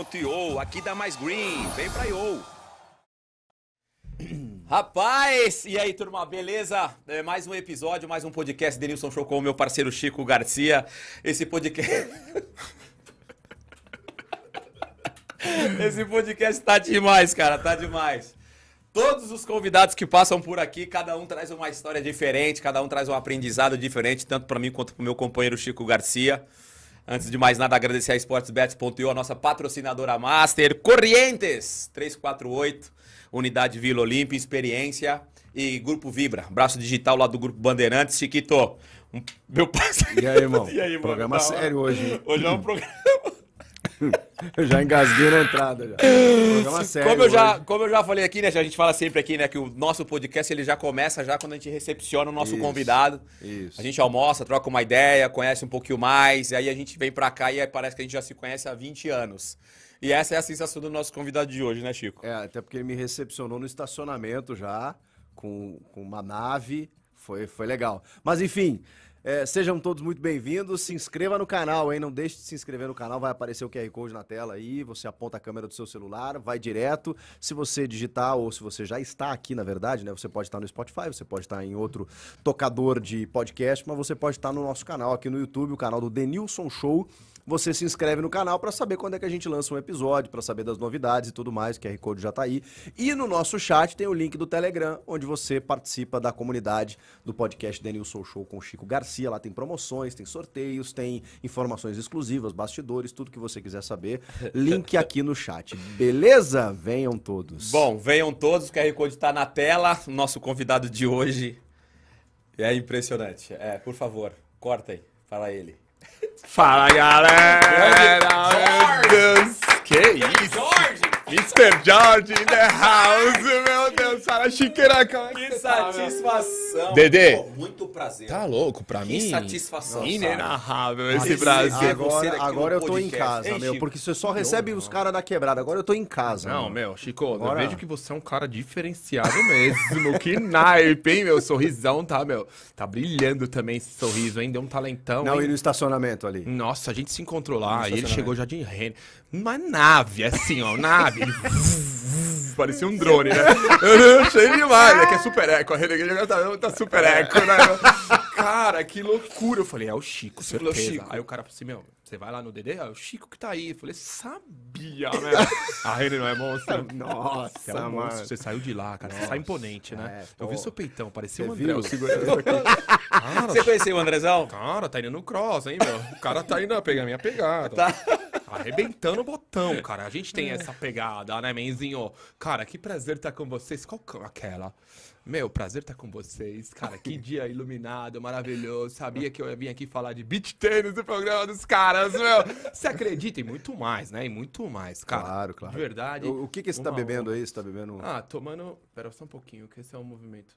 Sportsbet.io, aqui dá mais green, vem pra IO. Rapaz, e aí, turma, beleza? É mais um episódio, mais um podcast Denilson Show com o meu parceiro Chico Garcia. Esse podcast. Esse podcast tá demais, cara, tá demais. Todos os convidados que passam por aqui, cada um traz uma história diferente, cada um traz um aprendizado diferente, tanto para mim quanto para o meu companheiro Chico Garcia. Antes de mais nada, agradecer a Sportsbets.io, a nossa patrocinadora master, Corrientes 348, Unidade Vila Olímpia, Experiência e Grupo Vibra, braço digital lá do Grupo Bandeirantes. Chiquito, meu parceiro. E aí, irmão? E aí, mano? Programa hora. sério hoje. Hoje é um programa. Eu já engasguei na entrada. Já. Sério. Como eu, já, hoje. como eu já falei aqui, né? A gente fala sempre aqui, né? Que o nosso podcast ele já começa já quando a gente recepciona o nosso Isso, convidado. isso. A gente almoça, troca uma ideia, conhece um pouquinho mais, e aí a gente vem pra cá e aí parece que a gente já se conhece há 20 anos. E essa é a sensação do nosso convidado de hoje, né, Chico? É, até porque ele me recepcionou no estacionamento já, com, com uma nave. Foi, foi legal. Mas enfim, é, sejam todos muito bem-vindos. Se inscreva no canal, hein? Não deixe de se inscrever no canal, vai aparecer o QR Code na tela aí. Você aponta a câmera do seu celular, vai direto. Se você digitar, ou se você já está aqui, na verdade, né? Você pode estar no Spotify, você pode estar em outro tocador de podcast, mas você pode estar no nosso canal aqui no YouTube, o canal do Denilson Show. Você se inscreve no canal para saber quando é que a gente lança um episódio, para saber das novidades e tudo mais, o QR Code já tá aí. E no nosso chat tem o link do Telegram, onde você participa da comunidade do podcast Denilson Show com o Chico Garcia. Lá tem promoções, tem sorteios, tem informações exclusivas, bastidores, tudo que você quiser saber. Link aqui no chat. Beleza? Venham todos. Bom, venham todos, o QR Code tá na tela. Nosso convidado de hoje é impressionante. É, por favor, corta aí, fala ele. Fala galera! Meu Deus! Que isso? Jorge! Mr. George in the house! Meu Deus, fala chiqueira, como é Que tá, meu? satisfação! Dedê. Pô, muito prazer. Tá louco pra Que mim? satisfação. sabe? Inenarrável Esse você Agora, agora eu tô em podcast, casa, hein, meu, Chico? porque você só recebe os caras da quebrada. Agora eu tô em casa. Não, mano. meu, Chico, Agora- eu vejo que você é um cara diferenciado mesmo. que naipe, hein, meu? Sorrisão, tá, meu? Tá brilhando também esse sorriso, hein? Deu um talentão, Não, hein? e no estacionamento ali. Nossa, a gente se encontrou lá e ele chegou já de rene. Uma nave, assim, ó, nave. Parecia um drone, né? Eu achei demais, né? Que é super eco. A Renegade tá, tá super eco, né? Cara, que loucura. Eu falei, é o Chico, falou, certeza. Chico. Aí o cara falou assim, meu, você vai lá no DD? É o Chico que tá aí. Eu falei, sabia, né? A Rene não é monstro? Nossa, Você é um monstro. mano. Você saiu de lá, cara. Você sai imponente, né? É, Eu vi seu peitão, parecia um André. Cara, Você conheceu o Andrezão? Cara, tá indo no cross, hein, meu? O cara tá indo a pegar a minha pegada. Tá. Arrebentando o botão, cara. A gente tem essa pegada, né, menzinho? Cara, que prazer tá com vocês. Qual que é aquela? Meu, prazer tá com vocês. Cara, que dia iluminado, maravilhoso. Sabia que eu ia vir aqui falar de beach tênis no programa dos caras, meu. Você acredita? E muito mais, né? E muito mais, cara. Claro, claro. De verdade. O, o que que você tá uma bebendo aí? Você tá bebendo... Ah, tomando. Pera só um pouquinho, que esse é o movimento.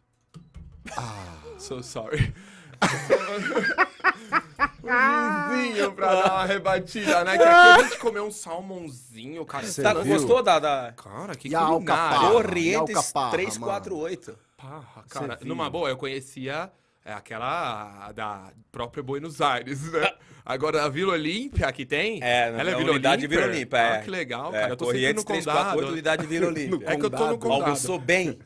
Ah, so sorry. um vinhozinho pra dar uma rebatida, né? Que aqui a gente comeu um salmãozinho, cara. Cê Tá, viu? gostou da, da Cara, que culinária. Corrientes e Alcaparra, 348? Parra, cara. Numa boa, eu conhecia é, aquela da própria Buenos Aires, né? Agora, a Vila Olímpia que tem, É, ela é é Vila unidade Olímpia? Vila Olímpia, é. Ah, que legal, É, cara. Eu tô sempre no 348, condado. unidade Vila Olímpia. É que eu tô no condado. Almoçou bem?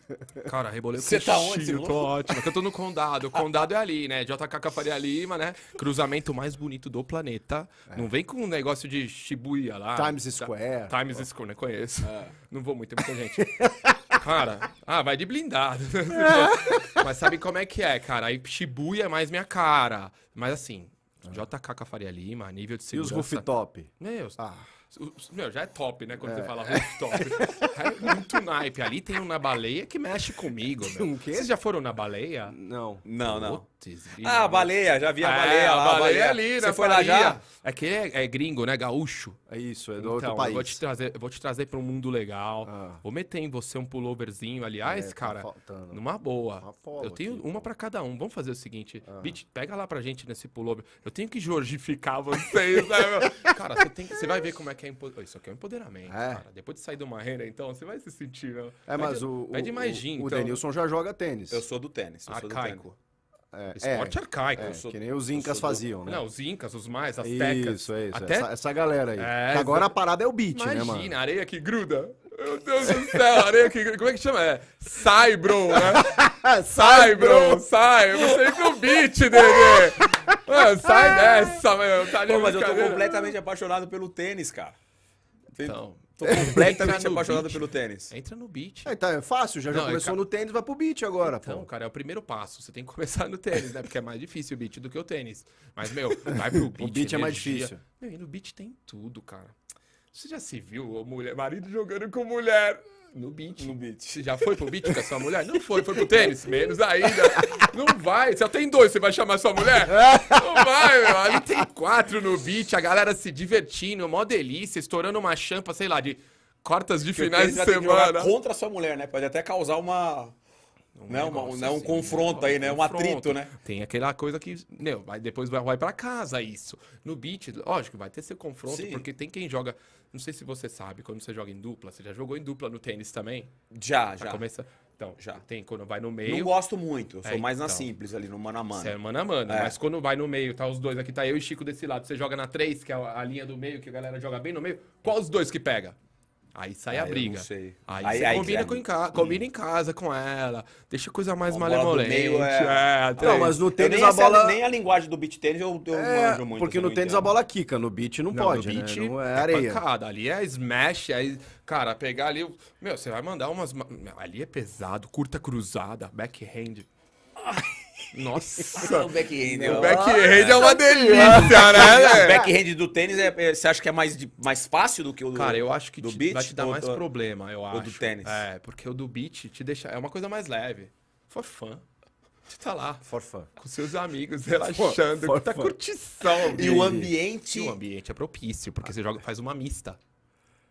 Cara, rebolei o Você tá onde, você tô ótimo. É que eu tô no condado. O condado é ali, né? JK Faria Lima, né? Cruzamento mais bonito do planeta. Não vem com um negócio de Shibuya lá. Times Tá- Square. Times Square, né? Conheço. Não vou muito, tem muita gente. Cara, ah, vai de blindado. Mas sabe como é que é, cara? Aí Shibuya é mais minha cara. Mas assim, JK Faria Lima, nível de E os segurança... rooftop? Meu, Ah, Meu, já é top, né? Quando você fala rooftop. É muito naipe. Ali tem um na baleia que mexe comigo, meu. Um quê? Vocês já foram na baleia? não. Não, não. Ah, a baleia, já vi a É, baleia lá. a baleia ali, Você né? foi lá já? É que é, é gringo, né? Gaúcho. É isso, é do Então, outro eu país. vou te trazer, eu vou te trazer pra um mundo legal. Ah. Vou meter em você um pulloverzinho, aliás, É, tá cara. faltando. numa boa. Eu tenho aqui, uma pô. pra cada um. Vamos fazer o seguinte. Bitch, pega lá pra gente nesse pullover. Eu tenho que georgificar vocês, né, meu? Cara, você, tem, você vai ver como é que é empo- Isso aqui é um empoderamento, É. cara. Depois de sair de uma renda, então, você vai se sentir, né? É, mas Pede- o, o, Pede mais o- gin, o então. Denilson já joga tênis. Eu sou do tênis. Eu sou do tênis. É, Esporte é, arcaico. é, sou- que nem os incas do- faziam, né? Não, os incas, os mais, as tecas. Isso, é isso. Até Essa, essa galera aí. É, agora exa- a parada é o beat, né, mano? Imagina, areia que gruda. Meu Deus do céu, areia que gruda. Como é que chama? É sai, bro, né? Sai, bro, sai. Eu gostei do beat, Dedê. Mano, sai dessa, meu. Tá Pô, mas eu tô completamente apaixonado pelo tênis, cara. Então, Tô completamente apaixonado beat. pelo tênis. entra no beat. É, tá, é fácil, já, já Não, é começou ca- no tênis, vai pro beat agora, Então, pô. cara, é o primeiro passo. Você tem que começar no tênis, né? Porque é mais difícil o beat do que o tênis. Mas, meu, vai pro beat. beat é mais difícil. Meu, e no beat tem tudo, cara. Você já se viu, ô, mulher, marido jogando com mulher no beat? No beat. Você já foi pro beat com a sua mulher? Não foi, foi pro tênis? Menos ainda. Não vai. Só tem dois, você vai chamar sua mulher? Não vai, meu. Ali tem quatro no beat, a galera se divertindo, mó delícia, estourando uma champa, sei lá, de cortas de Porque finais de semana. contra a sua mulher, né? Pode até causar uma... né, negócio né, um assim, confronto aí, né? Um confronto. atrito, né? Tem aquela coisa que, meu, vai, depois vai, vai pra casa isso. No beat, lógico, vai ter esse confronto, Sim. porque tem quem joga. Não sei se você sabe, quando você joga em dupla, você já jogou em dupla no tênis também? Já, Pra já. começar. Então, Já. tem quando vai no Não meio. gosto muito. Eu sou É, mais na então. simples ali, no mano a mano. Você é mano a mano, É. mas quando vai no meio, tá os dois aqui, tá eu e Chico desse lado, você joga na 3, que é a a linha do meio, que a galera joga bem no meio, qual os dois que pega? Aí sai Ah, a briga. Aí, Aí- você aí combina, com em ca... combina em casa com ela, deixa coisa mais A malemolente. meio é- é, Não, mas no tênis a bola... nem a linguagem do beat tênis eu, eu É, manjo muito. porque no tênis entendo. a bola quica, no beat não, Não, pode, no beat né? Não é areia. pancada. Ali é smash, aí, cara, pegar ali. Meu, você vai mandar umas. ali é pesado, curta cruzada, backhand. Nossa. O backhand. o backhand é uma delícia, né? O backhand do tênis, é, é- você acha que é mais, de- mais fácil do que o do Cara, eu acho que do te- beat? vai te dar mais do- problema, eu acho. do tênis? É, porque o do beat te deixa. É uma coisa mais leve. For fun. Você tá lá For fun. com seus amigos, relaxando, for tá fun. curtição. E o ambiente... E o ambiente é propício, porque você joga, faz uma mista.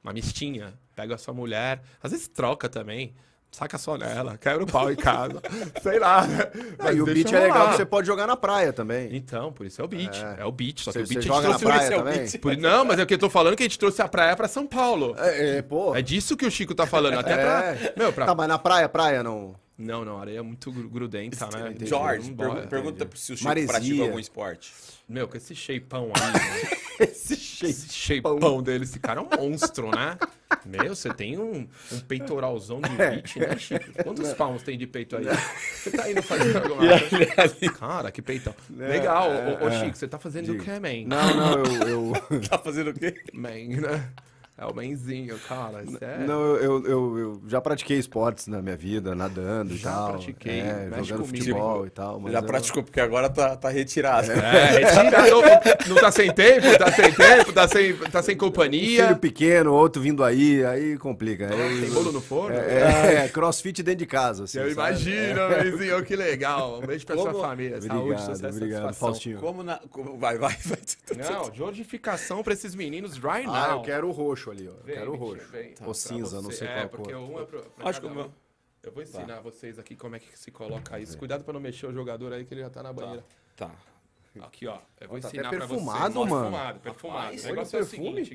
Uma mistinha. Pega a sua mulher, às vezes troca também. Saca só nela, quebra o pau em casa. Sei lá, né? Mas e o beat é legal que você pode jogar na praia também. Então, por isso é o beat. É, É. o beat. Só que Você, o beat a gente joga na trouxe praia é o também? beat. por- Não, mas é o que eu tô falando que a gente trouxe a praia pra São Paulo. É, é, pô. É disso que o Chico tá falando. Até É. pra. Meu, pra. Tá, mas na praia, praia não. Não, não, areia é muito gru- grudenta, né? George, Não pergu- bora. pergunta se o Chico Maresia. pratica algum esporte. Meu, com esse shapeão aí, Esse esse shapeão dele, esse cara é um monstro, né? Meu, você tem um, um peitoralzão de beat, né, Chico? Quantos palmos tem de peito aí? Você tá indo fazer alguma coisa? Cara, que peitão. Legal. Ô, ô, Chico, você tá fazendo o que, man? Não, não, eu. eu... Tá fazendo o quê? Man, né? É o manzinho, cara. É... Não, eu, eu, eu, já pratiquei esportes na minha vida, nadando e Já tal. pratiquei, É, jogando comigo. futebol e tal. Mas Já eu- praticou, porque agora tá, tá retirado. É, retira, não, não tá sem tempo, tá sem tempo, tá sem, tá sem companhia. Filho pequeno, outro vindo aí, aí complica. Aí, Tem bolo no forno? é, é, crossfit dentro de casa, assim. Eu sabe? imagino, Luizinho, que legal. Um beijo pra Como- sua família. Saúde, Obrigado, sucesso, obrigado, satisfação. Faustinho. Como na. vai, vai, vai. Não, jordificação pra esses meninos right now. Ah, eu quero o roxo ali, ó. Eu Vem, quero o roxo. vem. Ou Pra cinza, não sei é, qual porque cor. um é pro, pra Acho que o meu- Eu vou ensinar vocês aqui como é que se coloca isso. Cuidado pra não mexer o jogador aí que ele já tá na banheira. Tá. Aqui, ó. Eu vou Tá ensinar até pra perfumado, vocês. mano. Perfumado, perfumado. Rapaz, o negócio olha é o o perfume. seguinte,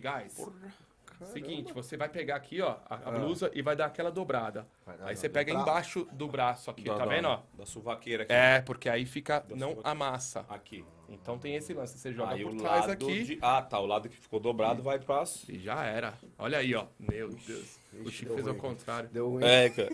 guys. Seguinte, você vai pegar aqui, ó, a, a blusa e vai dar aquela dobrada. dar Aí uma você pega embaixo do braço aqui, Da- tá da- vendo, ó? Da suvaqueira aqui. É, porque aí fica, não sua- amassa. Aqui. Então tem esse lance, você joga Aí por trás lado aqui de- Ah, tá. O lado que ficou dobrado vai pra. e já era. Olha aí, ó. Meu Deus. O Chico fez ao contrário. Deu ruim. É, cara.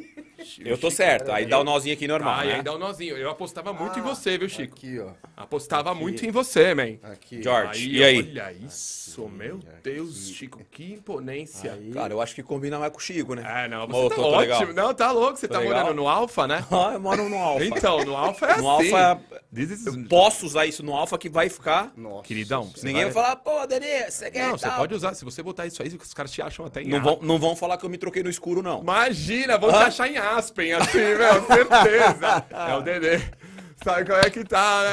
Eu tô certo. Aí dá o nozinho aqui normal. Ah, né? aí dá o nozinho. Eu apostava muito em você, viu, Chico? Aqui, ó. Apostava muito em você, man. Aqui. George, e aí? Olha isso, meu Deus, Chico, que imponência. Cara, eu acho que combina mais com o Chico, né? É, não, você tá tô- tô ótimo. legal. Não, tá louco, você Tô tá legal? morando no Alfa, né? Ah, eu moro no Alfa. Então, no Alfa é no assim. Alfa, is- eu posso usar isso no Alfa que vai ficar. Nossa. Queridão, Ninguém vai falar, pô, Denê, você quer. Não, você tal?" pode usar. Se você botar isso aí, os caras te acham até não vão falar que eu me troquei no escuro, não. Imagina, vão te achar em Aspen, assim, meu, certeza. é o Dedê. Sabe como é que tá,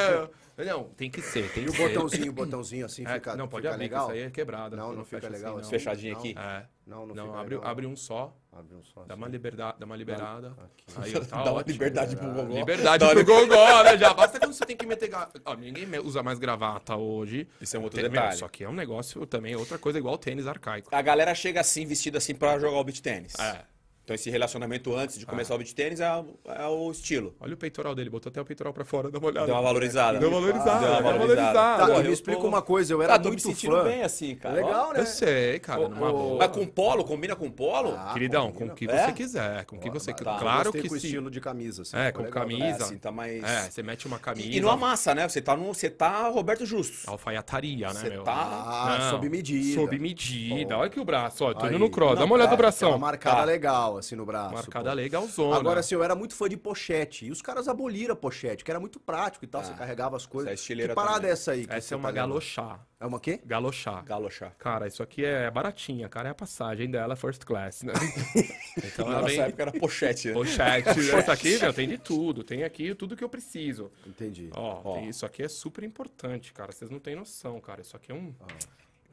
né? Não, tem que ser, tem E que o ser. botãozinho, o botãozinho assim É, fica não, pode fica abrir, que legal? isso aí é quebrada. Não, Quando não fica legal assim, assim. Fechadinho Não. aqui. É. Não, não, Não, abre, legal. abre um só, Abre um só. dá assim. uma, liberdade, dá uma liberada. Aqui. Aí, tá Dá uma liberdade pro gogó. Liberdade Dá pro gogó, né? Já basta quando você tem que meter... ga- Ó, ninguém usa mais gravata hoje. Isso é um outro Tem- meu, detalhe. Só que é um negócio também, outra coisa igual tênis arcaico. A galera chega assim, vestida assim pra jogar o beat tênis. É. Então esse relacionamento antes de começar o beat tênis é, o- é o estilo. Olha o peitoral dele, botou até o peitoral pra fora, dá uma olhada. Deu uma valorizada. Deu uma valorizada, Deu uma deu uma valorizada. valorizada. Tá, Pô, me eu explica tô- uma coisa, eu era Ah, tô me muito sentindo fã. bem assim, cara. Legal, né? Eu sei, cara, numa boa. Mas com polo, combina com polo? Ah, Queridão, combina. com o que É? você quiser, com o que você tá. Claro que com o sim. estilo de camisa, assim. É, com legal. camisa. É, assim, tá mais... É, você mete uma camisa. E, e não amassa, né? Você tá, no, você tá Roberto Justo. Alfaiataria, né, Você meu? tá- Ah, sob medida. Sob medida. Olha aqui o braço, ó. Tô indo no cross. Dá uma olhada é, do bração. Uma marcada Tá. Legal, assim, no braço. Marcada pô. legalzona. Agora, assim, eu era muito fã de pochete. E os caras aboliram a pochete, que era muito prático e tal. Ah, você carregava as coisas. essa é estileira que parada também. é essa aí? que Essa é uma tá galochá. É uma quê? Galochá. Galochá. Cara, isso aqui é baratinha, cara. É a passagem dela, first class, né? Então ela vem... época era pochete. né? Pochete. Essa aqui, meu, tem de tudo. Tem aqui tudo que eu preciso. Entendi. Ó, Ó. isso aqui é super importante, cara. Vocês não têm noção, cara. Isso aqui é um...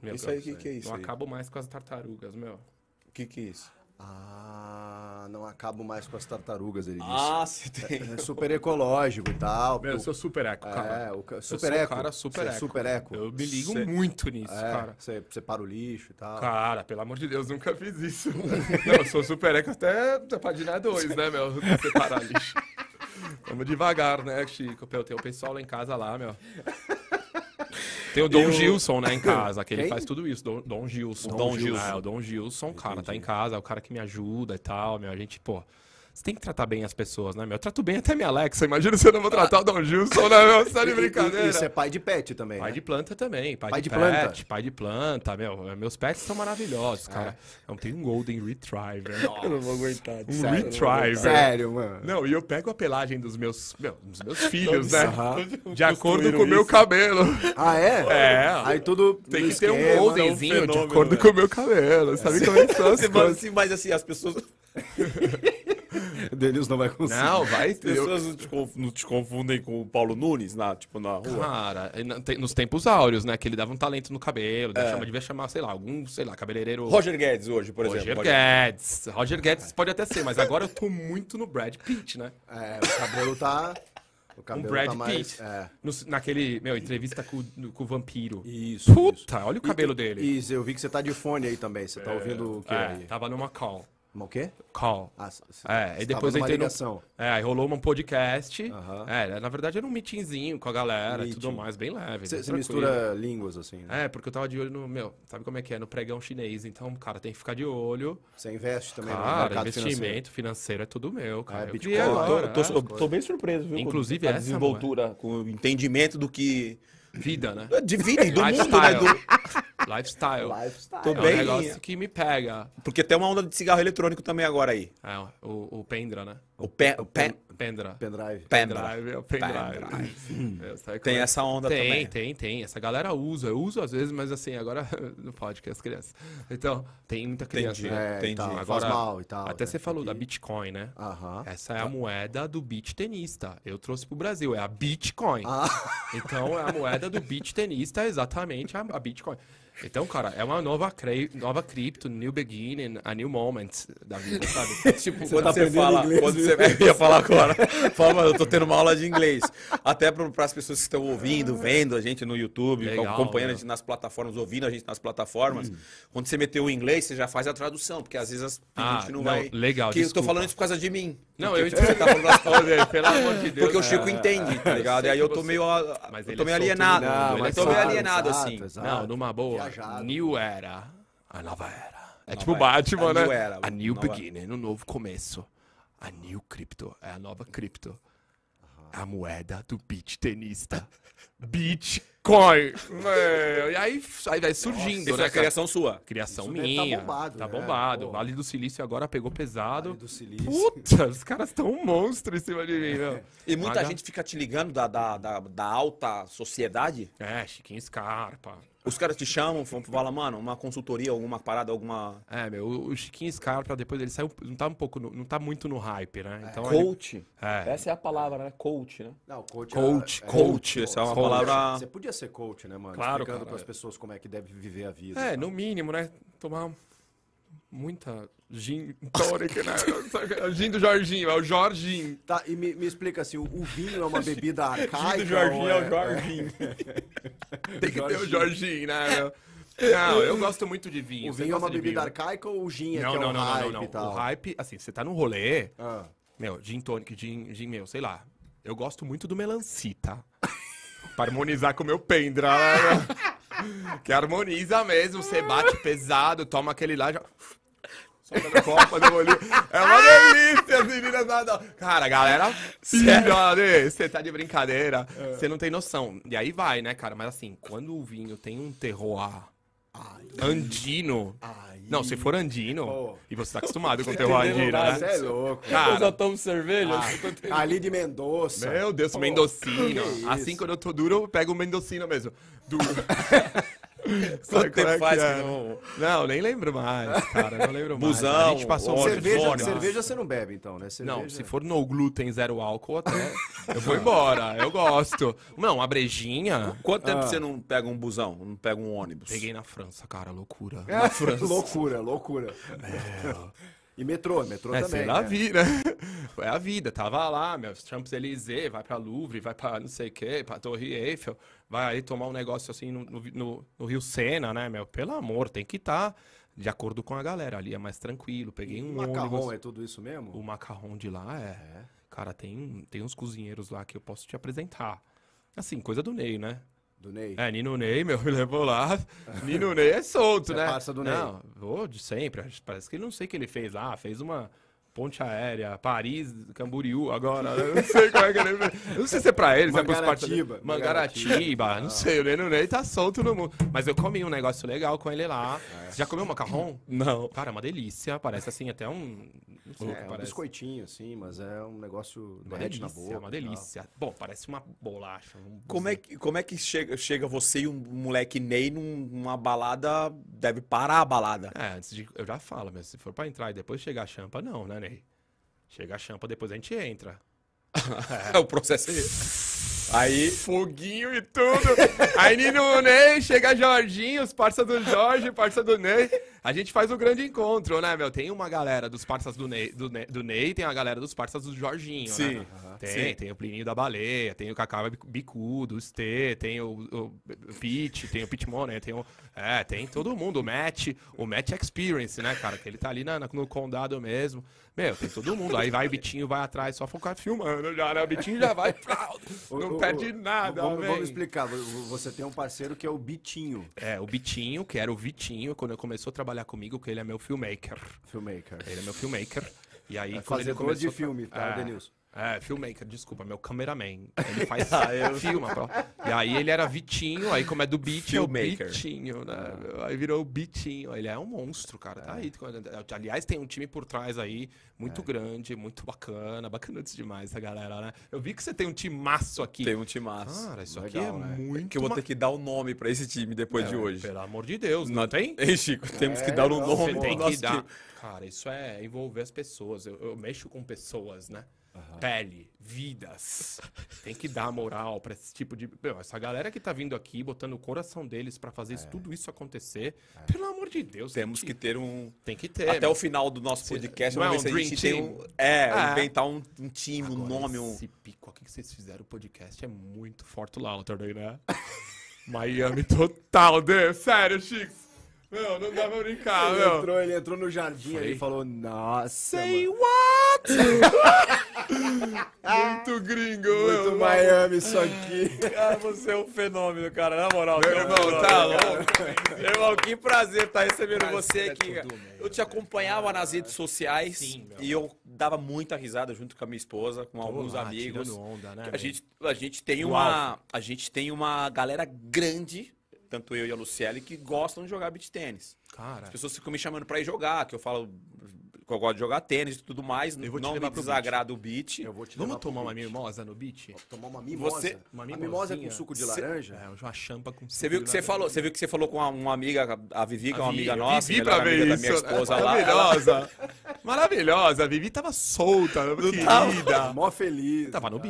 Meu Isso Deus, aí, que que é isso Não aí? acabo mais com as tartarugas, meu. O que que é isso? Ah, não acabo mais com as tartarugas, ele disse. Ah, você tem. É super ecológico e tal. Meu, eu sou super eco, cara. É, o ca- Eu super sou um eco. cara super é eco. super eco. Eu me ligo Cê- muito nisso, É, cara. Você separa o lixo e tal. Cara, pelo amor de Deus, nunca fiz isso. Não, eu sou super eco até a página 2, né, meu? Separar lixo. Vamos devagar, né, Chico? Pô, Tem o pessoal lá em casa lá, meu. Tem o Dom Eu- Gilson, né, em casa, que ele Quem? faz tudo isso. Dom, Dom Gilson. O Dom Gilson. É, o Dom Gilson, cara, tá em casa, é o cara que me ajuda e tal, meu. A gente, pô. Você tem que tratar bem as pessoas, né, meu? Eu trato bem até minha Alexa. Imagina se eu não vou tratar o Dom Gilson, né, meu? Você tá de brincadeira. Você é pai de pet também, Pai né? de planta também, pai, Pai de, de planta? pet, pai de planta, meu. Meus pets são maravilhosos, cara. Eu tenho um Golden Retriever. Eu não vou aguentar. Um Sério? Retriever. Sério, mano. Não, e eu pego a pelagem dos meus, meu, dos meus filhos, né? De acordo com o meu cabelo. Ah, é? É. Aí tudo Tem que ter um esquema. goldenzinho de fenômeno, acordo velho. com o meu cabelo. Sabe como é que são as coisas? assim, mas assim, as pessoas, Denilson não vai conseguir. Não, vai as ter. pessoas não, te conf- não te confundem com o Paulo Nunes, na, tipo, na rua. Cara, e nos tempos áureos, né? Que ele dava um talento no cabelo. Chama, devia chamar, sei lá, algum, sei lá, cabeleireiro. Roger Guedes hoje, por Roger exemplo. pode- Guedes. Roger Guedes pode até ser, mas agora eu tô muito no Brad Pitt, né? É, o cabelo tá... O Um cabelo Brad tá mais... Pitt. É. No- naquele, meu, entrevista com, com o vampiro. Isso, isso. Puta, olha o cabelo dele. Isso, eu vi que você tá de fone aí também. Você tá ouvindo o que É, aí? tava numa call. O quê? Call. Ah, É, e depois eu entrei no. ligação. É, aí rolou um podcast. É, na verdade era um meetingzinho com a galera e tudo mais, bem leve. Você mistura línguas, assim, né? É, porque eu tava de olho no. Meu, sabe como é que é? No pregão chinês. Então, cara, tem que ficar de olho. Você investe também no Cara, mercado investimento financeiro. financeiro. é tudo meu, cara. É, Eu Bitcoin. Eu tô, eu tô- é. eu tô bem surpreso, viu? Inclusive com a essa, desenvoltura, com o entendimento do que. Vida, né? De vida e do mundo, né? Lifestyle. Do- Lifestyle. Lifestyle. Tô É um bem. negócio que me pega. Porque tem uma onda de cigarro eletrônico também agora aí. É, o, o Pendra, né? O pé. O pé Pendra. Pendrive. pendrive. é o pendrive. É, Tem é? essa onda tem, também. Tem, tem, Essa galera usa. Eu uso às vezes, mas assim, agora não pode, que é as crianças. Então, tem muita criança. Entendi. né? É, Entendi. e tal, Agora, faz mal e tal. Até né? você falou da. Bitcoin, né? Aham. Essa é a moeda do beat tenista. Eu trouxe pro Brasil, é a Bitcoin. Ah, Então, é a moeda do beat tenista, é exatamente a, a Bitcoin. Então, cara, é uma nova, cre... nova cripto, new beginning, a new moment da vida, sabe? Tipo, Você quando tá você fala. inglês, Quando você eu ia falar agora. Fala, mano, eu tô tendo uma aula de inglês. Até para as pessoas que estão ouvindo, vendo a gente no YouTube, Legal, acompanhando né? a gente nas plataformas, ouvindo a gente nas plataformas. Quando você meteu o inglês, você já faz a tradução, porque às vezes as- a Ah, gente não, não, vai. legal, Que eu tô desculpa. falando isso por causa de mim. Não, Porque eu você tá falando as Olha, pelo amor de Deus. Porque o Chico É. entende, tá ligado? E aí eu tô meio, a- Mas eu tô meio é alienado. eu tô meio alienado, assim. Não, numa boa. Viajado. New Era. A nova era. É Nova tipo era. Batman, A né? new era, A new nova- beginning, um novo começo. A new crypto. É a nova cripto. A moeda do beat tenista. Bitcoin. Meu, e aí, aí vai surgindo, Isso né? é a criação sua. Criação Isso tá minha. bombado, Tá né? bombado. Vale do Silício agora pegou pesado. Vale do Silício. Puta, os caras estão um monstro em cima de mim, meu. E muita Maga- gente fica te ligando da, da, da, da alta sociedade. É, Chiquinho Scarpa. Os caras te chamam, falam, mano, uma consultoria, alguma parada, alguma. É, meu, o Chiquinho Scarpa, depois ele saiu, não tá um pouco, no- não tá muito no hype, né? Então, Coach. É. Essa é a palavra, né? Coach, né? Não, coach, Coach, é- coach, essa é uma coach. palavra- Você podia ser coach, né, mano? Claro, Explicando cara, pras é. pessoas como é que deve viver a vida. É, no mínimo, né? Tomar muita gin tônica, né? gin do Jorginho, é o Jorginho. Tá, e me, me explica assim, o, o vinho é uma bebida arcaica? Jorginho ou é o Jorginho. Tem que ter o Jorginho, né? Não, eu gosto muito de vinho. O vinho é uma bebida vinho? arcaica ou o gin é Não, que é não, o não, hype não, não, tal? O hype, assim, você tá no rolê, Ah. meu, gin tônico, gin, gin, meu, sei lá. Eu gosto muito do melancita. pra harmonizar com o meu pendra. né? que harmoniza mesmo, você bate pesado, toma aquele lá, já... Bolinho. É uma delícia, as meninas adoram. Cara, galera pira, né? Você tá de brincadeira, você não tem noção. E aí vai, né, cara? Mas assim, quando o vinho tem um terroir andino... Não, se for andino, Pô. e você tá acostumado com o terroir andino, né? Você é louco. Eu só Cara, tomo cerveja. Ali de Mendonça. meu Deus, Pô, mendocino. Assim, quando eu tô duro, eu pego o mendocino mesmo. Duro. Quanto tempo é que faz é? que não... Não, nem lembro mais, cara. Não lembro mais. Busão, A gente passou um ônibus, Cerveja, ônibus. cerveja você não bebe, então, né? Cerveja... Não, se for no glúten, zero álcool, até eu vou embora. Eu gosto. Não, uma brejinha. Quanto tempo Ah. você não pega um busão, não pega um ônibus? Peguei na França, cara, loucura. É, loucura, loucura. E metrô, metrô É, também. sei lá, né? vida. Foi a vida. Tava lá, meus Champs-Élysées, vai pra Louvre, vai pra não sei o quê, pra Torre Eiffel, vai aí tomar um negócio assim no, no- no- Rio Sena, né, meu? Pelo amor, tem que estar de acordo com a galera. Ali é mais tranquilo. Peguei um Macarrão ônibus. é tudo isso mesmo? O macarrão de lá é. Cara, tem, tem uns cozinheiros lá que eu posso te apresentar. Assim, coisa do Ney, né? Do Ney? É, Nino Ney, meu, me levou lá. Nino Ney é solto, Você é né? parça do Ney? Não, vou de sempre. Parece que ele não sei o que ele fez lá. Fez uma ponte aérea, Paris, Camboriú, agora. Eu não sei como é que ele. Eu não sei se é pra ele, se é pros. Mangaratiba. Mangaratiba, não sei. O Nino Ney tá solto no mundo. Mas eu comi um negócio legal com ele lá. Você já comeu macarrão? Não. Cara, é uma delícia. Parece assim até um... Não sei o que É, um biscoitinho, assim, mas é um negócio Uma derrete na boca. uma e delícia. Bom, parece uma bolacha. um Como é que, como é que chega, chega você e um moleque Ney num- numa balada, deve parar a balada? É, antes de. Eu já falo, mas se for pra entrar e depois chegar a champa, não, né, Chega a champa, depois a gente entra. É, o processo é. Aí, Foguinho e tudo. Aí Nino Ney, chega Jorginho, os parças do Jorge, parça do Ney. A gente faz o grande encontro, né, meu? Tem uma galera dos parças do Ney, do Ney, do Ney tem a galera dos parças do Jorginho, Sim. né? Aham. Tem, Sim. tem o Plininho da Baleia, tem o Cacau Bicudo, o Stê, tem o, o Pete, tem o Pete Money, tem o... É, tem todo mundo, o Matt, o Matt Experience, né, cara? Que ele tá ali na, na- no condado mesmo. Meu, tem todo mundo. Aí vai o Bitinho, vai atrás, só ficar filmando já, né? O Bitinho já vai, não perde nada, Vamos, vamos explicar. Vo- Você tem um parceiro que é o Bitinho, É, o Bitinho, que era o Vitinho, quando ele começou a trabalhar comigo, que ele é meu filmmaker. filmmaker. Ele é meu filmmaker. E aí, É quando ele começou... de filme, tá, é, Denilson? É, filmmaker, desculpa, meu cameraman. Ele faz Ah, eu- filma. pô. E aí ele era Vitinho, aí como é do Beat, é o Filmmaker. Bitinho, né? Aí virou o Bitinho. Ele é um monstro, cara. Tá aí. Aliás, tem um time por trás aí, muito grande, muito bacana. Bacana demais essa galera, né? Eu vi que você tem um timaço aqui. tem um timaço. Cara, isso Legal, aqui é né? muito... que eu vou ma- ter que dar o nome pra esse time depois de hoje. Pelo amor de Deus, não, Não tem? Ei, Chico, temos que É, dar o não, nome Você tem que dar. time. Cara, isso é envolver as pessoas. Eu, eu mexo com pessoas, né? Pele, vidas. Tem que dar moral pra esse tipo de. Meu, essa galera que tá vindo aqui, botando o coração deles pra fazer isso- tudo isso acontecer. Pelo amor de Deus, Temos tem que ter um. Tem que ter. Até meu. o final do nosso podcast, não é vamos ver um se a gente dream tem um. team? É, É. inventar um, um time, um Agora, nome, um. Esse pico aqui que vocês fizeram o podcast é muito forte lá, Lauternay, né? Miami total, né? Sério, Chicos. Meu, não dá pra brincar, Ele meu. entrou, ele entrou no jardim e falou, nossa, Say mano, what? Muito gringo, muito meu. Miami isso aqui. Cara, você é um fenômeno, cara. Na moral, Meu um irmão, tá louco? Meu irmão, que prazer estar recebendo Prazer você é aqui. tudo. Eu te acompanhava nas redes sociais Sim, e eu dava muita risada junto com a minha esposa, com alguns lá, amigos. tirando onda, né, a gente, a gente tem uma, a gente tem uma galera grande, tanto eu e a Luciele, que gostam de jogar beach tênis. Cara, As pessoas ficam me chamando pra ir jogar, que eu falo que eu gosto de jogar tênis e tudo mais. Eu vou te não me desagrada o beat. Eu vou te vamos tomar uma beach. mimosa no beach? Tomar uma mimosa. Você- Uma a mimosa com suco de Cê- laranja? É, uma champa com Você viu que você falou, você viu que você falou com uma, uma amiga, a Vivi, que é uma amiga nossa, Vivi melhor pra ver amiga isso. da minha esposa é lá. ela- Maravilhosa. Maravilhosa. A Vivi tava solta, querida. Mó feliz. Tava no tá?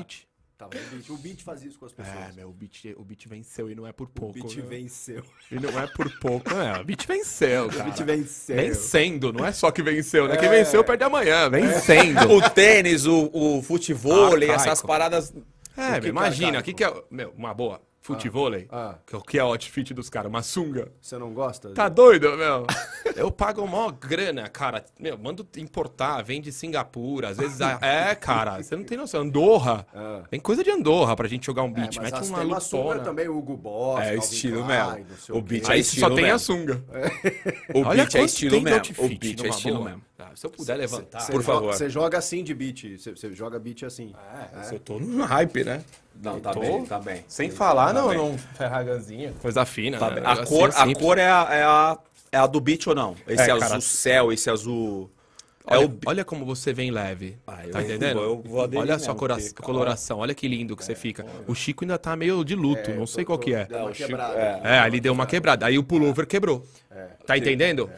Tava no beat. O beat fazia isso com as pessoas. É, meu, o beat, o beat venceu e não é por o pouco. beat viu? venceu. E não é por pouco. É, o beat venceu, O cara. beat venceu. Vencendo, não é só que venceu, né? Quem É. venceu perde amanhã, vencendo. O tênis, o, o futebol, Arcaico. essas paradas. É, O que que imagina, é o que, que é. Meu, uma boa. Futevôlei, Ah. que é o que é o outfit dos caras, uma sunga. Você não gosta? Tá doido, meu? Eu pago maior grana, cara. Meu, mando importar, vem de Singapura, às vezes. É, cara, você não tem noção. Andorra. Ah. Tem coisa de Andorra pra gente jogar um É, beat. mas Mete uma tem uma sunga lutona. também, o Hugo Boss, É, estilo mesmo. O beat é Aí estilo só tem a sunga. O Olha beat é estilo mesmo. O beat é estilo mesmo. Ah, se eu puder levantar. Você Por joga- favor. Você joga assim de beat, você, joga beat assim. Eu tô no hype, né? Não, tá Tô. bem, tá bem. Sem falar, Tá não, bem. não. Ferragazinha. Coisa fina. Tá né? bem. A Assim, cor, a simples. cor é, a, é, a, é a do beat ou não? Esse É, azul cara. céu, esse azul. É Olha, o. olha como você vem leve. Ah, eu tá entendendo? vou- eu vou aderir olha a sua cora- coloração, olha que lindo que você fica. O Chico ainda tá meio de luto, não sei qual que é. Deu uma Chico- quebrada. é. É, ali deu uma quebrada. Aí o pullover quebrou. Tá entendendo?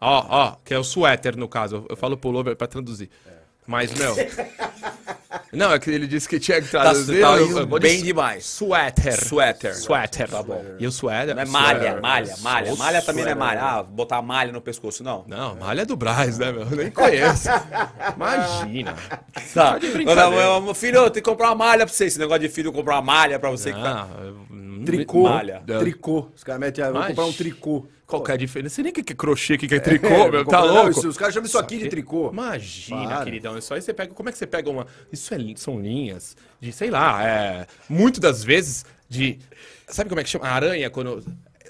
Ó, ó, que é o suéter no caso. Eu falo pullover pra traduzir. Mas, meu. Não, é que ele disse que tinha que Tá, traduzir. tá eu- eu de bem demais. Suéter. Suéter. Suéter. Tá bom. E o suéter. Não é malha, suéter. malha, malha. Sou Malha também não é malha. Ah, botar malha no pescoço, não. Não, malha é do Braz, né, meu? Eu nem conheço. Imagina. Tá. brincadeira. Meu filho, tem que comprar uma malha pra você. Esse negócio de filho comprar uma malha pra você que tá. Eu- Tricô. Malha. Tricô. Os caras metem, ah, vou comprar um tricô. Qual que é a diferença? Sei nem que é crochê, o que é tricô, É, meu. Tá louco? isso- os caras chamam isso aqui de tricô. Imagina, Para. queridão. Isso aí você pega. Como é que você pega uma. Isso é são linhas de, sei lá, é. Muito das vezes de. Sabe como é que chama? A aranha, quando.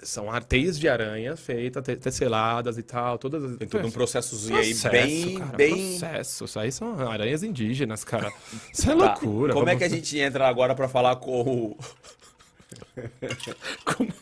São teias de aranha feitas, te- teceladas e tal, todas as. Tem todo um processozinho aí Processo, bem. cara, bem... processo. Isso aí são aranhas indígenas, cara. Isso é Tá. loucura. Como é vamos- que a gente entra agora pra falar com o. Como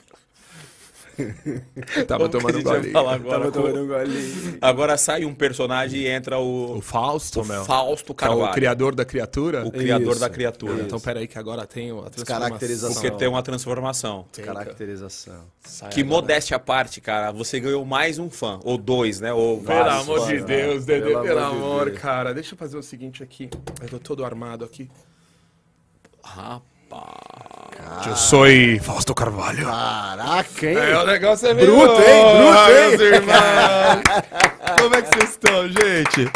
que a tomando um golinho. falar agora Tava com- tomando um golinho. Agora sai um personagem e entra o. O Fausto, o meu. Fausto que é Carvalho. o criador da criatura. O criador Isso, da criatura. Então, peraí, que agora tem a Descaracterização. Porque tem uma transformação. Caracterização. Que modéstia à parte, cara, você ganhou mais um fã. Ou dois, né? Ou Pelo vários amor fãs, de né? Deus, Dedê, Pelo pelo, amor de Deus. cara. Deixa eu fazer o seguinte aqui. Eu tô todo armado aqui. Rapaz. Eu sou Fausto Carvalho. Caraca, hein? É, o negócio é meio... Bruto, hein? Bruto, Ah, hein? meus irmãos. Como é que vocês estão, gente?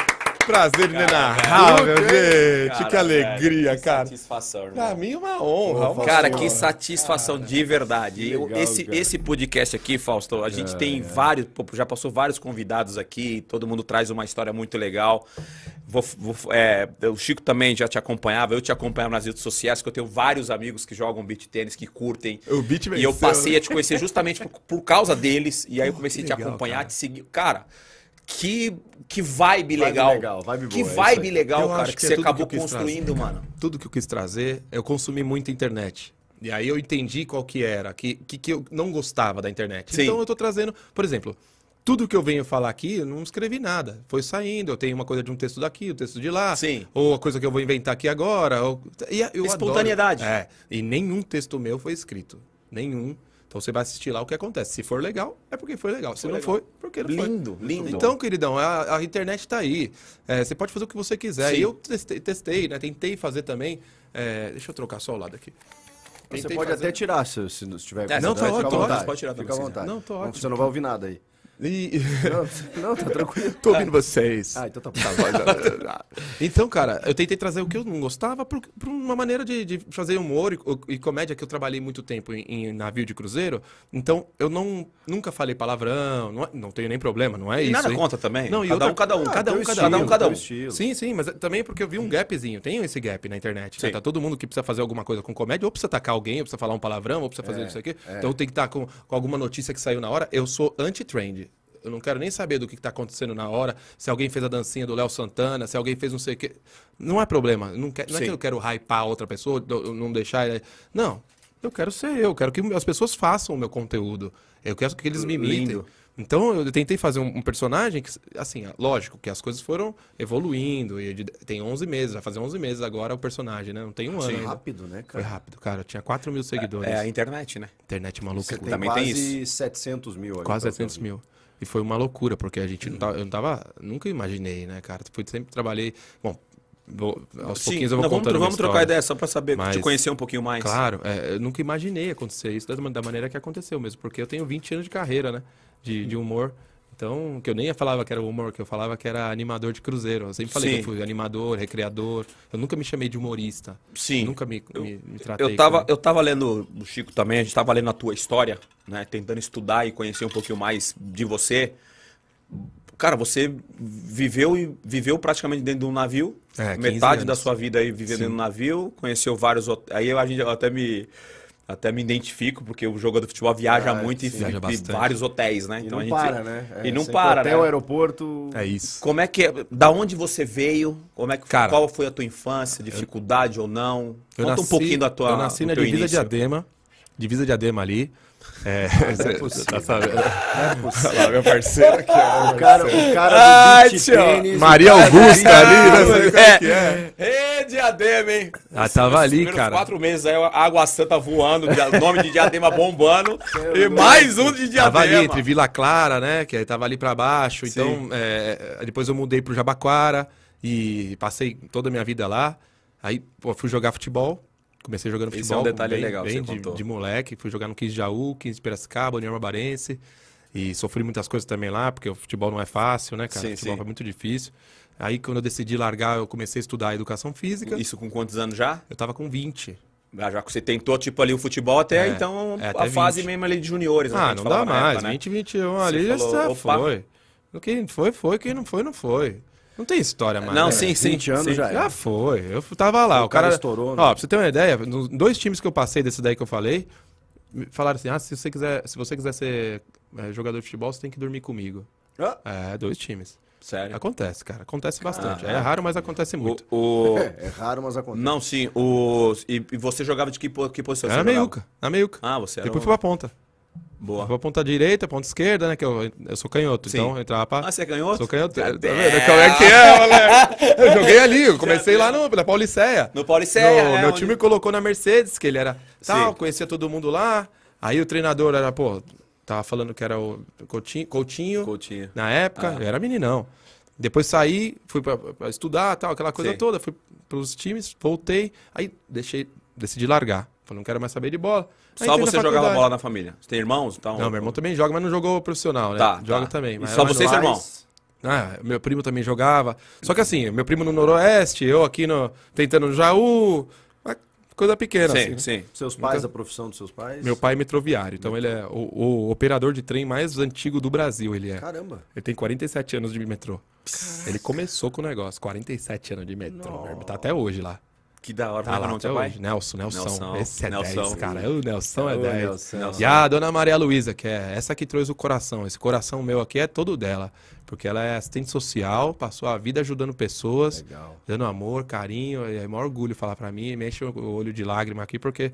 Prazer inenarrável, gente. Cara, que alegria, velho, que cara. Satisfação, irmão. Pra mim é uma honra. Cara, que satisfação de verdade. Legal, esse, cara. esse podcast aqui, Fausto, a gente tem vários, pô, já passou vários convidados aqui, todo mundo traz uma história muito legal. Vou- vou- é, o Chico também já te acompanhava, eu te acompanhava nas redes sociais, que eu tenho vários amigos que jogam beat tênis, que curtem. O beat E eu venceu, passei né? a te conhecer justamente por, por causa deles, e aí eu comecei a te legal, acompanhar, cara. te seguir. Cara, que, que vibe, Vibe legal. legal, vibe que boa, é vibe aí. legal, Eu cara, que, que é você que acabou quis construindo, mano. tudo que eu quis trazer, eu consumi muito internet. E aí eu entendi qual que era, que, que, que eu não gostava da internet. Sim. Então eu tô trazendo, por exemplo, tudo que eu venho falar aqui, eu não escrevi nada. Foi saindo, eu tenho uma coisa de um texto daqui, um texto de lá. Sim. Ou a coisa que eu vou inventar aqui agora. Ou... E eu Espontaneidade. adoro. É. E nenhum texto meu foi escrito. Nenhum. Então você vai assistir lá o que acontece. Se for legal, é porque foi legal. Se não legal. foi, porque não foi. Lindo, lindo. Então, queridão, a, a internet está aí. É, você pode fazer o que você quiser. Sim. E eu testei, testei, né? Tentei fazer também. É, deixa eu trocar só o lado aqui. Você Tentei pode fazer- até tirar se, se não estiver É, com não, tá à ótimo, vontade. pode tirar Fica à se vontade. Não, tô ótimo. Você não vai ouvir nada aí. E... Não, não, tá tranquilo. Tô ouvindo vocês. Ah, então tá bom. Então, cara, eu tentei trazer o que eu não gostava por, por uma maneira de, de fazer humor e, e comédia que eu trabalhei muito tempo em, em navio de cruzeiro. Então, eu não nunca falei palavrão, não, é- não tenho nem problema, não é E isso. nada hein? contra também. Não, cada outra- um, cada um. Ah, cada um, cada estilo, um, cada um. Sim, sim, mas é também porque eu vi um gapzinho. Tem esse gap na internet. Né? Tá todo mundo que precisa fazer alguma coisa com comédia, ou precisa atacar alguém, ou precisa falar um palavrão, ou precisa fazer isso aqui. Então tem que estar com, com alguma notícia que saiu na hora. Eu sou anti-trend. Eu não quero nem saber do que está acontecendo na hora, se alguém fez a dancinha do Léo Santana, se alguém fez não sei o quê. Não é problema. Não, quer, não é Sim. que eu quero hypar outra pessoa, não deixar. ele- Não. Eu quero ser eu, quero que as pessoas façam o meu conteúdo. Eu quero que eles me imitem. Então eu tentei fazer um, um personagem que, assim, lógico que as coisas foram evoluindo. E tem 11 meses, vai fazer 11 meses agora o personagem, né? Não tem um ano ainda. Rápido, né, Foi cara? rápido, cara. Eu tinha 4 mil seguidores. É a internet, né? Internet maluca. Você tem Também tem quase 700 mil. Quase pelo que eu 700 vi. mil. E foi uma loucura, porque a gente não tava, eu não tava. Nunca imaginei, né, cara? Fui, sempre trabalhei. Bom, vou, aos pouquinhos eu vou não, vamos, contando minha vamos trocar ideia só pra saber, Mas- te conhecer um pouquinho mais. Claro, é, eu nunca imaginei acontecer isso da, da maneira que aconteceu mesmo, porque eu tenho 20 anos de carreira, né? De, de humor. Então, que eu nem falava que era humor, que eu falava que era animador de cruzeiro. Eu sempre falei Sim. que eu fui animador, recreador. Eu nunca me chamei de humorista. Sim. Nunca me, me, me tratei. Eu tava, como- eu tava lendo o Chico também, a gente tava lendo a tua história, né? Tentando estudar e conhecer um pouquinho mais de você. Cara, você viveu e viveu praticamente dentro de um navio. É, 15 metade da anos. sua vida aí vivendo Sim. dentro de um navio, conheceu vários Aí eu, a gente, eu até me até me identifico, porque o jogador de futebol viaja Ah, muito e Viaja bastante. vários hotéis, né? E Então não a gente para, né? E É, não sempre para, Hotel, né? aeroporto. É isso. Como é que é, da onde você veio? Como é que Cara, qual foi a tua infância, dificuldade ou não? Eu Conta nasci, um pouquinho da tua Eu nasci na divisa início. de Adema. Divisa de Adema ali. É, Não é possível. tá é possível. Lá, meu parceiro aqui, ó. O cara, o cara Ai, do tio. tênis, Maria Augusta ali, né? Sabe qual que é? Ê, diadema, hein? Ah, tava ali, cara. quatro meses aí, a água santa voando, nome de diadema bombando. e mais um de diadema. Tava ali entre Vila Clara, né? Que aí tava ali pra baixo. Então, é, depois eu mudei pro Jabaquara e passei toda a minha vida lá. Aí, pô, fui jogar futebol. Comecei jogando Esse futebol. é um detalhe bem, legal bem de, de moleque. Fui jogar no 15 de Jaú, 15 de Piracicaba, União Barbarense. E sofri muitas coisas também lá, porque o futebol não é fácil, né, cara? Sim, o futebol sim. é muito difícil. Aí, quando eu decidi largar, eu comecei a estudar educação física. Isso com quantos anos já? Eu tava com 20. Já, já que você tentou, tipo, ali o futebol até, É, então, é, a até fase 20. mesmo ali de juniores. né, a Ah, não dá mais. época, né? 20, 21 Você ali falou, já opa. foi. Quem foi, foi. Quem não foi, não foi. Não tem história mais. Não, né? sim, sim. 20 anos sim. já é. Já foi. Eu tava lá. O, O cara cara, estourou, né? Ó, pra você ter uma ideia, nos dois times que eu passei desse daí que eu falei, me falaram assim: ah, se você quiser, se você quiser ser é, jogador de futebol, você tem que dormir comigo. Ah, É, dois times. Sério. Acontece, cara. Acontece bastante. Ah, É raro, mas acontece muito. O, o- é, é raro, mas acontece. Não, sim. O, e, e você jogava de que, que posição? Era meiuca. Na meiuca. Ah, você era Depois um- fui pra ponta. Boa. Pra ponta direita, ponta esquerda, né? Que eu, eu sou canhoto. Sim. Então eu entrava pra. Ah, você ganhou? Sou canhoto. Tá vendo É. como é que é, moleque? Eu joguei ali, eu comecei lá no, na Pauliceia. No Pauliceia, No- é, meu onde- time colocou na Mercedes, que ele era tal, Sim. conhecia todo mundo lá. Aí o treinador era, pô, tava falando que era o Coutinho, Coutinho Coutinho. na época, Ah. eu era meninão. Depois saí, fui pra, pra estudar, tal, aquela coisa Sim. toda, fui pros times, voltei, aí deixei, decidi largar. Falei, não quero mais saber de bola. Só você jogava bola na família? Você tem irmãos? Então... Não, meu irmão também joga, mas não jogou profissional, né? Tá, joga tá. também. E só você e seu irmão? Ah, meu primo também jogava. Só que assim, meu primo no Noroeste, eu aqui no, tentando no Jaú, coisa pequena. Sim, assim, né? sim. Seus pais, a profissão dos seus pais? Meu pai é metroviário, então ele é o, o operador de trem mais antigo do Brasil, ele é. Caramba. Ele tem 47 anos de metrô. Ele começou com o negócio, 47 anos de metrô. Tá até hoje lá. Que da hora. Tá é lá até hoje. Nelson, Nelson. Nelson, Esse é Nelson. 10, cara. O Nelson é Ô, 10. Nelson. E a dona Maria Luísa, que é essa que trouxe o coração. Esse coração meu aqui é todo dela. Porque ela é assistente social, passou a vida ajudando pessoas, Legal. dando amor, carinho. É maior orgulho falar pra mim. Me enche o olho de lágrima aqui, porque,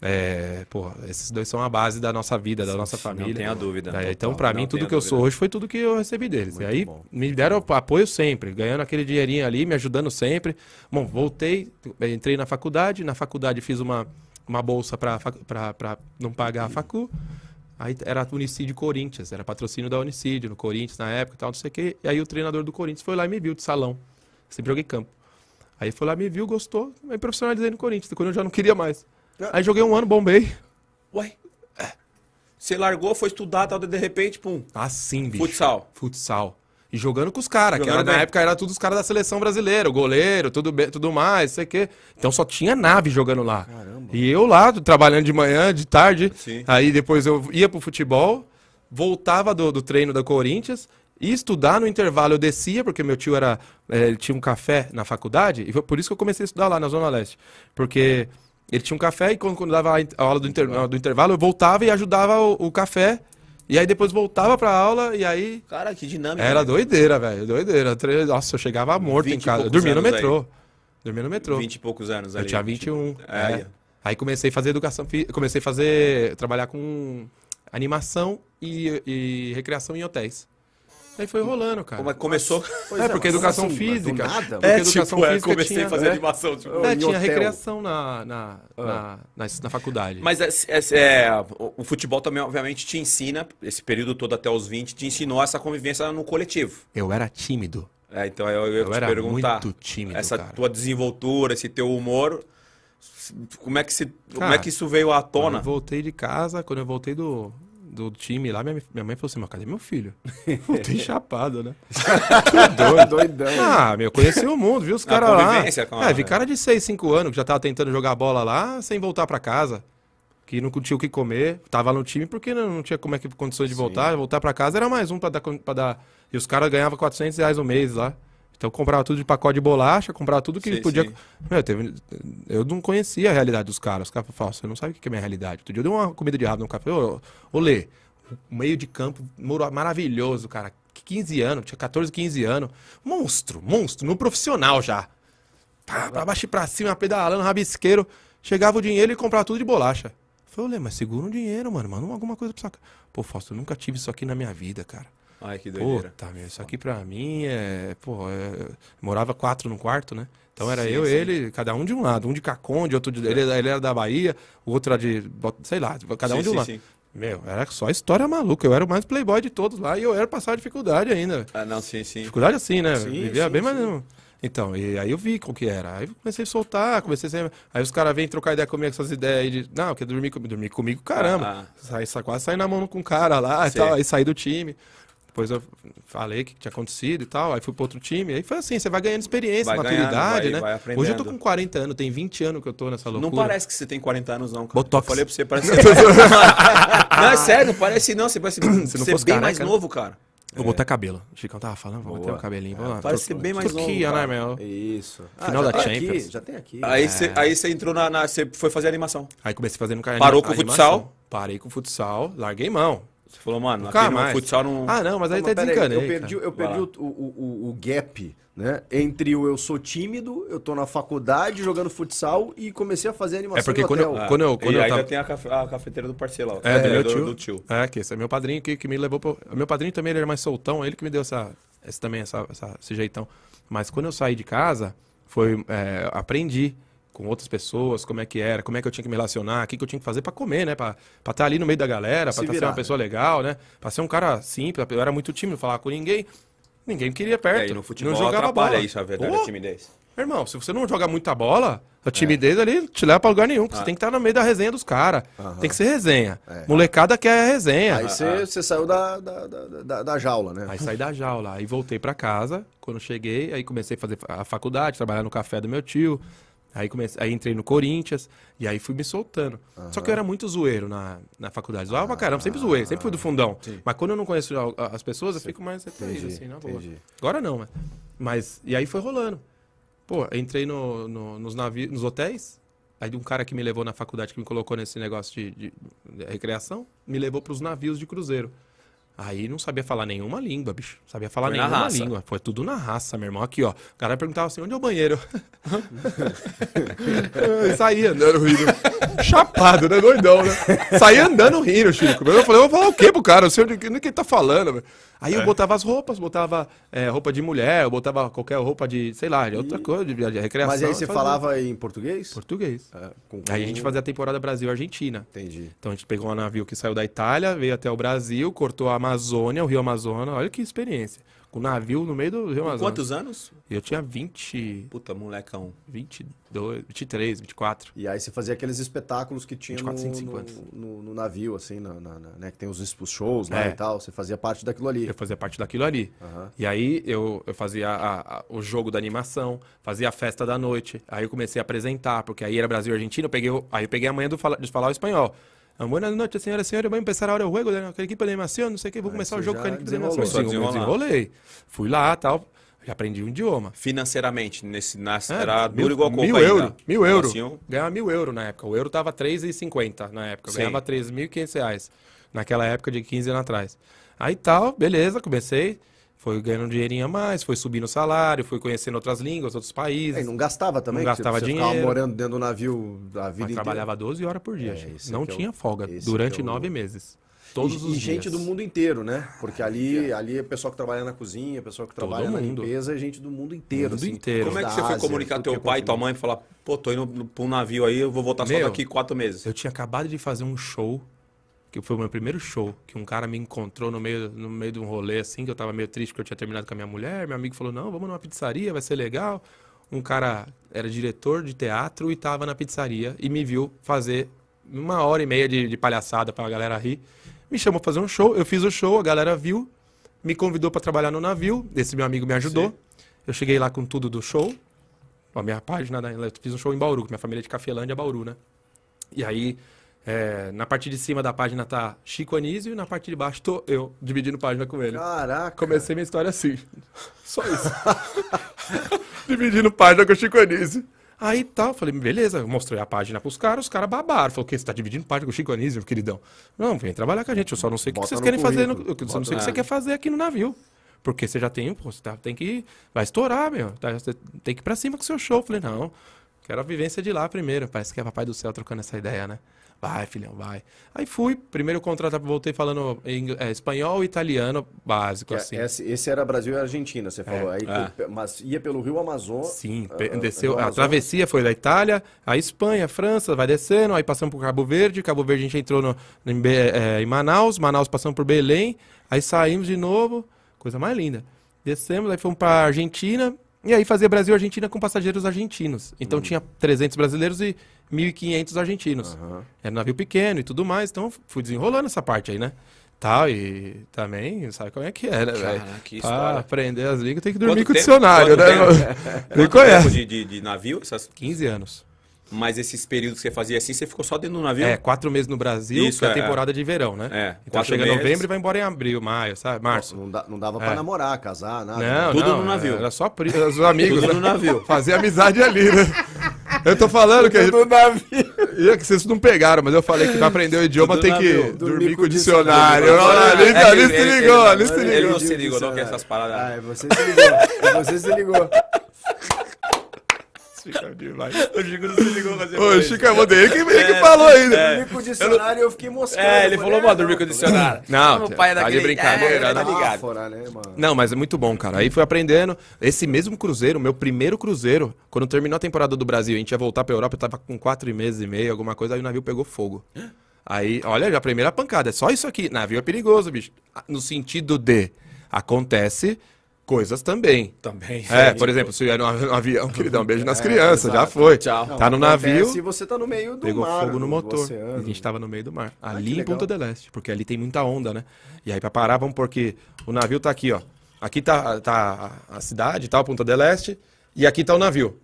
é, pô, esses dois são a base da nossa vida, da nossa família. Não tenha dúvida. É, então, não mim, tudo que eu dúvida. sou hoje foi tudo que eu recebi deles. Muito e aí, bom. me deram apoio sempre, ganhando aquele dinheirinho ali, me ajudando sempre. Bom, voltei, entrei na faculdade. Na faculdade fiz uma, uma bolsa pra não pagar a facu. Aí era a Unicídio Corinthians, era patrocínio da Unicídio, no Corinthians na época e tal, não sei o quê. E aí o treinador do Corinthians foi lá e me viu de salão. Sempre joguei campo. Aí foi lá, me viu, gostou, aí profissionalizei no Corinthians. Quando eu já não queria mais. Aí joguei um ano, bombei. Ué? É. Você largou, foi estudar, tal, de repente, pum. Assim, bicho. Futsal. Futsal. E jogando com os caras, que era, na época era tudo os caras da seleção brasileira, o goleiro, tudo, tudo mais, sei o quê. Então só tinha nave jogando lá. Caramba. E eu lá, trabalhando de manhã, de tarde. Sim. Aí depois eu ia pro futebol, voltava do, do treino da Corinthians, ia estudar no intervalo, eu descia, porque meu tio era. eh, ele tinha um café na faculdade, e foi por isso que eu comecei a estudar lá na Zona Leste. Porque ele tinha um café e quando, quando dava a aula do, inter- do intervalo, eu voltava e ajudava o, o café. E aí depois voltava pra aula e aí Cara, que dinâmica. era né? doideira, velho. Doideira. Nossa, eu chegava morto 20 em casa. Eu dormia no metrô. Dormia no metrô. 20 e poucos anos eu ali. tinha 21. É, é. aí. Aí comecei a fazer educação. Comecei a fazer. trabalhar com animação e, e recreação em hotéis. Aí foi rolando, cara. Como é que começou? Pois É, porque mas educação assim, física- nada? Porque É, educação tipo, é, física comecei tinha- a fazer é. animação. Tipo. É, tinha hotel. recreação na, na, Ah. na, na, na faculdade. Mas é, é- é, o, futebol também, obviamente, te ensina, esse período todo até os 20, te ensinou essa convivência no coletivo. Eu era tímido. É, então eu, eu Eu te era perguntar. muito tímido, essa cara. tua desenvoltura, esse teu humor, como é que, se, como Cara, é que isso veio à Quando tona? eu voltei de casa, quando eu voltei do, do time lá, minha, minha mãe falou assim, mas cadê meu filho? Voltei chapado, né? Doidão. Ah, meu, conheci o mundo, viu os A caras lá. É, vi cara de 6, 5 anos que já tava tentando jogar bola lá sem voltar pra casa. Que não tinha o que comer, tava no time porque não, não tinha como é que condições de voltar. Voltar pra casa era mais um pra dar. Pra dar... E os caras ganhavam 400 reais no mês lá. Então eu comprava tudo de pacote de bolacha, comprava tudo que Sim, podia. sim. Meu, teve... Eu não conhecia a realidade dos caras. Os caras falavam, você não sabe o que é minha realidade. Outro dia eu dei uma comida de rabo no café. Ô, ô Lê, meio de campo maravilhoso, cara. 15 anos, tinha 14, 15 anos. Monstro, monstro, no profissional já. Pá, pra baixo e pra cima, pedalando, rabisqueiro. Chegava o dinheiro e comprava tudo de bolacha. Falei, Lê, mas segura um dinheiro, mano. Manda alguma coisa pra sua casa. Pô, Fausto, eu nunca tive isso aqui na minha vida, cara. Ai, que doideira. Puta, meu, isso aqui pra mim é. Pô, é... morava quatro no quarto, né? Então era Sim, eu, sim. ele, cada um de um lado. Um de Caconde, outro de. Ele, ele era da Bahia, o outro era de. Sei lá, cada um Sim, de um lado. Meu, era só história maluca. Eu era o mais playboy de todos lá e eu era passar dificuldade ainda. Ah, não, sim, sim. Dificuldade assim, né? Sim, Vivia bem, mas não. Então, e aí eu vi qual que era. Aí comecei a soltar, comecei a ser... Aí os caras vêm trocar ideia comigo com essas ideias aí de. Não, quer dormir comigo? Dormir comigo, caramba. Ah. Sai, sa- quase saí na mão com o cara lá e tal. Aí saí do time. Depois eu falei o que tinha acontecido e tal. Aí fui pro outro time. Aí foi assim, você vai ganhando experiência, Vai maturidade, ganhando, vai- né? vai. Hoje eu tô com 40 anos, tem 20 anos que eu tô nessa Não loucura. parece que você tem 40 anos, não, cara. Botox. Eu falei pra você, parece que Não, é sério, não parece não. Você parece não ser bem mais né? novo, cara. Vou botar cabelo. O Chicão tava falando, vou Boa. botar o cabelinho. Vou lá. parece ser bem mais Turquia, novo, né, meu? Isso. Final já da tem Champions. Aqui, já tem aqui. Aí É. você aí você entrou na, na- Você foi fazer animação. Aí comecei fazendo Parou com o futsal? Parei com o futsal, larguei mão. Você falou, mano, Nunca aqui no mais. futsal não. Ah, não, mas aí Não, peraí, desencanei. eu perdi, cara. eu perdi o, o, o, o gap, né? Entre o eu sou tímido, eu tô na faculdade jogando futsal e comecei a fazer animação É porque quando hotel. eu- Ah, quando eu- quando e eu ainda tava- tem a, cafe- a cafeteira do parceiro lá. É, do meu do, tio. do tio. É, que esse é meu padrinho que, que me levou pro... Meu padrinho também ele era mais soltão, ele que me deu essa, esse, também essa, essa- esse jeitão. Mas quando eu saí de casa, foi é, aprendi com outras pessoas como é que era, como é que eu tinha que me relacionar, o que, que eu tinha que fazer pra comer, né? Pra estar ali no meio da galera, tá ser virar, uma pessoa legal, né? Pra ser um cara simples, eu era muito tímido, falava com ninguém. Ninguém queria É, perto. e no futebol não jogava atrapalha bola. isso, a verdade, Pô, a timidez. Meu irmão, se você não joga muita bola, a timidez ali te leva pra lugar nenhum. porque Ah. Você tem que estar no meio da resenha dos caras. Tem que ser resenha. É. Molecada quer resenha. Aí você você saiu da, da, da, da- jaula, né? Aí saí da jaula, aí voltei pra casa. Quando cheguei, aí comecei a fazer a faculdade, trabalhar no café do meu tio. Aí, comecei, aí entrei no Corinthians e aí fui me soltando. Só que eu era muito zoeiro na, na faculdade. Zoava pra caramba, sempre zoei, sempre fui do fundão. Mas quando eu não conheço as pessoas, eu fico mais retraído, Entendi, assim, na boa. entendi. Agora não, mas, mas. E aí foi rolando. Pô, entrei no, no- nos, navios, nos hotéis. Aí um cara que me levou na faculdade, que me colocou nesse negócio de, de- de recreação, me levou pros navios de cruzeiro. Aí não sabia falar nenhuma língua, bicho. Sabia falar Foi nenhuma raça. língua. Foi tudo na raça, meu irmão. Aqui, ó. O cara perguntava assim, onde é o banheiro? Saía andando rindo. Chapado, né? Doidão, né? Saía andando rindo, Chico. Eu falei, eu vou falar o quê pro cara? Eu sei onde que ele tá falando, velho. Aí É. eu botava as roupas, botava é, roupa de mulher, eu botava qualquer roupa de, sei lá, de outra coisa, de, de recreação. Mas aí você falava em português? Português. É, com- Aí a gente fazia a temporada Brasil-Argentina. Entendi. Então a gente pegou um navio que saiu da Itália, veio até o Brasil, cortou a Amazônia, o Rio Amazonas. Olha que experiência. Com o navio no meio do Rio Amazonas. quantos anos? Eu tinha 20, Puta, molecão. 22, 23, 24. E aí você fazia aqueles espetáculos que tinha 24, no, 25 no, no- no navio, assim, na, na- na- né? Que tem os, os shows lá É. e tal. Você fazia parte daquilo ali. Eu fazia parte daquilo ali. Aham. E aí eu, eu fazia a- a- o jogo da animação, fazia a festa da noite. Aí eu comecei a apresentar, porque aí era Brasil e Argentina, eu peguei, aí eu peguei a manhã do fala- de falar o espanhol. Ah, Buenas noches, senhoras e senhores. Vamos começar agora o jogo da equipe de animação, não sei o que. Vou começar o jogo com a equipe de animação. desenrolou. Desenrolei. Fui lá tal. Já aprendi um idioma. Financeiramente, nesse, nessa, É, era mil- duro igual Mil ainda. euros. Mil euros. Assim, Ganhava mil euros na época. O euro tava 3,50 na época. Eu Sim. ganhava 3.500 reais. Naquela época de 15 anos atrás. Aí tal, beleza, comecei. Foi ganhando um dinheirinho a mais, foi subindo o salário, fui conhecendo outras línguas, outros países. É, e não gastava também? Não que gastava você dinheiro. ficava morando dentro do navio a vida Mas inteira. trabalhava 12 horas por dia. É, não é o- tinha folga esse durante que é o- nove meses. Todos e, os e dias. gente do mundo inteiro, né? Porque ali, ali é pessoal que trabalha na cozinha, pessoal que Todo trabalha na mundo. limpeza, é gente do mundo inteiro. Mundo assim. inteiro. Como é que você foi Ásia, comunicar teu é pai e tua mãe e falar, pô, tô indo pra um navio aí, eu vou voltar só Meu, daqui quatro meses? Eu tinha acabado de fazer um show, que foi o meu primeiro show, que um cara me encontrou no meio, no meio de um rolê assim, que eu tava meio triste porque eu tinha terminado com a minha mulher. Meu amigo falou: não, vamos numa pizzaria, vai ser legal. Um cara era diretor de teatro e tava na pizzaria e me viu fazer uma hora e meia de, de palhaçada pra galera rir. Me chamou pra fazer um show, eu fiz o show, a galera viu, me convidou pra trabalhar no navio, esse meu amigo me ajudou. Eu cheguei lá com tudo do show, a minha página, né, eu fiz um show em Bauru, que minha família é de Cafelândia, Bauru, né? E aí, é, na parte de cima da página tá Chico Anísio e na parte de baixo tô eu, dividindo página com ele. Caraca. Comecei minha história assim. Só isso. Dividindo página com o Chico Anísio. Aí tal, falei, beleza, mostrei a página pros caras, os caras babaram. Falou, o quê? Você tá dividindo página com o Chico Anísio, queridão? Não, vem trabalhar com a gente, eu só não sei o que Bota vocês querem fazer, no, currículo. eu só não sei o que Bota- você quer fazer aqui no navio. Porque você já tem, pô, você tá- tem que. Vai estourar, meu. Tá, você tem que ir pra cima com o seu show. Falei, não, quero a vivência de lá primeiro. Parece que é Papai do Céu trocando essa ideia, né? Vai, filhão, vai. Aí fui, primeiro contrato, voltei falando em é, espanhol e italiano básico, Que assim. esse, esse era Brasil e Argentina, você falou. Aí, É. tu- mas ia pelo Rio Amazonas. Sim, ah, ah, desceu. Rio A Amazonas. travessia foi da Itália, a Espanha, a França, vai descendo, aí passamos por Cabo Verde, Cabo Verde a gente entrou no, em, eh, em Manaus, Manaus passamos por Belém, aí saímos de novo, coisa mais linda. Descemos, aí fomos pra Argentina, e aí fazia Brasil e Argentina com passageiros argentinos. Então tinha 300 brasileiros e 1.500 argentinos. Aham. Era um navio pequeno e tudo mais, então fui desenrolando essa parte aí, né? Tal, e também, sabe como é que é, né, velho? Pra história. aprender as línguas tem que dormir Quanto com o dicionário, Quanto né? tempo? Me Quanto conhece. tempo de, de, de navio? Essas... 15 anos. Mas esses períodos que você fazia assim, você ficou só dentro do navio? É, quatro meses no Brasil, Isso, que é a é. temporada de verão, né? É, Então chega em meses. novembro e vai embora em abril, maio, sabe? Março. Não, não dava pra É. namorar, casar, nada. Não, Tudo não, no navio. Era só pri- os amigos, Tudo né? no navio. Fazer amizade ali, né? Eu tô falando que a gente... E é que vocês não pegaram, mas eu falei que pra aprender o idioma tem que navio. dormir com o dicionário. Ali, É, ali ele- se ele- ligou, ele- ali se ele- ligou. não se ligou, não, que essas paradas- Ah, é você se ligou. É você se ligou. Chico demais. O Chico não se ligou fazer Ô, Chico é dele que, ele que falou ainda. Dormi com o dicionário e eu fiquei moscando. É, ele falou, falei, mano, ah, dormir com o não, dicionário. Não, meu pai é tá de daquele... brincadeira, é, tá né? ligado. Né, mano? Não, mas é muito bom, cara. Aí fui aprendendo. Esse mesmo cruzeiro, meu primeiro cruzeiro, quando terminou a temporada do Brasil, a gente ia voltar pra Europa, eu tava com quatro meses e meio, alguma coisa, aí o navio pegou fogo. Aí, olha, já a primeira pancada, é só isso aqui. Navio é perigoso, bicho. No sentido de acontece coisas também. Também. É, por exemplo, se vier no avião, queridão, um beijo nas É, crianças, já exato. foi. Tchau. Não, Tá no navio. Se você tá no meio do Pegou mar, fogo no motor. oceano. A gente tava no meio do mar. Ah, Ali em Ponta del Este, porque ali tem muita onda, né? E aí pra parar, vamos porque o navio tá aqui, ó. Aqui tá, tá a a cidade, tá, o Ponta del Este, e aqui tá o navio.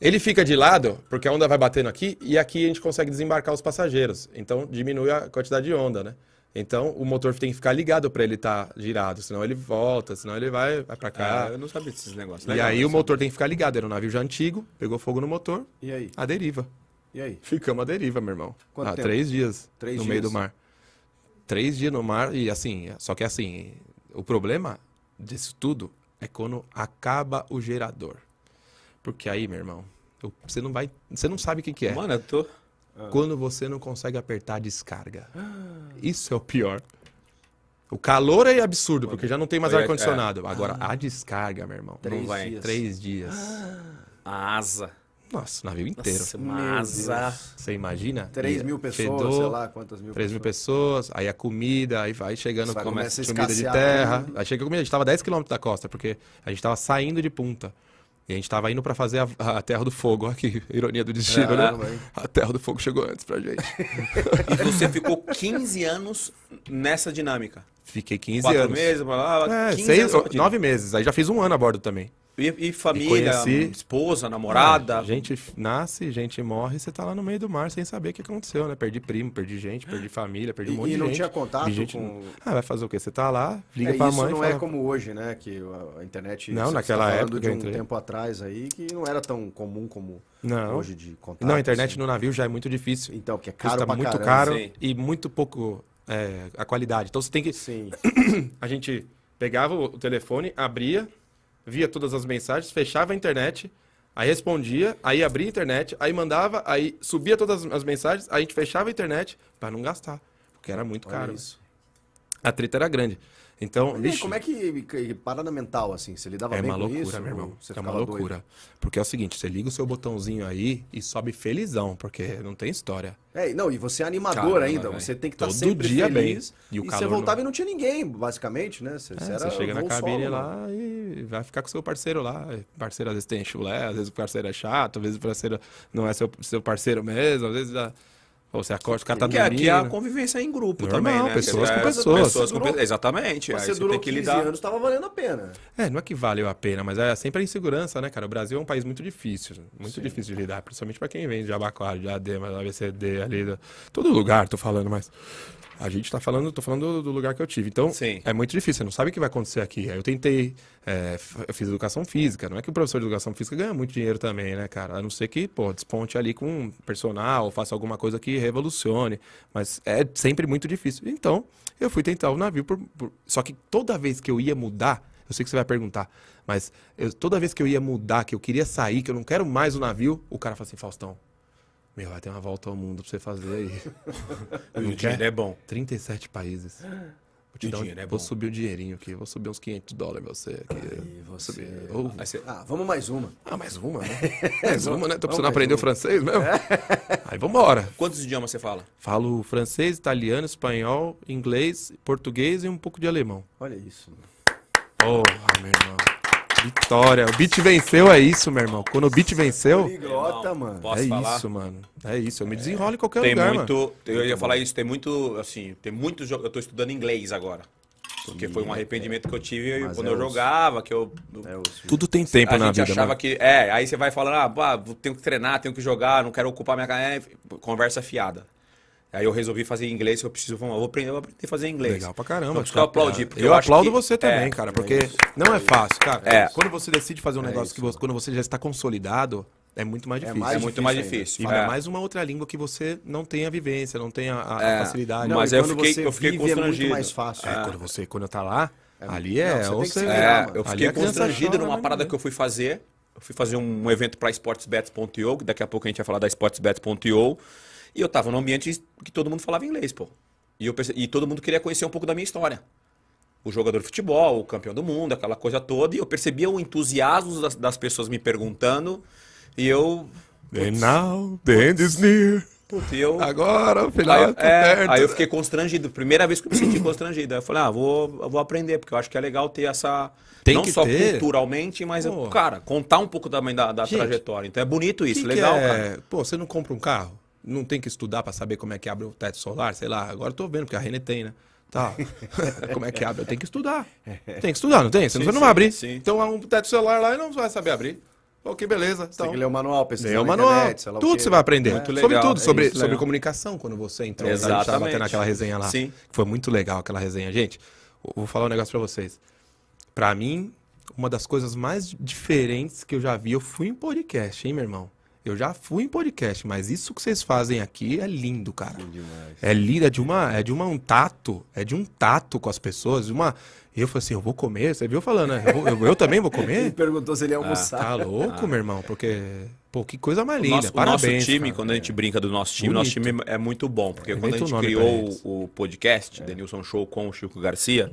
Ele fica de lado, porque a onda vai batendo aqui, e aqui a gente consegue desembarcar os passageiros. Então diminui a quantidade de onda, né? Então o motor tem que ficar ligado pra ele estar girado, senão ele volta, senão ele vai, vai pra cá. Ah, eu não sabia desses negócios. e Legal, aí o motor tem que ficar ligado. Era um navio já antigo, pegou fogo no motor, E aí? a deriva. E aí? Ficamos à deriva, meu irmão. Quanto ah, tempo? três dias Três no dias? meio do mar. Três dias no mar e assim, só que assim, o problema disso tudo é quando acaba o gerador. Porque aí, meu irmão, você não vai, você não sabe o que, que é. Mano, eu tô... Quando você não consegue apertar a descarga. Isso é o pior. O calor é absurdo, porque já não tem mais Foi, é, ar-condicionado. Agora, a descarga, meu irmão. Três não vai. dias. Três dias. A asa. Nossa, o navio inteiro. Nossa, uma asa. Você imagina? 3 E mil pessoas, fedor, sei lá quantas mil 3 mil pessoas. aí a comida, aí vai chegando Vai com começa a comida de terra. Aí chega a comida, a gente tava 10 km da costa, porque a gente tava saindo de punta. E a gente tava indo pra fazer a, a Terra do Fogo. Olha que ironia do destino, Caramba, né? hein? A Terra do Fogo chegou antes pra gente. E você ficou 15 anos nessa dinâmica. Fiquei 15 Quatro anos. meses, blá, blá, blá, É, 15 seis, anos nove meses. Aí já fiz um ano a bordo também. E, e família, conheci- esposa, namorada. Ah, gente nasce, gente morre, você tá lá no meio do mar sem saber o que aconteceu, né? Perdi primo, perdi gente, perdi família, perdi um E- monte e de não gente. tinha contato gente com- Ah, vai fazer o quê? Você tá lá, liga É, pra isso mãe e não fala... é como hoje, né? Que a, internet. Não, naquela tá falando época de um entrei. tempo atrás aí que não era tão comum como Não. hoje de contato. Não, a internet assim. no navio já é muito difícil. Então, que é caro Custa pra muito caramba. caro Sim. e muito pouco é, a qualidade. Então você tem que. Sim. A gente pegava o telefone, abria, via todas as mensagens, fechava a internet, aí respondia, aí abria a internet, aí mandava, aí subia todas as mensagens, aí a gente fechava a internet para não gastar, porque era muito Olha caro. isso. A treta era grande. Então, E bicho, como é que, que parada mental, assim? Você lidava é bem uma com loucura, isso? meu irmão. Ou Você é uma loucura. doido? Porque é o seguinte, você liga o seu botãozinho aí e sobe felizão, porque não tem história. É, não, e você é animador Caramba, ainda. velho. Você tem que estar Todo sempre dia feliz. bem. E o você calor voltava não- e não tinha ninguém, basicamente, né? Você, É, você, você chega na cabine solo, lá e vai ficar com seu parceiro lá. O parceiro às vezes tem chulé, às vezes o parceiro é chato, às vezes o parceiro não é seu, seu parceiro mesmo, às vezes. dá- Ou você acorda, o cara tá Porque aqui é a dormindo. convivência em grupo Normal, também, né? pessoas com pessoas. pessoas com pe- Exatamente. aí Você você durou tem que 15 lidar. anos, tava valendo a pena. É, não é que valeu a pena, mas é sempre a insegurança, né, cara? O Brasil é um país muito difícil, muito difícil de lidar, principalmente pra quem vem de Abaquara, de Adema, da ABCD, ali, da... todo lugar, tô falando, mas a gente tá falando, tô falando do, lugar que eu tive. Então, Sim. é muito difícil, você não sabe o que vai acontecer aqui. Aí eu tentei, é, eu fiz educação física, não é que o professor de educação física ganha muito dinheiro também, né, cara? A não ser que, pô, desponte ali com um personal, faça alguma coisa que revolucione, mas é sempre muito difícil. Então, eu fui tentar o navio, por, por- só que toda vez que eu ia mudar, eu sei que você vai perguntar, mas eu- toda vez que eu ia mudar, que eu queria sair, que eu não quero mais o navio, o cara fala assim, Faustão, meu, vai ter uma volta ao mundo pra você fazer aí. E Não o dinheiro é bom. 37 países. Vou, te dar um- dinheiro é vou bom. subir o dinheirinho aqui, vou subir uns 500 dólares pra você aqui. E você... Subir. Oh, Aí você- Ah, vamos mais uma. Ah, mais uma, né? Mais uma, né? Tô precisando aprender o francês mesmo. Aí vambora. Quantos idiomas você fala? Falo francês, italiano, espanhol, inglês, português e um pouco de alemão. Olha isso. Porra, meu irmão. Vitória. O beat venceu, é isso, meu irmão. Quando o beat venceu, Poliglota, mano. Posso é falar? isso, mano. É isso. Eu me desenrolo em qualquer Tem lugar, muito. mano. Eu ia falar isso, tem muito. Assim, tem muito. jo- Eu tô estudando inglês agora. Porque foi um arrependimento que eu tive Mas quando é eu osso. jogava, que eu. É. Tudo tem tempo a na gente vida, achava mano. que. É, aí você vai falando, ah, pá, vou- tenho que treinar, tenho que jogar, não quero ocupar minha canela. Conversa fiada. Aí eu resolvi fazer inglês, eu preciso, vou aprender, vou aprender a fazer inglês. Legal pra caramba. Então, eu aplaudi, porque eu, eu aplaudo que- você também, é, cara, porque não é fácil, cara. É. Quando você decide fazer um negócio isso, que você, quando você já está consolidado, é muito mais É difícil. mais É muito difícil mais ainda. difícil. E é. mais uma outra língua que você não tem a vivência, não tem a, a- É. facilidade. Não, Mas eu fiquei- você eu fiquei vive, é muito constrangido. mais fácil. É, quando você quando tá lá, ali é. Não, você você- virar, É, eu fiquei constrangido numa né, parada que eu fui fazer. Eu fui fazer um evento pra sportsbets.io, que daqui a pouco a gente vai falar da sportsbets.io. E eu tava num ambiente que todo mundo falava inglês, pô. E, eu perce- e todo mundo queria conhecer um pouco da minha história. O jogador de futebol, o campeão do mundo, aquela coisa toda. E eu percebia o entusiasmo das, das pessoas me perguntando. E eu. And now, the end is near. Putz, eu Agora, o final Aí, tá é, perto. aí eu fiquei constrangido. Primeira vez que eu me senti constrangido. Aí eu falei, ah, vou, eu vou aprender, porque eu acho que é legal ter essa. Tem não que só ter. culturalmente, mas, Pô. cara, contar um pouco também da, da Gente, trajetória. Então é bonito isso, Que que legal, é- cara. Pô, você não compra um carro? Não tem que estudar pra saber como é que abre o teto solar? Sei lá, agora eu tô vendo, porque a René tem, né? Tá. como é que abre? Tem que estudar. Tem que estudar, não tem? Sim, você não vai abrir. sim. Então há um teto solar lá e não vai saber abrir. Ok, beleza. Tem Então, que ler o manual, pesquisar Lê o manual. internet, sei lá o tudo você vai aprender. Muito sobre legal, tudo. é Sobre, isso, sobre legal. comunicação, quando você entrou. A gente tava Exatamente. batendo aquela resenha lá. Sim. Foi muito legal aquela resenha. Gente, eu vou falar um negócio pra vocês. Pra mim, uma das coisas mais diferentes que eu já vi, eu fui em podcast, hein, meu irmão? Eu já fui em podcast, mas isso que vocês fazem aqui é lindo, cara. É lindo, é de uma, é de uma um tato, é de um tato com as pessoas, de uma. Eu falei assim, eu vou comer, você viu falando, né? Eu, vou- eu- eu também vou Ele comer? perguntou se ele ia almoçar. Tá louco, meu irmão, porque pô, que coisa mais O linda. nosso, o Parabéns. nosso time, cara. quando a gente brinca do nosso time, nosso Bonito. time é muito bom. Porque quando a gente criou o, o podcast, Denilson Show com o Chico Garcia,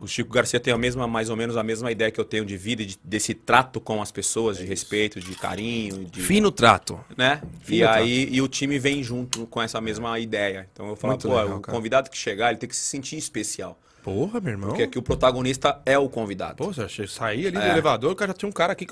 o Chico Garcia tem a mesma, mais ou menos a mesma ideia que eu tenho de vida, de- desse trato com as pessoas, de respeito, de carinho, de. Fino trato. né? Fino E trato. aí e o time vem junto com essa mesma ideia. Então eu falo, Muito pô, legal, o convidado que chegar, ele tem que se sentir especial. Porra, meu irmão. Porque aqui o protagonista é o convidado. Pô, achei- saí ali do É. elevador, o cara já tinha um cara aqui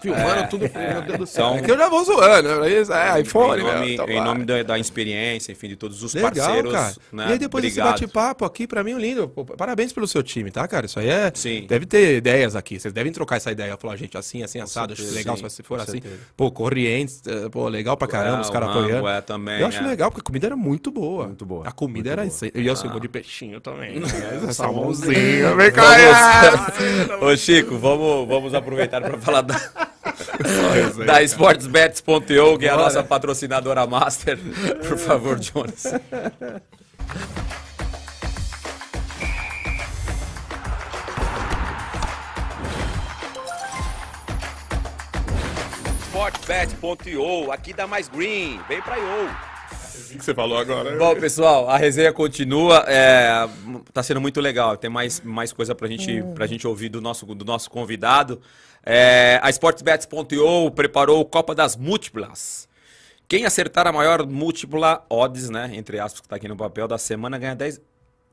filmando tudo. Meu Deus do céu. Então- é que eu já vou zoando, né? Isso, É, iPhone, em nome? Tá em nome da, da experiência, enfim, de todos os Legal, parceiros. cara. Né? E aí depois Obrigado. desse bate-papo aqui, pra mim, é lindo. Pô, parabéns pelo seu time, tá, cara? Isso aí é... Sim. Deve ter ideias aqui. Vocês devem trocar essa ideia. Falar, gente, assim, assim, assado. Acho certeza, legal sim, se for com assim. certeza. Pô, Corrientes, eh, pô, legal pra caramba, É, os caras apoiando. é também, Eu acho é. legal, porque a comida era muito boa. Muito boa, A comida muito era... boa. E eu sou de peixinho também. né? Salmãozinho. Vem cá. Ô Chico, vamos, aproveitar para falar da, da SportsBets.io, que é a nossa patrocinadora master. Por favor, Jonas. SportsBet.io, aqui dá mais green, vem pra IO. O que você falou agora? Bom, pessoal, a resenha continua. É, tá sendo muito legal. Tem mais, mais coisa pra gente, pra gente ouvir do nosso, do nosso convidado. É, a SportsBets.io preparou o Copa das Múltiplas. Quem acertar a maior múltipla odds, né? Entre aspas, que tá aqui no papel, da semana ganha 10,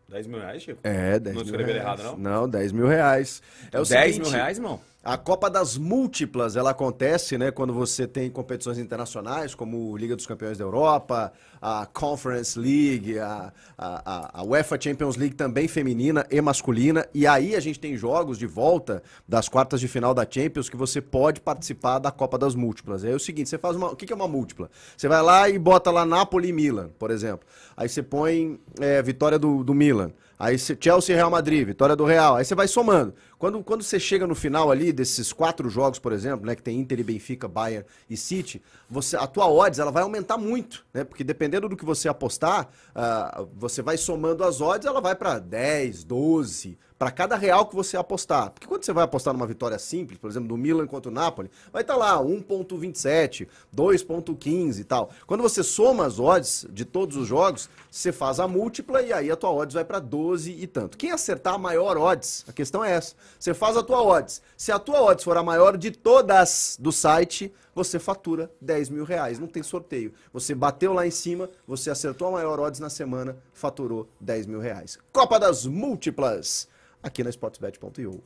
10 mil reais, Chico? É, 10 Não mil escreveram reais. errado, não? Não, 10 mil reais. É o 10 seguinte, mil reais, irmão? A Copa das Múltiplas, ela acontece, né, quando você tem competições internacionais, como Liga dos Campeões da Europa, a Conference League, a, a, a, UEFA Champions League também feminina e masculina, e aí a gente tem jogos de volta das quartas de final da Champions que você pode participar da Copa das Múltiplas. É o seguinte, você faz uma... O que é uma múltipla? Você vai lá e bota lá Napoli e Milan, por exemplo. Aí você põe é, vitória do, do Milan. Aí Chelsea Real Madrid, vitória do Real. Aí você vai somando. Quando, quando você chega no final ali desses quatro jogos, por exemplo, né, que tem Inter e Benfica, Bayern e City, você, a tua odds ela vai aumentar muito, né? Porque dependendo do que você apostar, uh, você vai somando as odds, ela vai para 10, 12, para cada real que você apostar. Porque quando você vai apostar numa vitória simples, por exemplo, do Milan contra o Napoli, vai estar tá lá 1.27, 2.15 e tal. Quando você soma as odds de todos os jogos, você faz a múltipla e aí a tua odds vai para 12 e tanto. Quem acertar a maior odds, a questão é essa. Você faz a tua odds. Se a tua odds for a maior de todas do site, você fatura 10 mil reais. Não tem sorteio. Você bateu lá em cima, você acertou a maior odds na semana, faturou 10 mil reais. Copa das Múltiplas aqui na sportsbet.io.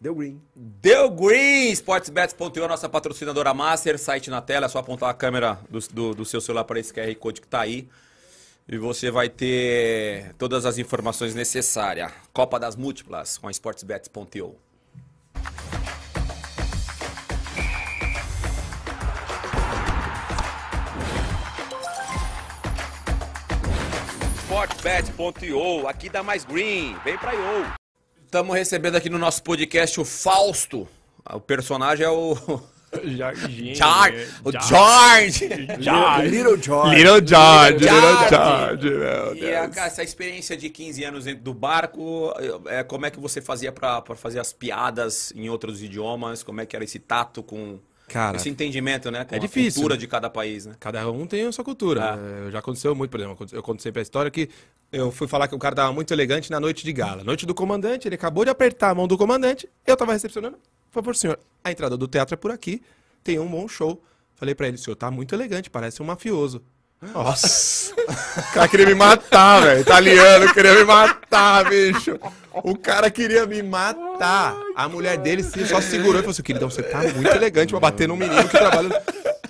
Deu green. Deu green! Sportsbets.io, nossa patrocinadora master, site na tela, é só apontar a câmera do, do, do seu celular para esse QR Code que está aí. E você vai ter todas as informações necessárias. Copa das Múltiplas com a sportsbets.io. Sportbet.io, aqui dá mais green, vem pra IO. Estamos recebendo aqui no nosso podcast o Fausto. O personagem é o. Jorginho. George. O George. George. Little George. Little George. Little George. George, meu E a, Deus. cara, essa experiência de 15 anos dentro do barco, é, como é que você fazia pra fazer as piadas em outros idiomas? Como é que era esse tato com Cara, esse entendimento, né? Com é a difícil, cultura né? de cada país, né? Cada um tem a sua cultura. Ah. É, Já aconteceu muito, por exemplo, eu conto sempre a história que eu fui falar que o cara tava muito elegante na noite de gala. Noite do comandante, ele acabou de apertar a mão do comandante, eu tava recepcionando. Por favor, senhor, a entrada do teatro é por aqui, tem um bom show. Falei pra ele, senhor, tá muito elegante, parece um mafioso. Nossa! o cara queria me matar, velho. Italiano queria me matar, bicho. O cara queria me matar. A mulher dele só segurou e falou assim: queridão, você tá muito elegante pra bater num menino que trabalha.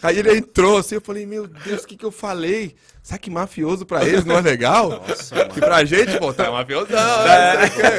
Aí ele entrou assim, eu falei, meu Deus, o que que eu falei? Sabe que mafioso pra eles não é legal? Nossa, que pra gente, pô, tá mafioso não, né?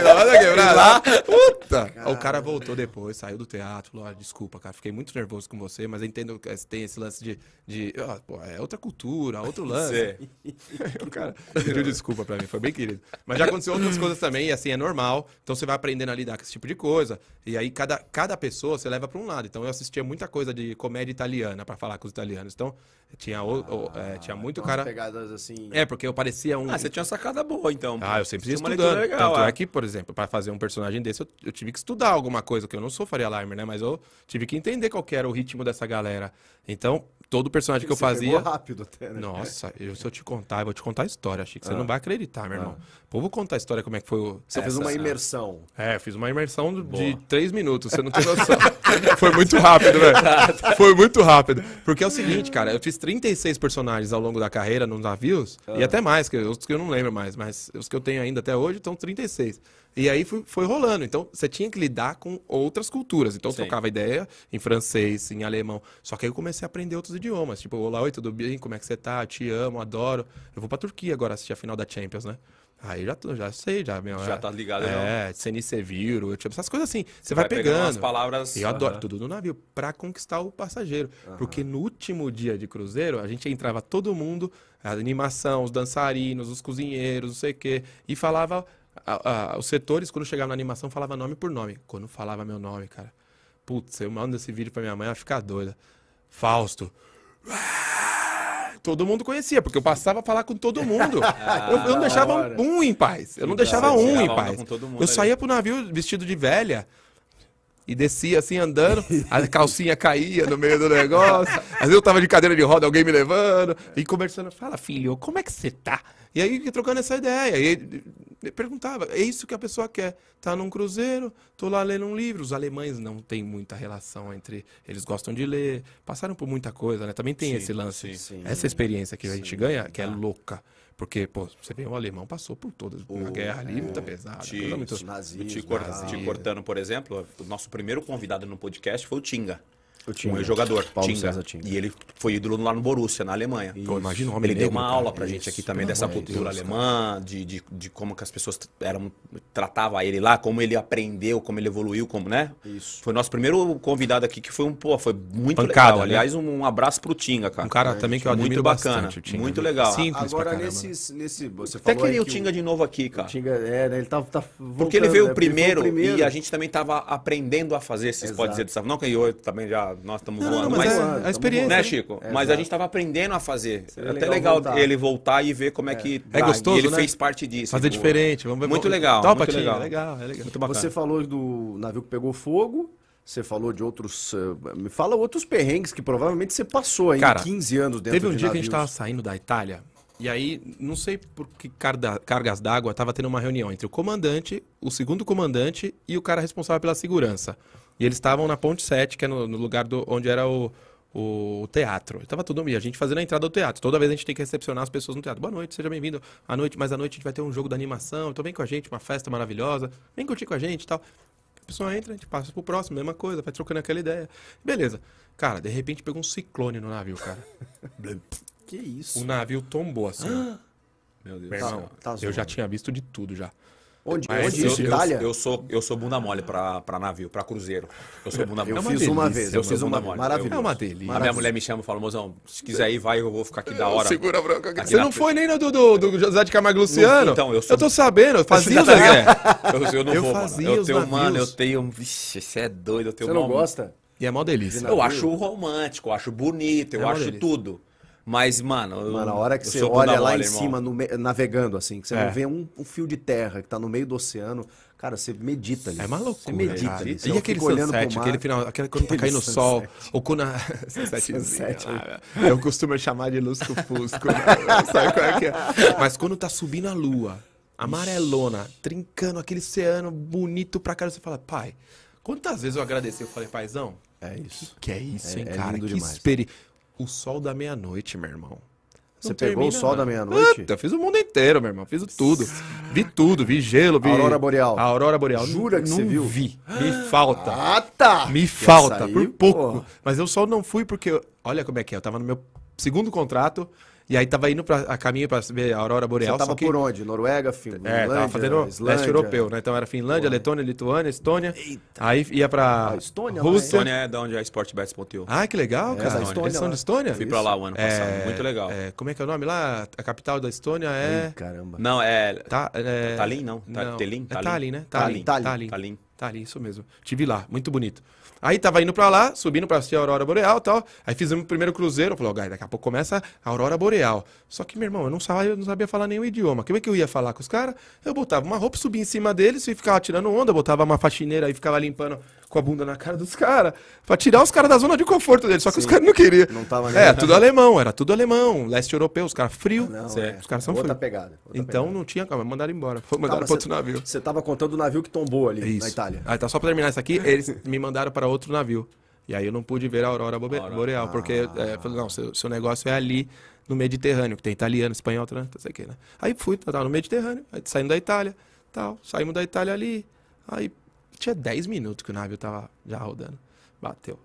Olha quebrar lá. Puta! Aí O cara voltou depois, saiu do teatro, falou, ah, desculpa, cara, fiquei muito nervoso com você, mas eu entendo que tem esse lance de, de ah, pô, é outra cultura, outro lance. O cara pediu desculpa pra mim, foi bem querido. Mas já aconteceu outras coisas também, e assim, é normal. Então você vai aprendendo a lidar com esse tipo de coisa. E aí cada, cada pessoa você leva pra um lado. Então eu assistia muita coisa de comédia italiana pra falar com os italianos. Então tinha, o, o- é, tinha muito Umas cara. pegadas assim. É, porque eu parecia um. Ah, você tinha uma sacada boa, então. Ah, eu sempre ia estudando. legal, Tanto é. é que, por exemplo, para fazer um personagem desse, eu, eu tive que estudar alguma coisa, que eu não sou Faria Limer, né? Mas eu tive que entender qual que era o ritmo dessa galera. Então, todo personagem que eu fazia. rápido até, né? Nossa, eu, se eu te contar, eu vou te contar a história, Chico. Você não vai acreditar, meu irmão. Pô, vou contar a história como é que foi o. Você fez Essa, uma essa. imersão. É, eu fiz uma imersão de de três minutos, você não tem noção. Foi muito rápido, velho. Foi muito rápido. Porque é o seguinte, cara, eu fiz 36 personagens ao longo da carreira nos navios, e até mais, que os que eu não lembro mais, mas os que eu tenho ainda até hoje estão 36. E aí foi, foi rolando. Então, você tinha que lidar com outras culturas. Então, eu Sim. trocava ideia em francês, em alemão. Só que aí eu comecei a aprender outros idiomas. Tipo, olá, oi, tudo bem? Como é que você tá? Te amo, adoro. Eu vou pra Turquia agora assistir a final da Champions, né? Aí já, já sei, já, meu. Já é- tá ligado, É, Ceniceviro, tipo, essas coisas assim. Você vai vai, pegando pegando. umas palavras, Eu adoro aham. tudo no navio, pra conquistar o passageiro. Porque no último dia de cruzeiro, a gente entrava todo mundo, a animação, os dançarinos, os cozinheiros, não sei o quê, e falava. A- a- os setores, quando chegava na animação, falava nome por nome. Quando falava meu nome, cara. Putz, eu mando esse vídeo pra minha mãe, ela fica doida. Fausto. Todo mundo conhecia, porque eu passava a falar com todo mundo. eu, eu não deixava hora. um em paz. Eu não da deixava um em paz. Eu saía pro navio vestido de velha e descia assim andando, a calcinha caía no meio do negócio. Às vezes eu tava de cadeira de roda, alguém me levando e conversando. Fala, filho, como é que você tá? E aí trocando essa ideia. E perguntava, é isso que a pessoa quer. Tá num cruzeiro, tô lá lendo um livro. Os alemães não têm muita relação entre. Eles gostam de ler, passaram por muita coisa, né? Também tem Sim, esse lance. sim. Essa experiência que a gente ganha, que é Ah. louca. Porque, pô, você vê, o alemão passou por todas. Uma guerra ali, muito pesada. Coisa muito... Nazismo, Te, cor- nazismo. te cortando, por exemplo, o nosso primeiro convidado no podcast foi o Tinga. O Tinga. Um ex-jogador, Paulo Tinga. César Tinga. E ele foi ídolo lá no Borussia, na Alemanha. Pô, imagina um homem Ele deu negro, uma cara. aula pra gente Isso, aqui também pelo dessa cultura Deus, alemã, de, de, de como que as pessoas eram tratavam ele lá, como ele aprendeu, como ele evoluiu, como, né? Isso. Foi o nosso primeiro convidado aqui que foi um, pô, foi muito Pancada, legal. né? Aliás, um, um abraço pro Tinga, cara. Um cara também que eu admiro muito bacana, bastante. o Tinga. muito legal. Simples Agora, nesses, nesse. Você Até falou aí queria o Tinga de novo aqui, cara. O Tinga, é, né? Ele tá. tá Porque ele voltando, veio né? o primeiro, Porque ele foi o e a gente também estava aprendendo a fazer, vocês Exato. podem dizer dessa Não que eu também já nós estamos voando, não, mas, mas, voando, é a experiência. né, né? Chico? Exato. Mas a gente estava aprendendo a fazer. Seria É até legal legal voltar. ele voltar e ver como é que É gostoso, E ele né? fez parte disso. Fazer Pô, diferente. Vamos ver. Muito legal, Topa, muito legal. legal, é legal. Muito bacana. Você falou do navio que pegou fogo. Você falou de outros. eh, me fala outros perrengues que provavelmente você passou aí Cara, 15 anos dentro Teve um de dia que a gente tava navios. saindo da Itália, e aí, não sei por que cargas d'água, tava tendo uma reunião entre o comandante, o segundo comandante e o cara responsável pela segurança. E eles estavam na Ponte 7, que é no, no lugar do, onde era o, o teatro. E tava todo mundo, e a gente fazendo a entrada do teatro. Toda vez a gente tem que recepcionar as pessoas no teatro. Boa noite, seja bem-vindo. À noite, mas à noite a gente vai ter um jogo da animação, então vem com a gente, uma festa maravilhosa. Vem curtir com a gente e tal. A pessoa entra, a gente passa pro próximo, mesma coisa, vai trocando aquela ideia. Beleza. Cara, de repente pegou um ciclone no navio, cara. Que isso? O navio tombou assim. ó. Meu Deus Meu do irmão, céu. tá eu já tinha visto de tudo já. Onde, Mas onde Eu, isso? eu- Itália? eu sou, eu sou bunda mole pra, pra navio, pra cruzeiro. Eu sou bunda Eu mole. uma fiz uma vez. eu Eu sou fiz uma mole. Maravilhoso. É uma delícia. A minha mulher me chama e fala, mozão, se quiser ir, vai, eu vou ficar aqui da hora. Segura a bronca. Aqui Você na não foi nem no do, do, do José de Camargo Luciano? Então, eu sou- tô sabendo, eu fazia o Você já Zezé. tá ligado? Eu, eu não Eu vou, fazia mano. Eu os tenho, navios. mano, eu tenho... Vixe, você é doido, eu tenho Você não gosta? E é mó delícia. Eu acho romântico, eu acho bonito, eu É acho delícia. tudo. Mas, mano... eu- Mano, a hora que você olha lá mole, em irmão. cima, no me- navegando assim, que você É. não vê um, um fio de terra que tá no meio do oceano, cara, você medita ali. É uma Você loucura. medita ali. E aquele fica olhando pro sunset, mar. aquele final, aquele quando tá Aquele caindo o sol, ou quando a... Sunset. ah, Eu costumo chamar de lusco-fusco, né? sabe qual é que é? Mas quando tá subindo a lua, amarelona, trincando aquele oceano bonito pra cara, você fala, pai, quantas vezes eu agradeci, eu falei, paizão, É isso. que é isso, É- hein, é cara, lindo que demais. O sol da meia-noite, meu irmão. Você Não pegou o sol não. da meia-noite? Eu fiz o mundo inteiro, meu irmão. Fiz tudo. Vi tudo, vi gelo, vi. Aurora boreal. A aurora boreal. Jura que não você viu? vi. Me falta. Ah, tá! Me falta, aí, por pouco. pô. Mas eu só não fui porque. Olha como é que é. Eu tava no meu segundo contrato. E aí tava indo pra, a caminho pra ver a aurora boreal. Você tava só que, por onde? Noruega, Finlândia, É, tava fazendo Islândia? leste europeu, né? Então era Finlândia, Letônia, Lituânia, Estônia. Eita. Aí ia pra Ah, Estônia Rússia. Estônia é da onde é Sportbets.eu. Ah, que legal, É, cara. Estônia Eles são de Estônia? Fui pra lá o ano passado, muito legal. é, como é que é o nome lá? A capital da Estônia é... Ih, caramba. Não, é... Tá, é... Tallinn, não? Ta- Tallinn? É Tallinn, né? Tallinn, Tallinn. Tallinn. Tallinn. Tallinn, isso mesmo. Tive lá, muito bonito. Aí tava indo pra lá, subindo pra assistir a Aurora Boreal e tal. Aí fizemos o primeiro cruzeiro. Ó, Gai, daqui a pouco começa a Aurora Boreal. Só que, meu irmão, eu não sabia, eu não sabia falar nenhum idioma. Como é que eu ia falar com os caras? Eu botava uma roupa, subia em cima deles e ficava tirando onda. Botava uma faxineira e ficava limpando com a bunda na cara dos caras. Pra tirar os caras da zona de conforto deles. Só que os caras não queriam. Não tava nem- É, tudo alemão, era tudo alemão. Leste europeu, os caras frios. Não, Cê- é. Os caras são frios. pegada. outra Então pegada. não tinha como, mandaram embora. Foi Tá, mandaram mas pra outro navio. Você tava contando o navio que tombou ali Isso. na Itália. Aí tá só pra terminar isso aqui, eles me mandaram para outro navio. E aí eu não pude ver a aurora bobe- Aurora. boreal, porque é, eu falei, não, seu, seu negócio é ali no Mediterrâneo, que tem italiano, espanhol, não sei o que, né? Aí fui, tava no Mediterrâneo, aí saindo da Itália, tal, saímos da Itália ali, aí tinha 10 minutos que o navio tava já rodando, bateu.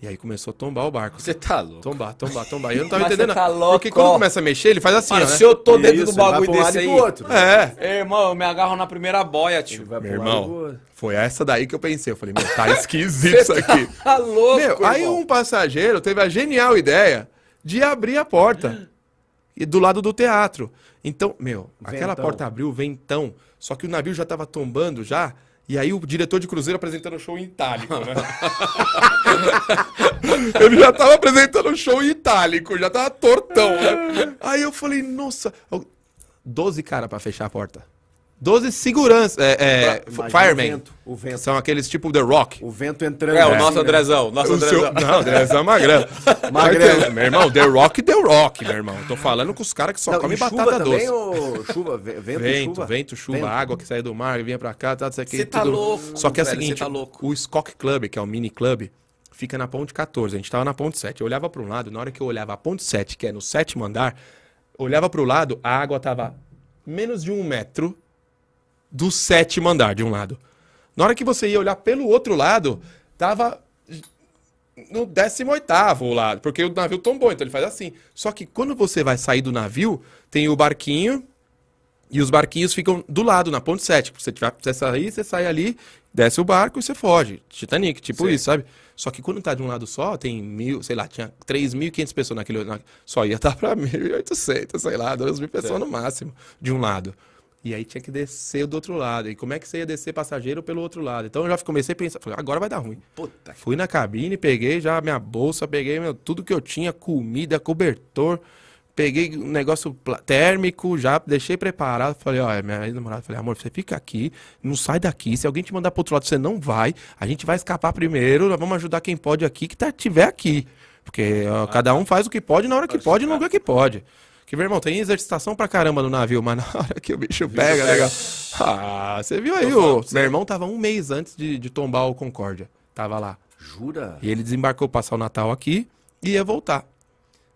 E aí começou a tombar o barco. Você tá louco. Tombar, tombar, tombar. E eu não tava Mas entendendo. você tá louco. Porque quando começa a mexer, ele faz assim, Mano, ó, né? se eu tô dentro Isso, do bagulho um desse e aí... pro outro. É. Ei, irmão, eu me agarro na primeira boia, tio. Meu irmão, foi essa daí que eu pensei. Eu falei, meu, tá esquisito isso aqui. Tá louco, Meu, aí irmão. um passageiro teve a genial ideia de abrir a porta e do lado do teatro. Então, meu, aquela Ventão. porta abriu, ventão, só que o navio já tava tombando já, e aí o diretor de cruzeiro apresentando o show em itálico, né? Ele já tava apresentando o show em itálico, já tava tortão, né? Aí eu falei, nossa, 12 cara pra fechar a porta. 12 seguranças. É, é, firemen. O vento, o vento, São aqueles tipo The Rock. o vento entrando. É, o nosso? Andrezão, nosso O seu- Andrezão. Não, Andrezão é magrelo. Magrelo. Meu irmão, The Rock, The Rock, meu irmão. Tô falando com os caras que só Não, comem e chuva batata também, doce. ou chuva, ve- vento, e Vento, chuva? vento, chuva, Vento. água que sai do mar, vinha pra cá, tá, não sei o que, Cê tá tudo. louco, Só que é o seguinte, tá louco. o Skok Club, que é o mini club, fica na ponte 14. A gente tava na ponte 7. Eu olhava para um lado, na hora que eu olhava a ponte 7, que é no sétimo andar, olhava pro lado, a água tava menos de um metro do sétimo andar, de um lado. Na hora que você ia olhar pelo outro lado, tava no 18º lado, porque o navio tombou, então ele faz assim. Só que quando você vai sair do navio, tem o barquinho e os barquinhos ficam do lado, na ponte 7. Se você tiver você sair, você sai ali, desce o barco e você foge. Titanic, tipo Sim. isso, sabe? Só que quando tá de um lado só, tem mil, sei lá, tinha 3.500 pessoas naquele. na- só ia estar pra 1.800, sei lá, 2.000 pessoas no máximo, de um lado. E aí tinha que descer do outro lado. E como é que você ia descer passageiro pelo outro lado? Então eu já comecei a pensar, falei, agora vai dar ruim. Puta. Fui na cabine, peguei já minha bolsa, peguei meu, tudo que eu tinha, comida, cobertor, peguei um negócio térmico, já deixei preparado. Falei, ó, minha ex-namorada, falei, amor, você fica aqui, não sai daqui. Se alguém te mandar pro outro lado, você não vai. A gente vai escapar primeiro, nós vamos ajudar quem pode aqui, que tá, tiver aqui. Porque ó, cada um faz o que pode na hora que pode e no lugar que pode. Que, meu irmão, tem exercitação pra caramba no navio, mas na hora que o bicho pega, legal. Ah, você viu aí, o meu irmão tava um mês antes de, de tombar o Concórdia. Tava lá. Jura? E ele desembarcou passar o Natal aqui e ia voltar.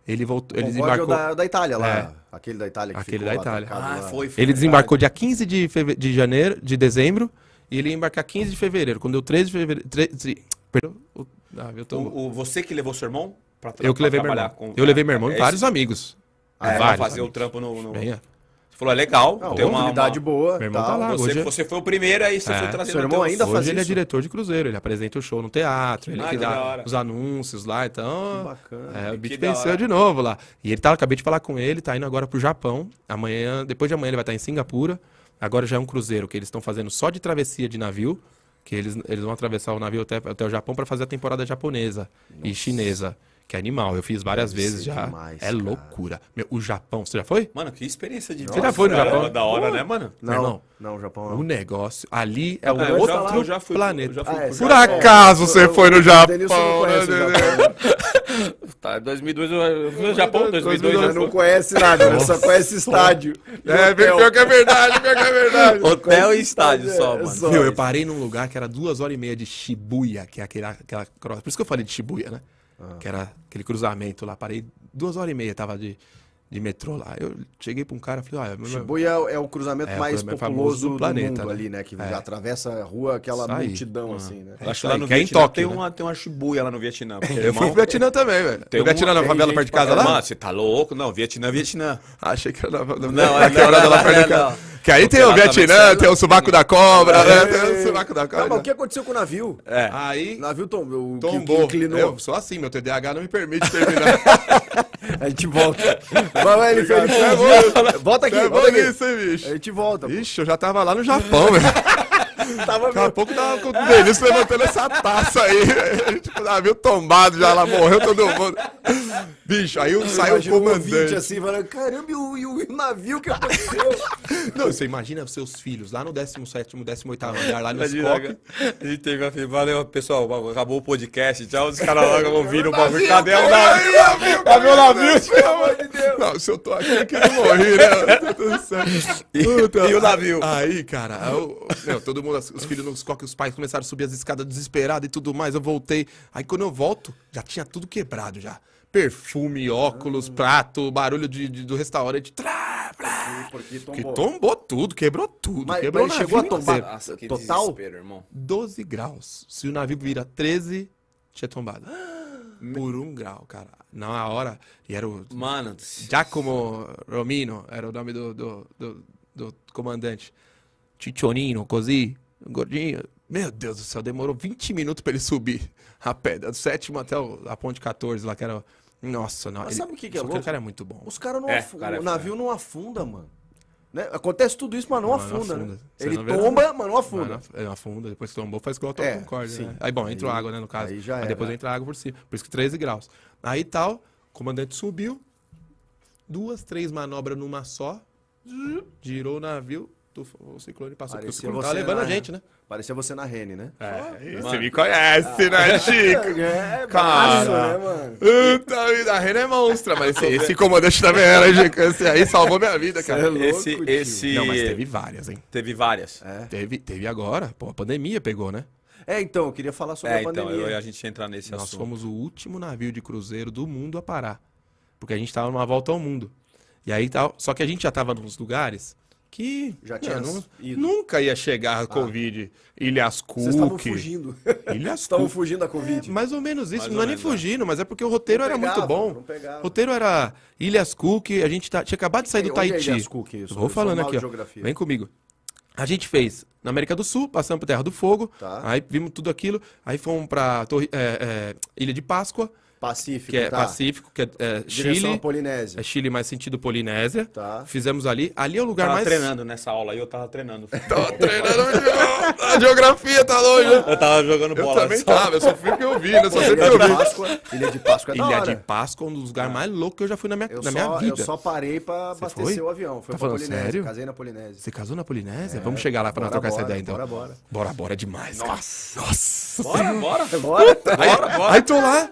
Ele voltou, ele é desembarcou. da, da Itália lá. É. Aquele da Itália que Aquele ficou da Itália. Ah, foi, foi. Ele desembarcou dia 15 de, feve... de janeiro, de dezembro, e ele ia embarcar 15 de fevereiro. Quando deu 13 de fevereiro. 13... Perdão, o navio tombou. O, o- você que levou seu irmão? Pra tra- Eu que pra levei meu trabalhar irmão. com- Eu levei meu irmão É e vários amigos. É, pra vários fazer o amigos. trampo no... no- Venha. Você falou, é legal. Não, tem uma, oportunidade uma- boa. Meu irmão tal. tá lá. Você, Hoje- você foi o primeiro, aí você É. foi trazendo Seu irmão ainda Hoje faz ele é isso? diretor de cruzeiro, ele apresenta o show no teatro, ele Ah, dá os anúncios lá, então. Que bacana. É, o da venceu de novo lá. E ele tá, acabei de falar com ele, tá indo agora pro Japão. Amanhã, depois de amanhã ele vai estar em Singapura. Agora já é um cruzeiro que eles estão fazendo só de travessia de navio, que eles, eles vão atravessar o navio até, até o Japão para fazer a temporada japonesa e chinesa, que é animal. Eu fiz várias Deve vezes já. demais, é cara. loucura. Meu, o Japão, você já foi? Mano, que experiência de Você já foi no Cara, Japão? Da hora, né, mano? Não, irmão. não, Japão O não. negócio ali é um É, eu outro já- eu já fui- planeta. eu já fui Ah, é, Por é, acaso você eu- foi no o Japão? Conhece o né? Japão. Tá, 2002, eu fui no Japão, 2002 Ele já não conhece nada, ele só conhece estádio. É, pior que é verdade, pior que é verdade. Hotel e estádio só, É, mano. só. Meu, eu parei num lugar que era duas horas e meia de Shibuya, que é aquela, aquela cross. Por isso que eu falei de Shibuya, né? Ah. Que era aquele cruzamento lá. Parei duas horas e meia, tava de, de metrô lá. Eu cheguei pra um cara e falei, olha, meu- Shibuya é o cruzamento É, o mais cruzamento populoso famoso do, do planeta, mundo né? ali, né? Que É. atravessa a rua, aquela aí. multidão, assim, né? Acho isso que lá no que é em Vietnã Tóquio, tem, né? uma, tem uma Shibuya lá no Vietnã. Eu fui pro Vietnã também, velho. Tem o Vietnã na tem favela perto de casa lá? Mano, você tá louco? Não, Vietnã, Vietnã. Achei que era na, na é- lá perto de casa. Que aí tem Porque o Vietnã, tem o sovaco da cobra, né? Tem o sovaco da Não, mas o cobra. que aconteceu com o navio? É. Aí O navio tombou. Tombou. inclinou. Eu sou assim, meu TDAH não me permite terminar. A gente volta. Vai, vai, ele fez. Volta aqui, volta aqui. hein, bicho? A gente volta. Ixi, eu já tava lá no Japão, velho. Tava Daqui a pouco tava com o Denilson levantando essa taça aí. tipo, navio tombado já lá, morreu todo mundo. Bicho, aí saiu o Imagina um comandante. assim, falando, caramba, e o, e o navio que aconteceu? Não, você imagina os seus filhos lá no 17º, 18º andar, lá no Scop. a gente teve uma valeu, pessoal, acabou o podcast, tchau, os caras lá ouviram o bagulho, cadê o navio? Cadê o navio? Pelo amor de Deus. Não, se eu tô aqui, que eu né? Tá tudo certo. E- Puta. e o navio? Aí, cara, eu- meu, todo mundo, os filhos nos coques, os pais começaram a subir as escadas desesperados e tudo mais. Eu voltei. Aí quando eu volto, já tinha tudo quebrado já. Perfume, óculos, prato, barulho de, de- do restaurante. Trá, trá. Porque Que tombou tudo, quebrou tudo. Mas- quebrou mas chegou a tombar? Nossa, que Total? irmão. 12 graus. Se o navio vira 13, tinha tombado. Por um grau, cara. Na hora. E era o Mano, Giacomo Romino, era o nome do, do, do, do comandante. Ciccionino, così, gordinho. Meu Deus do céu, demorou 20 minutos pra ele subir a pedra, do sétimo até o- a ponte 14 lá, que era. Nossa, não. Mas ele- sabe o que que é louco? o cara é muito bom. Os caras não É, afundam. cara, é o navio não afunda, mano. Né? Acontece tudo isso, mas não, Não, não afunda, né? afunda. Ele não tomba, mas não afunda. Ele afunda, depois que tombou, faz igual É, o Concorde, sim. né? Aí, bom, entrou Aí- água, né, no caso. aí já Aí era. depois entra água por cima. Por isso que 13 graus. Aí tal, o comandante subiu, duas, três manobras numa só, girou o navio, o ciclone passou. Porque o Parecia ciclone você tava levando na- a gente, né? Parecia você na Rene, né? É, você me conhece, né, Chico? É, Cara. né, mano? Puta vida, a Rena é monstra, mas esse, esse comandante também era, Chico. Esse aí salvou minha vida, Cê é cara. louco, Esse, tio. esse... Não, mas teve várias, hein? Teve várias. É. Teve, teve agora. Pô, a pandemia pegou, né? É, então, eu queria falar sobre É, a então, pandemia. eu, a gente entrar nesse Nós assunto. fomos o último navio de cruzeiro do mundo a parar. Porque a gente tava numa volta ao mundo. E aí tal. Só que a gente já tava nos lugares que. Já tinha não- nunca ia chegar a Covid. Ilhas Cook. Vocês estavam fugindo. Ilhas Estavam fugindo da Covid. Mais ou menos isso. Mais não é nem é. fugindo, mas é porque o roteiro Não era pegava, muito bom. O roteiro era Ilhas Cook, a gente tá- tinha acabado de sair do Onde é Tahiti. Ilhas Cook, isso? Vou falando aqui, de ó. geografia. Vem comigo. A gente fez na América do Sul, passamos por Terra do Fogo, Tá. aí vimos tudo aquilo, aí fomos Torre- é, é, Ilha de Páscoa, Pacífico, que é tá. Pacífico, que é, é Direção à Chile, Polinésia. é Chile mais sentido Polinésia. Tá. Fizemos ali. Ali é o lugar Tava mais. treinando nessa aula aí, eu tava treinando. Tava treinando. a geografia tá longe. Eu tava jogando Eu bola. também só. tava, eu só fui o que eu vi, né? Só sei o que Ilha eu de vi. Páscoa. Ilha de Páscoa é Ilha hora. de Páscoa é um dos lugares mais loucos que eu já fui na minha, Eu, na minha só, vida. eu só parei pra Você abastecer foi? o avião. Foi Tá pra falando Polinésia. sério? Casei na Polinésia. Você casou na Polinésia? Vamos chegar lá pra nós bora, trocar essa bora, ideia, então. bora, bora. Bora, bora demais. Nossa. Nossa Bora, bora. Bora. Bora, bora. Aí tô lá,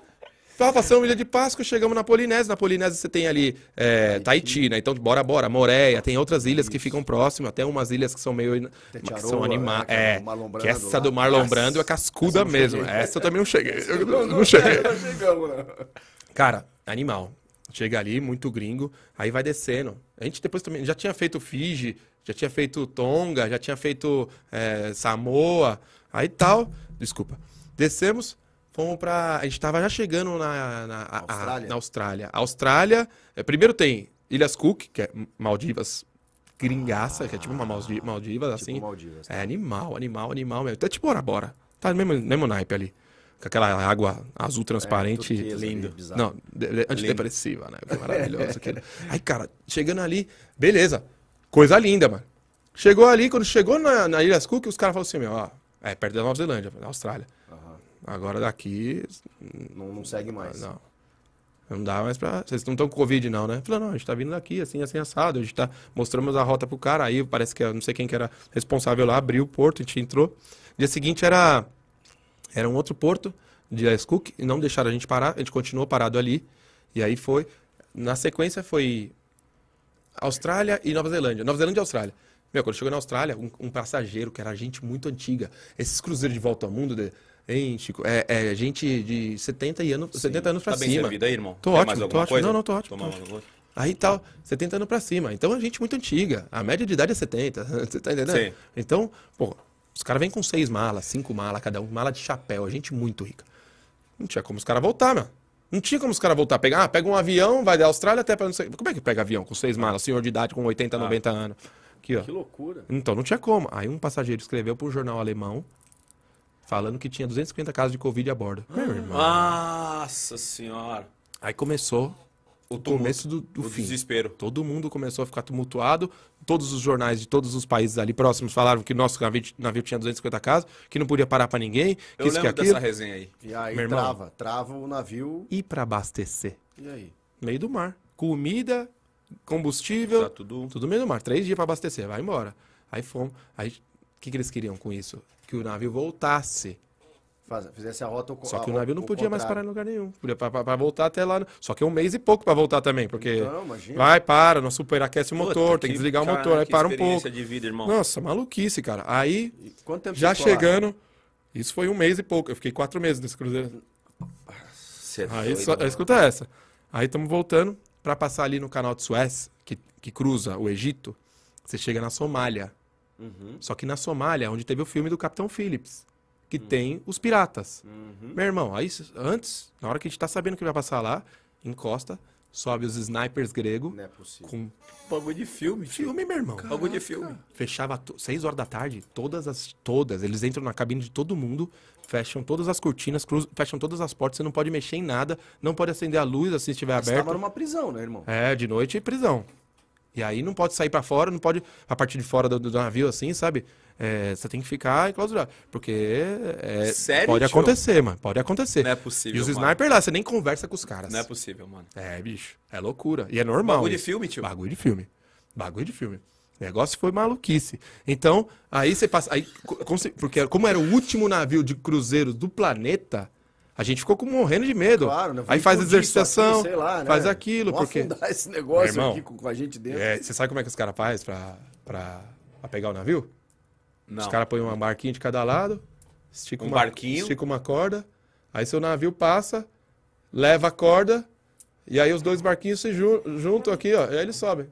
tá, passamos Ilha de Páscoa, chegamos na Polinésia. Na Polinésia você tem ali é, Tahiti, né? Então, bora, bora, Moreia. Tem outras ilhas que ficam próximas, até umas ilhas que são meio. Tetiaroa, que são animais. né, que é É, que essa lá. do Marlon. Brando é cascuda mesmo. cheguei. Essa eu também não cheguei. Eu não, não cheguei. Chegamos, não. Cara, animal. Chega ali, muito gringo, aí vai descendo. A gente depois também já tinha feito Fiji, já tinha feito Tonga, já tinha feito é, Samoa, aí tal. Desculpa. Descemos, fomos pra. A gente tava já chegando na, na, a- a- Austrália. na Austrália. Austrália, é, primeiro tem Ilhas Cook, que é Maldivas gringaça, que é tipo uma Maldi- Maldivas, assim. Tipo Maldivas. tá? É animal, animal, animal mesmo. Até tipo Bora Bora. Tá mesmo, mesmo naipe ali. Com aquela água azul transparente. turquesa ali, lindo. bizarro. Não, de- de- antidepressiva, né? Que é maravilhoso aquilo. Aí, cara, chegando ali, beleza. Coisa linda, mano. Chegou ali, quando chegou na, na Ilhas Cook, os caras falaram assim, meu, ó, é perto da Nova Zelândia, da Austrália. Agora daqui, Não, não segue mais. não. Não dá mais pra. Vocês não estão com Covid, não, né? Falei, não, a gente tá vindo daqui, assim, assim, assado. A gente tá. Mostramos a rota pro cara. Aí parece que não sei quem que era responsável lá, abriu o porto, a gente entrou. Dia seguinte era. Era um outro porto de Ilhas Cook, e não deixaram a gente parar, a gente continuou parado ali. E aí foi. Na sequência foi Austrália e Nova Zelândia. Nova Zelândia e Austrália. Meu, quando chegou na Austrália, um, um passageiro que era gente muito antiga. Esses cruzeiros de volta ao mundo, de, hein, Chico? É, é gente de 70, e anos, 70 anos pra Tá bem cima. servido aí, irmão? Tô Quer ótimo, mais tô ótimo. coisa? Não, não, tô ótimo, Toma tô. Aí tal, 70 anos pra cima. Então é gente muito antiga. A média de idade é 70. Você tá entendendo? Sim. Então, pô, os caras vêm com seis malas, cinco malas cada um, mala de chapéu, a gente muito rica. Não tinha como os caras voltar, meu. Não tinha como os caras voltar. Pegar, ah, pega um avião, vai da Austrália até pra não sei. Como é que pega avião com seis malas? Senhor de idade com 80, Ah. 90 anos. Aqui, ó. Que loucura. Então não tinha como. Aí um passageiro escreveu para um jornal alemão falando que tinha 250 casos de Covid a bordo. Meu irmão. Nossa senhora. Aí começou o tumulto, começo do, do o fim. desespero. Todo mundo começou a ficar tumultuado. Todos os jornais de todos os países ali próximos falaram que nosso navio, navio tinha 250 casos, que não podia parar para ninguém, que Eu isso que lembro aquilo. dessa resenha aí. E aí Meu irmão. trava. Trava o navio. E para abastecer? E aí? Meio do mar. Comida, combustível, Tá tudo- tudo no meio do mar. Três dias para abastecer, vai embora. Aí fomos. Aí, o que, que eles queriam com isso? Que o navio voltasse. Faz, fizesse a rota Só que o navio não podia mais parar em contrário. lugar nenhum. Podia pra voltar até lá. Só que é um mês e pouco pra voltar também, porque Então, imagina. vai, para, não superaquece o motor, Puta, tem que que desligar o cara, motor, aí para um pouco. experiência de vida, irmão. Nossa, maluquice, cara. Aí, Quanto tempo já você chegando, isso foi um mês e pouco. Eu fiquei quatro meses nesse cruzeiro. Cê é Aí, doido, só, mano. escuta essa. Aí estamos voltando pra passar ali no canal de Suez, que, que cruza o Egito. Você chega na Somália. Uhum. Só que na Somália, onde teve o filme do Capitão Phillips, que tem os piratas. Uhum. Meu irmão, aí antes, na hora que a gente tá sabendo que vai passar lá, encosta, sobe os snipers grego Não é possível. com Bagulho de filme, filme, meu irmão. Bagulho de filme. Fechava to- seis horas da tarde, todas as todas, eles entram na cabine de todo mundo, fecham todas as cortinas, cruz- fecham todas as portas, você não pode mexer em nada, não pode acender a luz assim se estiver Você aberto. tava numa prisão, né, irmão? É, de noite prisão. E aí não pode sair pra fora, não pode a partir de fora do, do navio assim, sabe? É, você tem que ficar enclausurado, porque é, Sério, pode tio? acontecer, mano, pode acontecer. Não é E possível, os mano. snipers lá, você nem conversa com os caras. Não é possível, mano. É, bicho, é loucura. E é normal. Bagulho de isso. filme, tio. Bagulho de filme. Bagulho de filme. O negócio foi maluquice. Então, aí você passa. Aí, porque como era o último navio de cruzeiro do planeta, a gente ficou com- morrendo de medo. Claro, né? Aí faz exercitação, aqui, sei lá, né? faz aquilo, Vamos porque. afundar esse negócio Meu irmão, aqui com, com a gente dentro. É, você sabe como é que os caras fazem pra, pra, pra pegar o navio? Não. Os caras põem uma barquinha de cada lado, estica Um uma, barquinho. estica uma corda, aí seu navio passa, leva a corda, e aí os dois barquinhos se ju juntam aqui, ó, e aí eles sobem.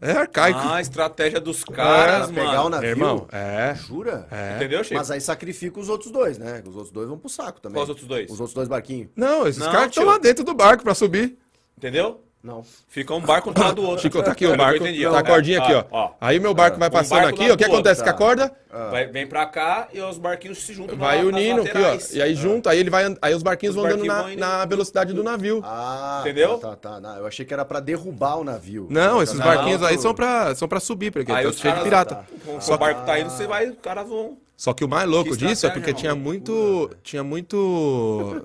É arcaico. Ah, a estratégia dos Pra caras, pegar mano. o navio. Irmão, é. Jura? É. Entendeu, Chico? Mas aí sacrifica os outros dois, né? Os outros dois vão pro saco também. Qual os outros dois? Os outros dois barquinhos. Não, esses Não, caras estão lá dentro do barco pra subir. Entendeu? Não. Fica um barco um do lado do outro. Chico, tá aqui o barco, entendi, tá ó. a cordinha aqui, ó. Aí meu barco vai Um passando barco aqui, ó. O que acontece com a corda? Vai, vem pra cá e os barquinhos se juntam Vai unindo aqui, ó. E aí junto, aí ele vai, aí os barquinhos Os vão andando na, na velocidade do navio. Ah, Entendeu? Tá, tá, tá. Não, eu achei que era pra derrubar o navio. Não, esses Não, barquinhos aí tu- são pra, são pra subir, porque Aí tá os cheio de pirata. tá. Quando Só o barco tá indo, você vai, os caras vão. Só que o mais louco disso é porque tinha muito, tinha muito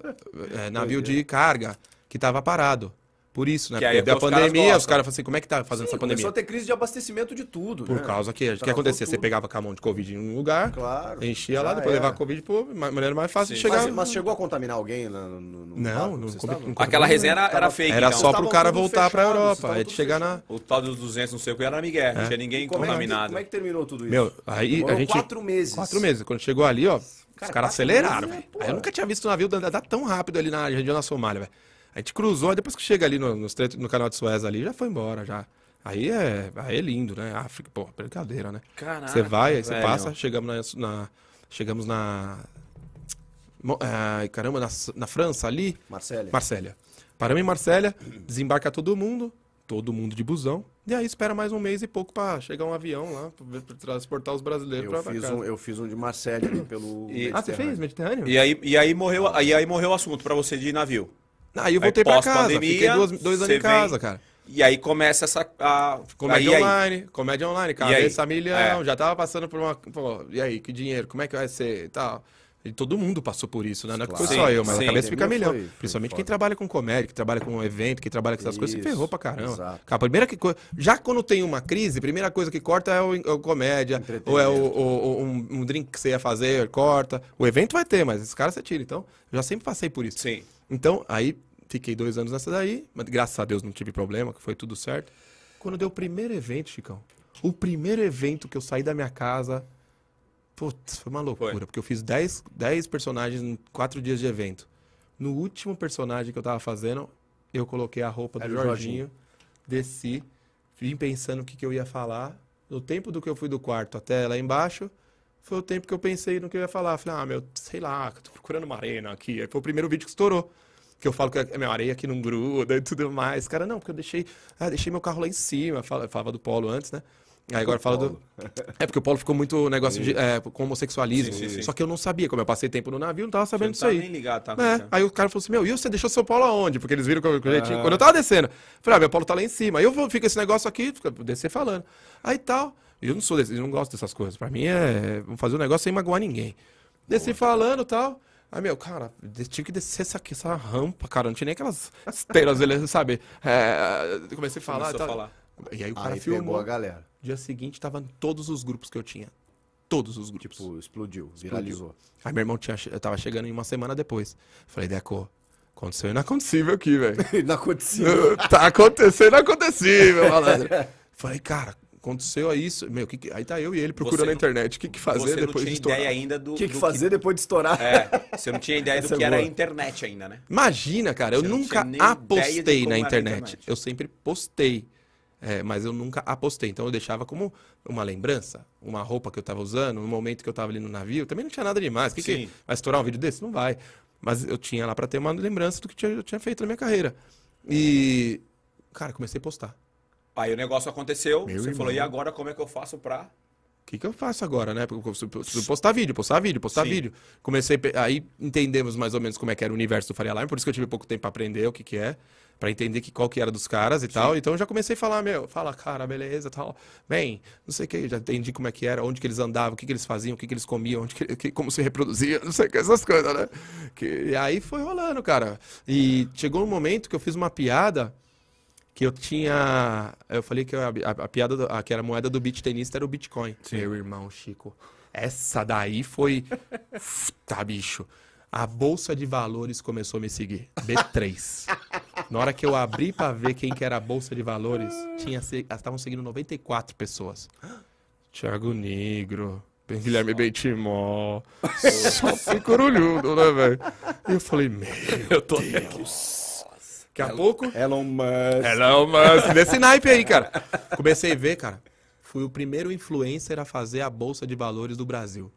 é, navio de carga que tava parado. Por isso, né? Que aí Porque é deu a pandemia, os caras falaram assim, como é que tá fazendo Sim, essa começou pandemia? a ter crise de abastecimento de tudo. Por né? causa que o que acontecia? Você pegava com a mão de Covid em um lugar, Claro. enchia lá, depois era. levava Covid, pô, ma- maneira mais fácil de Sim. chegar. Mas, mas chegou a contaminar alguém no, no, no Não, barco não Aquela resenha era, era fake, Era então. só pro cara voltar pra fechados, Europa. Aí chegar na. O tal dos 200, não sei o que, era Miguel. Não tinha ninguém é, contaminado. como é que terminou tudo isso? Meu, aí a gente. quatro meses. Quatro meses. Quando chegou ali, ó, os caras aceleraram, velho. né, eu nunca tinha visto um navio andar andar tão rápido ali na região da Somália, velho. A gente cruzou, depois que chega ali no, nos tre- no canal de Suez ali, já foi embora, já. Aí é, aí é lindo, né? África, pô, brincadeira, né? Caraca, Você vai, aí você velho. passa, chegamos na, na- chegamos na, ai, caramba, na, na França ali, Marcelo. Marsella. Paramos em Marsella, desembarca todo mundo, todo mundo de busão, e aí espera mais um mês e pouco pra chegar um avião lá, pra, pra transportar os brasileiros pra fiz, um, eu fiz um de Marcelo ali pelo. E- Ah, você fez Mediterrâneo? E aí, e aí morreu, aí, aí morreu o assunto pra você de navio. Aí eu Aí voltei pra casa, fiquei duas, dois anos em casa, vem- cara. E aí começa essa. A, Comédia aí, aí? online, comédia online, aí? cabeça milhão, É. já tava passando por uma. Pô, e aí, que dinheiro, como é que vai ser e tal? E todo mundo passou por isso, né? Não é que foi Claro. só Sim, eu, mas sim. a cabeça fica milhão. foi- foi Principalmente foda. quem trabalha com comédia, que trabalha com evento, que trabalha com essas coisas, se Isso, ferrou pra caramba. exato. Cara, a primeira que, já quando tem uma crise, a primeira coisa que corta é o, é o comédia, ou é o, o- o- um, um drink que você ia fazer, corta. O evento vai ter, mas esses caras você tira. Então, eu já sempre passei por isso. Sim. Então, aí fiquei dois anos nessa daí, mas graças a Deus não tive problema, que foi tudo certo. Quando deu o primeiro evento, Chicão, o primeiro evento que eu saí da minha casa, putz, foi uma loucura, Foi. porque eu fiz 10, 10 personagens em quatro dias de evento. No último personagem que eu tava fazendo, eu coloquei a roupa do Era Jorginho, Jorginho. desci, vim pensando o que, que eu ia falar. No tempo do que eu fui do quarto até lá embaixo, foi o tempo que eu pensei no que eu ia falar. Falei, ah, meu, sei lá, tô procurando uma arena aqui. Aí foi o primeiro vídeo que estourou. Que eu falo que é minha areia que não gruda e tudo mais. Cara, não, porque eu deixei, ah, deixei meu carro lá em cima. Fala- falava do Polo antes, né? Aí agora fala do. É porque o Polo ficou muito negócio de, é, com homossexualismo. Sim, sim, sim. Só que eu não sabia, como eu passei tempo no navio, não tava sabendo não disso aí. nem ligado, tá? É, aí o cara falou assim, meu, e você deixou seu polo aonde? Porque eles viram que eu, tinha- Quando eu tava descendo, falei, ah, meu polo tá lá em cima. Aí eu fica esse negócio aqui, fica descer falando. Aí tal. Eu não sou desse, eu não gosto dessas coisas. Pra mim é. Vamos fazer um negócio sem magoar ninguém. Desci falando e tal. Aí, meu, cara, tive que descer essa, essa rampa, cara. Não tinha nem aquelas esteiras, ele, sabe? É, comecei a falar e a falar. E aí o cara Aí pegou filmou. a galera. Dia seguinte tava em todos os grupos que eu tinha. Todos os grupos. Tipo, explodiu, viralizou. Aí meu irmão tinha, tava chegando em uma semana depois. Falei, Deco, aconteceu inacontecível aqui, velho. Não aconteceu. tá acontecendo inacontecível, malandro. Falei, cara, aconteceu isso. Meu, que que- aí tá eu e ele procurando Você na não- internet. O que, que fazer Você não depois tinha de estourar? ideia ainda do. O que, que do fazer depois de estourar? É, você não tinha ideia do que é era a internet ainda, né? Imagina, cara, eu Você não nunca tinha apostei na internet. internet. Eu sempre postei. é, mas eu nunca apostei. Então eu deixava como uma lembrança, uma roupa que eu tava usando, um momento que eu tava ali no navio. Também não tinha nada demais. O que, que vai estourar um vídeo desse? Não vai. Mas eu tinha lá pra ter uma lembrança do que tinha- eu tinha feito na minha carreira. E, cara, comecei a postar. Aí o negócio aconteceu, Meu você irmão. falou, e agora como é que eu faço pra. O que, que eu faço agora, né? Porque eu preciso- preciso postar vídeo, postar vídeo, postar Sim. vídeo. Comecei, aí entendemos mais ou menos como é que era o universo do Faria Lime, por isso que eu tive pouco tempo pra aprender o que que é, pra entender que, qual que era dos caras e tal. Então eu já comecei a falar, meu, fala, cara, beleza, tal. Bem, não sei o que, já entendi como é que era, onde que eles andavam, o que que eles faziam, o que que eles comiam, onde que, que- como se reproduzia, não sei o que, essas coisas, né? Que, e aí foi rolando, cara. E chegou um momento que eu fiz uma piada que eu tinha. Eu falei que a, a- a piada, do- a, que era a moeda do beat tenista era o Bitcoin. Meu irmão, Chico. Essa daí foi. tá, bicho. A Bolsa de Valores começou a me seguir. B3. Na hora que eu abri pra ver quem que era a Bolsa de Valores, tinha se- elas estavam seguindo 94 pessoas. Thiago Negro, Guilherme Bentimó. Só fico orgulhudo, né, velho? E eu falei, meu Eu tô Deus. Daqui a pouco, Elon Musk. Elon Musk, desse naipe aí, cara. Comecei a ver, cara. Fui o primeiro influencer a fazer a Bolsa de Valores do Brasil.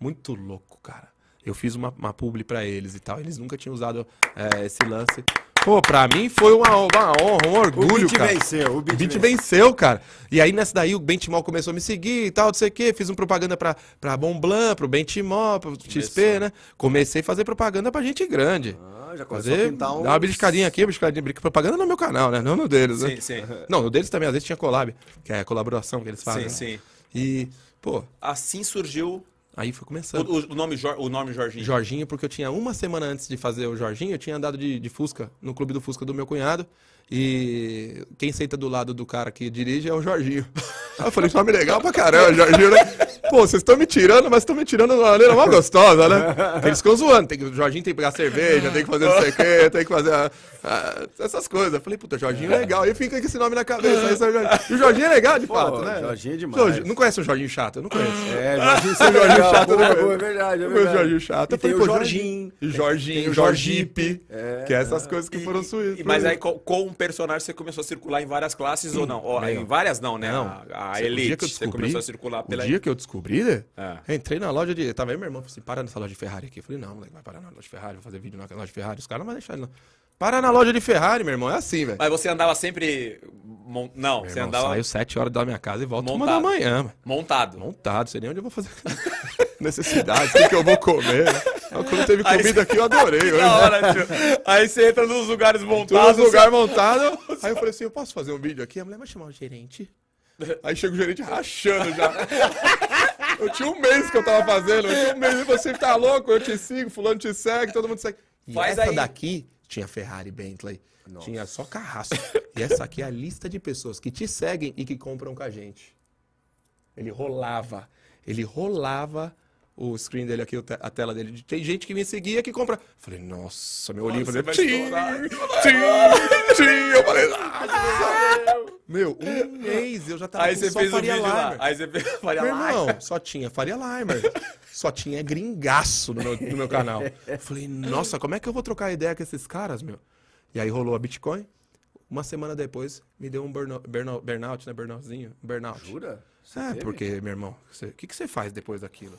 Muito louco, cara. Eu fiz uma, uma publi pra eles e tal. Eles nunca tinham usado é, esse lance. Pô, pra mim foi uma, uma honra, um O orgulho, Beat cara. venceu, o O Beat Beat venceu. venceu, cara. E aí, nessa daí, o Bentimol começou a me seguir e tal, não sei o quê. Fiz uma propaganda pra, pra Montblanc, pro Bentimol, pro XP, né? Comecei a fazer propaganda pra gente grande. Ah, já começou a Fazer, pintar um... dar uma beliscadinha aqui, uma beliscadinha, brinca- propaganda no meu canal, né? Não no deles, né? Sim, sim. Não, no deles também, às vezes tinha collab, que é a colaboração que eles fazem. Sim, né? sim. E, pô, Assim surgiu aí foi começando. o- o nome, o nome Jorginho. Jorginho, porque eu tinha uma semana antes de fazer o Jorginho, eu tinha andado de, de Fusca, no clube do Fusca do meu cunhado. E quem senta do lado do cara que dirige é o Jorginho. Aí eu falei, nome legal pra caramba, Jorginho, né? Pô, vocês estão me tirando, mas estão me tirando de uma maneira mó gostosa, né? Eles ficam zoando. Tem que, o Jorginho tem que pegar cerveja, tem que fazer não sei o quê, tem que fazer a- a- essas coisas. Eu falei, puta, Jorginho é legal. Aí fica com esse nome na cabeça. Aí, o Jorginho. E o Jorginho é legal, de Pô, fato, né? Jorginho é demais. Jorginho- não conhece o Jorginho chato? Eu não conheço. É, Jorginho, seu Jorginho chato, chato, né? é verdade, é O verdade. Jorginho chato. E Eu tem falei, o Jorginho. E Jorginho, Tem o Jorgipe. É. que é essas coisas que foram suídas. E- Mas aí, com, com um personagem, você começou a circular em várias classes ou não? Meu. em várias não, né? Não. A, a o elite. que eu você descobri- começou a circular pela O dia que eu descobri, né? É. Entrei na loja de. Tava aí meu irmão, falou assim: para nessa loja de Ferrari aqui. Eu falei, não, moleque, vai parar na loja de Ferrari, vou fazer vídeo na loja de Ferrari. Os caras não vão deixar ele não. Para na loja de Ferrari, meu irmão. É assim, velho. Mas você andava sempre. mon- Não, Meu você irmão, andava Saio 7 horas da minha casa e volto uma da manhã, mano. montado. Montado, sei nem onde eu vou fazer necessidade, o que, eu vou comer. né? Quando teve comida aqui, eu adorei. Hoje. hora, tio. Aí você entra nos lugares montados. Todos os lugares montados. Aí eu falei assim: eu posso fazer um vídeo aqui? A mulher vai chamar o gerente. Aí chega o gerente rachando já. Eu tinha um mês que eu tava fazendo. Eu tinha um mês você tá louco, eu te sigo, fulano te segue, todo mundo segue. E Faz essa aí. daqui tinha Ferrari Bentley. Tinha só carrasco. E essa aqui é a lista de pessoas que te seguem e que compram com a gente. Ele rolava. Ele rolava o screen dele aqui, a tela dele. Tem gente que me seguia que compra. Falei, nossa, meu olhinho Tchim, tchim, tchim. Eu falei, nossa. Meu, um mês eu já tava Aí com você fez o Faria vídeo lá. Aí você fez Faria Meu irmão, só tinha Faria Limer. Só tinha gringaço no meu, no meu canal. Falei, nossa, como é que eu vou trocar ideia com esses caras, meu? E aí rolou a Bitcoin. Uma semana depois, me deu um burno- burno- burnout, né? Burnoutzinho. Burnout. Jura? Você É, teve? porque, meu irmão, o que, que você faz depois daquilo?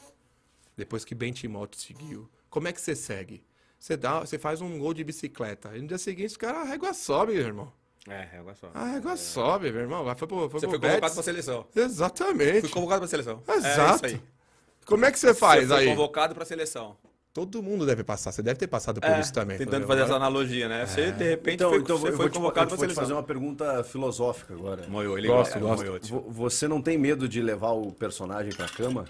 Depois que Benchimol te seguiu. Como é que você segue? Você, dá, você faz um gol de bicicleta. E no dia seguinte, os caras, a régua sobe, meu irmão. É, agora só. A régua sobe, meu irmão. Foi pro, foi Você pro foi Betis. convocado pra seleção. Exatamente. Fui convocado pra seleção. É Exato. isso aí. Como é que você faz Você foi aí? convocado pra seleção. Todo mundo deve passar. Você deve ter passado por É, isso também. Tentando fazer essa analogia, né? Você, de repente, Então, foi, então você foi te, convocado eu pra vou te fazer seleção. uma pergunta filosófica agora. Moiou, ele Gosto, gosta, gosto. tio. Vo- Você não tem medo de levar o personagem pra cama?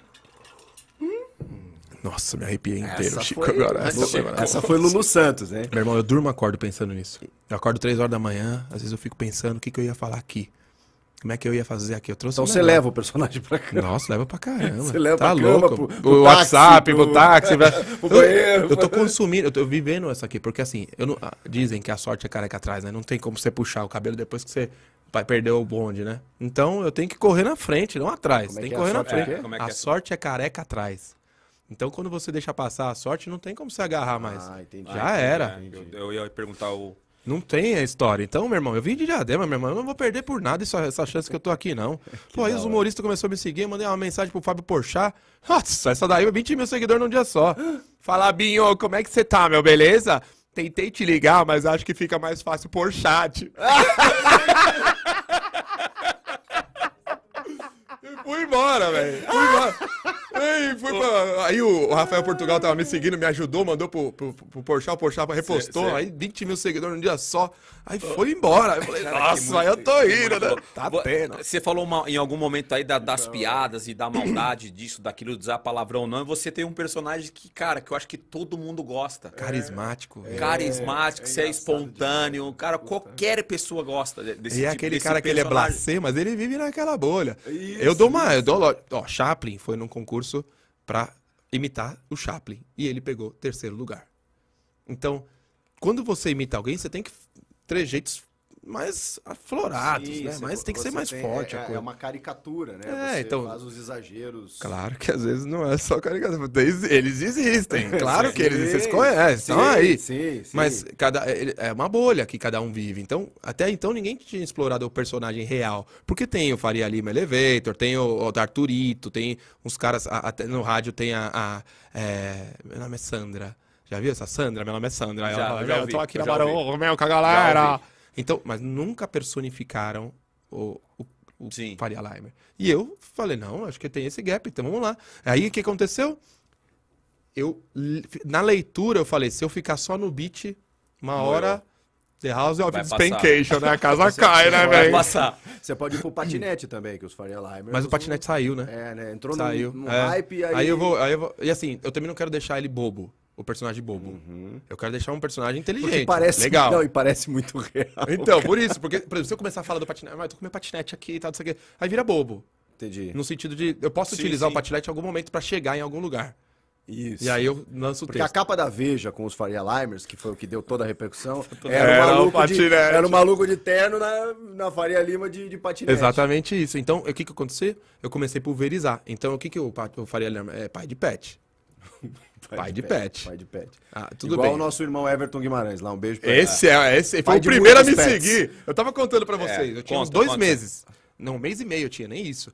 Nossa, me arrepiei inteiro, Essa Chico, foi- agora. Essa Essa, foi essa foi Lulu Santos, hein? Meu irmão, eu durmo e acordo pensando nisso. Eu acordo três horas da manhã, às vezes eu fico pensando o que, que eu ia falar aqui. Como é que eu ia fazer aqui? Eu trouxe Então você negócio. leva o personagem pra cama. Nossa, leva pra caramba. Você leva tá pra cama, louco. pro- pro o WhatsApp, táxi, pro táxi. vai- pro Eu- banheiro. Eu tô consumindo, eu tô vivendo essa aqui, porque assim, eu não- ah, dizem que a sorte é careca atrás, né? Não tem como você puxar o cabelo depois que você vai perder o bonde, né? Então eu tenho que correr na frente, não atrás. Como é tem que que é correr na é frente. é que a é? sorte é careca atrás. Então quando você deixa passar a sorte, não tem como você agarrar mais. Ah, entendi. Já era. É, eu, eu ia perguntar o. Não tem a história. Então, meu irmão, eu vim de diadema, meu irmão. Eu não vou perder por nada essa, essa chance que eu tô aqui, não. Pô, aí os humoristas começaram a me seguir, eu mandei uma mensagem pro Fábio Porchat. Nossa, essa daí, 20 mil seguidores num dia só. Fala, Binho, como é que você tá, meu? Beleza? Tentei te ligar, mas acho que fica mais fácil por chat. E fui embora, velho. Fui embora. Aí, fui pra- aí o Rafael Portugal tava me seguindo, me ajudou, mandou pro, pro, pro Porchat, o Porchat repostou, Cê- cê- aí 20 mil seguidores num dia só. Aí foi embora. Aí eu falei, Cara, nossa, muito- aí eu tô indo, né? Tá tendo. Você falou uma- em algum momento aí da- Então. das piadas e da maldade disso, daquilo, de usar palavrão ou não. E você tem um personagem que, cara, que eu acho que todo mundo gosta. Carismático. velho. Carismático, é você é engraçado espontâneo. Cara, qualquer pessoa gosta de- desse E é tipo- aquele desse cara que ele é personagem. blasé, mas ele vive naquela bolha. Isso, eu dou uma. Eu dou, ó, Chaplin foi num concurso pra imitar o Chaplin. E ele pegou terceiro lugar. Então, quando você imita alguém, você tem que. Trejeitos mais aflorados, Sim, né? você- Mas tem que ser mais tem- forte é, a é uma caricatura, né? É, você então- faz os exageros. Claro que às vezes não é só caricatura. Eles, existem. Claro que eles Sim. Vocês conhecem, estão sim, aí. Sim, sim. Mas cada, é uma bolha que cada um vive. Então, até então ninguém tinha explorado o personagem real. Porque tem o Faria Lima Elevator, tem o, o Arturito, tem uns caras. a- até no rádio tem a. a- é, meu nome é Sandra. Já viu essa Sandra? Meu nome é Sandra. Já, Ela, já eu tô aqui na Barão. Romeu com a galera. Então, mas nunca personificaram o, o, o. Faria Limer. E eu falei, não, acho que tem esse gap, então vamos lá. Aí o que aconteceu? Eu, na leitura, eu falei, se eu ficar só no beat, uma Morreu. hora, The House of Spancation, né? A casa cai, né, Vai velho? passar. Você pode ir pro patinete também, que os Faria Limers. Mas o patinete saiu, né? É, né? Entrou Saiu. no, no é. hype aí. aí... eu vou, aí eu vou. E assim, eu também não quero deixar ele bobo, o personagem bobo. Eu quero deixar um personagem inteligente. Porque parece. Legal. Não, e parece muito real. Então, por isso, porque, por exemplo, se eu começar a falar do patinete, vai, tô com meu patinete aqui e tal, não sei o quê, aí vira bobo. Entendi. No sentido de, eu posso Sim, utilizar sim. o patinete em algum momento pra chegar em algum lugar. Isso. E aí eu lanço o Porque a texto. capa da Veja com os Faria Limers, que foi o que deu toda a repercussão, Era o o maluco de, era o maluco de terno na, na Faria Lima de, de patinete. Exatamente isso. Então, o que que aconteceu? Eu comecei a pulverizar. Então, o que que eu, pa- eu faria? É pai de pet. Pai de pet. Pai de pet. Ah, tudo Igual bem. o nosso irmão Everton Guimarães lá. Um beijo pra Esse, é, esse foi Pai o de primeiro a me pets. seguir. Eu tava contando pra vocês. eu tinha uns conta, dois conta. meses. Não, um mês e meio eu tinha, nem isso.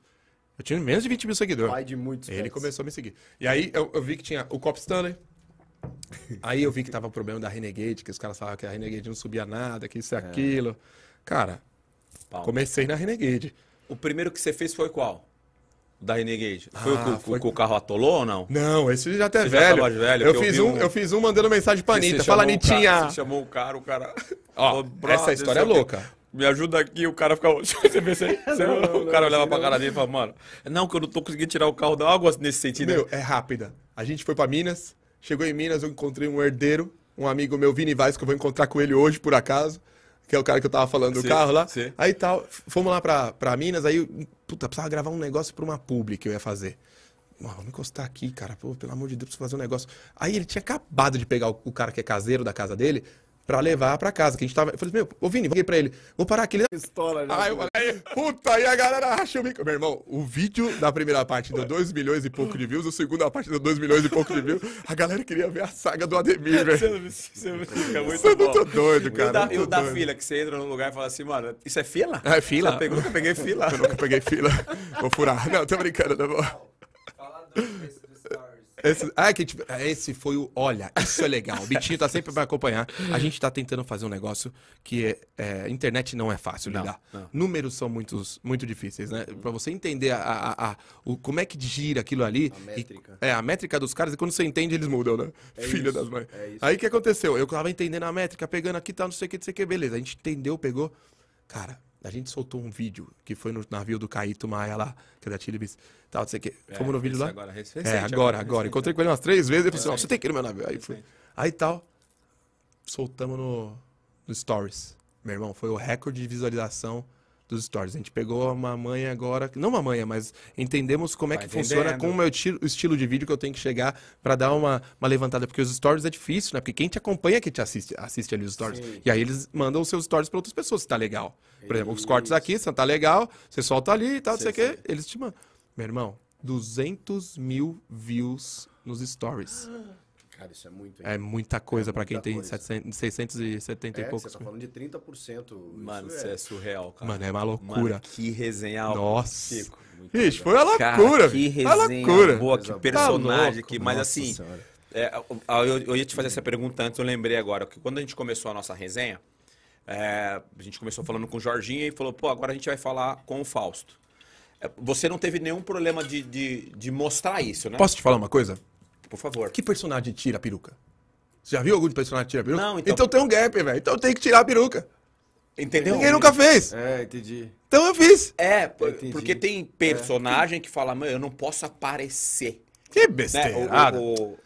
Eu tinha menos de 20 mil seguidores. Pai de muitos Ele pets. começou a me seguir. E aí eu, eu vi que tinha o Cop Stanley. Aí eu vi que tava o problema da Renegade, que os caras falavam que a Renegade não subia nada, que É. isso e aquilo. Cara, Pau. comecei na Renegade. O primeiro que você fez foi qual? O Da Renegade. Foi o Ah, que o- foi- que o carro atolou ou não? Não, esse já até já velho. velho, eu, que eu fiz um, um- eu fiz um mandando mensagem pra Anitta. Fala, o cara- Anitinha. Você chamou o cara, o cara. Ó, "Brother, essa história é o louca. Me ajuda aqui, o cara ficava. Você vê? Você Não, viu? não, o cara não, olhava pra cara dele e falava, mano, não, que eu não tô conseguindo tirar o carro da água nesse sentido. Meu, é rápida. A gente foi pra Minas. Chegou em Minas, eu encontrei um herdeiro, um amigo meu, Vini Vaz, que eu vou encontrar com ele hoje, por acaso. Que é o cara que eu tava falando do Sim, carro lá. sim. Aí tal, fomos lá pra, pra Minas, aí, puta, precisava gravar um negócio pra uma publi que eu ia fazer. Mano, vamos encostar aqui, cara. Pô, pelo amor de Deus, preciso fazer um negócio. Aí ele tinha acabado de pegar o, o cara que é caseiro da casa dele pra levar pra casa. Que a gente tava. Eu falei, meu, ô Vini, liguei pra ele. Vou parar aqui. Ele... Pistola, né? Aí eu falei, puta, aí a galera rachou o bico. Meu irmão, o vídeo da primeira parte deu 2 milhões e pouco de views, o segundo a parte deu 2 milhões e pouco de views. A galera queria ver a saga do Ademir, velho. Você fica muito é muito bom. doido, E o cara. e o da fila, que você entra num lugar e fala assim, mano, isso é fila? É fila. Você pegou, nunca peguei fila. Eu nunca peguei fila. Vou furar. Não, tô brincando, não vou. Esse, ah, que, tipo, esse foi o. Olha, isso é legal. O Bitinho tá sempre pra acompanhar. A gente tá tentando fazer um negócio que é. é, internet não é fácil Não, lidar. não. Números são muitos, muito difíceis, né? Pra você entender a, a- a- o, como é que gira aquilo ali. A e- métrica. é, a métrica dos caras, e quando você entende, eles mudam, né? Filha isso, das mães. é isso. Aí o que aconteceu? Eu tava entendendo a métrica, pegando aqui, tal, não sei o que, não sei o que, beleza. A gente entendeu, pegou. Cara, a gente soltou um vídeo que foi no navio do Caíto Maia lá, que é da Tilibis, tal, não sei o que. É, Fomos no vídeo lá. agora, recente, é, agora, agora, Encontrei com ele umas três vezes, ele falou assim, ó, você tem que ir no meu navio. Aí fui. Recente. Aí tal, soltamos no, no Stories. Meu irmão, foi o recorde de visualização dos Stories. A gente pegou uma manha agora, não uma manha, mas entendemos como é Tá que funciona entendendo. com o meu ti- o estilo de vídeo que eu tenho que chegar pra dar uma, uma levantada. Porque os Stories é difícil, né? Porque quem te acompanha é que te assiste, assiste ali os Stories. Sim. E aí eles mandam os seus Stories pra outras pessoas, se tá legal. Por exemplo, os cortes Isso. aqui, se não tá legal, você solta ali e tal, não sei o quê. Eles te mandam. Meu irmão, 200 mil views nos Stories. Cara, isso é muito. hein? É muita coisa É pra quem muita tem coisa. 700, 670 É, e você poucos. tá falando de 30%. Mano, isso isso é surreal, cara. Mano, é uma loucura. Mano, que resenha. Nossa. Chico, Ixi, foi a Cara, loucura. que velho. a resenha loucura. boa, que Coisa personagem Tá aqui. Mas Nossa assim, é, eu, eu- eu ia te fazer essa pergunta antes, eu lembrei agora. Que quando a gente começou a nossa resenha, é, a gente começou falando com o Jorginho e falou, pô, agora a gente vai falar com o Fausto. é, você não teve nenhum problema de, de, de mostrar isso, né? Posso te falar uma coisa? Por favor. Que personagem tira a peruca? Você já viu algum personagem que tira a peruca? Não, então- então... tem um gap, velho. Então tem que tirar a peruca. Entendeu? Ninguém nunca fez. É, entendi. Então eu fiz. É, Entendi. porque tem personagem que fala, mano, eu não posso aparecer. Que Né? besteirada. O, o-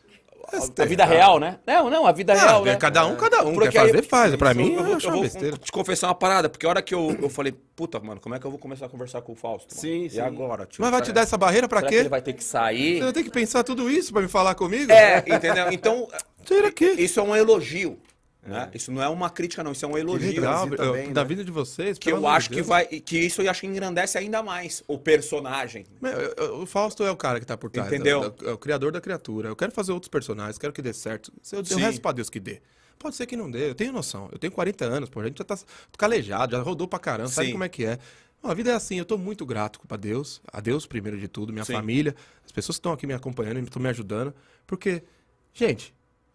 a- a vida real, né? Não, não, a vida Ah, real, é, né? cada um, cada um. Porque Quer fazer, aí- faz. Pra mim, eu, eu, eu uma vou besteira. te confessar uma parada, porque a hora que eu, eu falei, puta, mano, como é que eu vou começar a conversar com o Fausto? mano? Sim, e sim. agora, tio? Mas vai te dar essa barreira pra Será quê? que ele vai ter que sair? Você vai ter que pensar tudo isso pra me falar comigo? É, entendeu? Então, Tira aqui. isso é um elogio. Né? Isso não é uma crítica, não. Isso é um elogio. Legal, Brasil eu- também, da né? vida de vocês. Que eu acho que Deus. vai. Que isso eu acho que engrandece ainda mais o personagem. Meu, eu- eu- o Fausto é o cara que tá por trás. Entendeu? É o, é o criador da criatura. Eu quero fazer outros personagens, quero que dê certo. Se eu, eu resto pra Deus que dê. Pode ser que não dê, eu tenho noção. Eu tenho 40 anos, pô, a gente já tá calejado, já rodou pra caramba, sabe Sim. como é que é. Bom, a vida é assim, eu tô muito grato pra Deus, a Deus primeiro de tudo, minha Sim. família, as pessoas que estão aqui me acompanhando, estão me ajudando, porque, gente,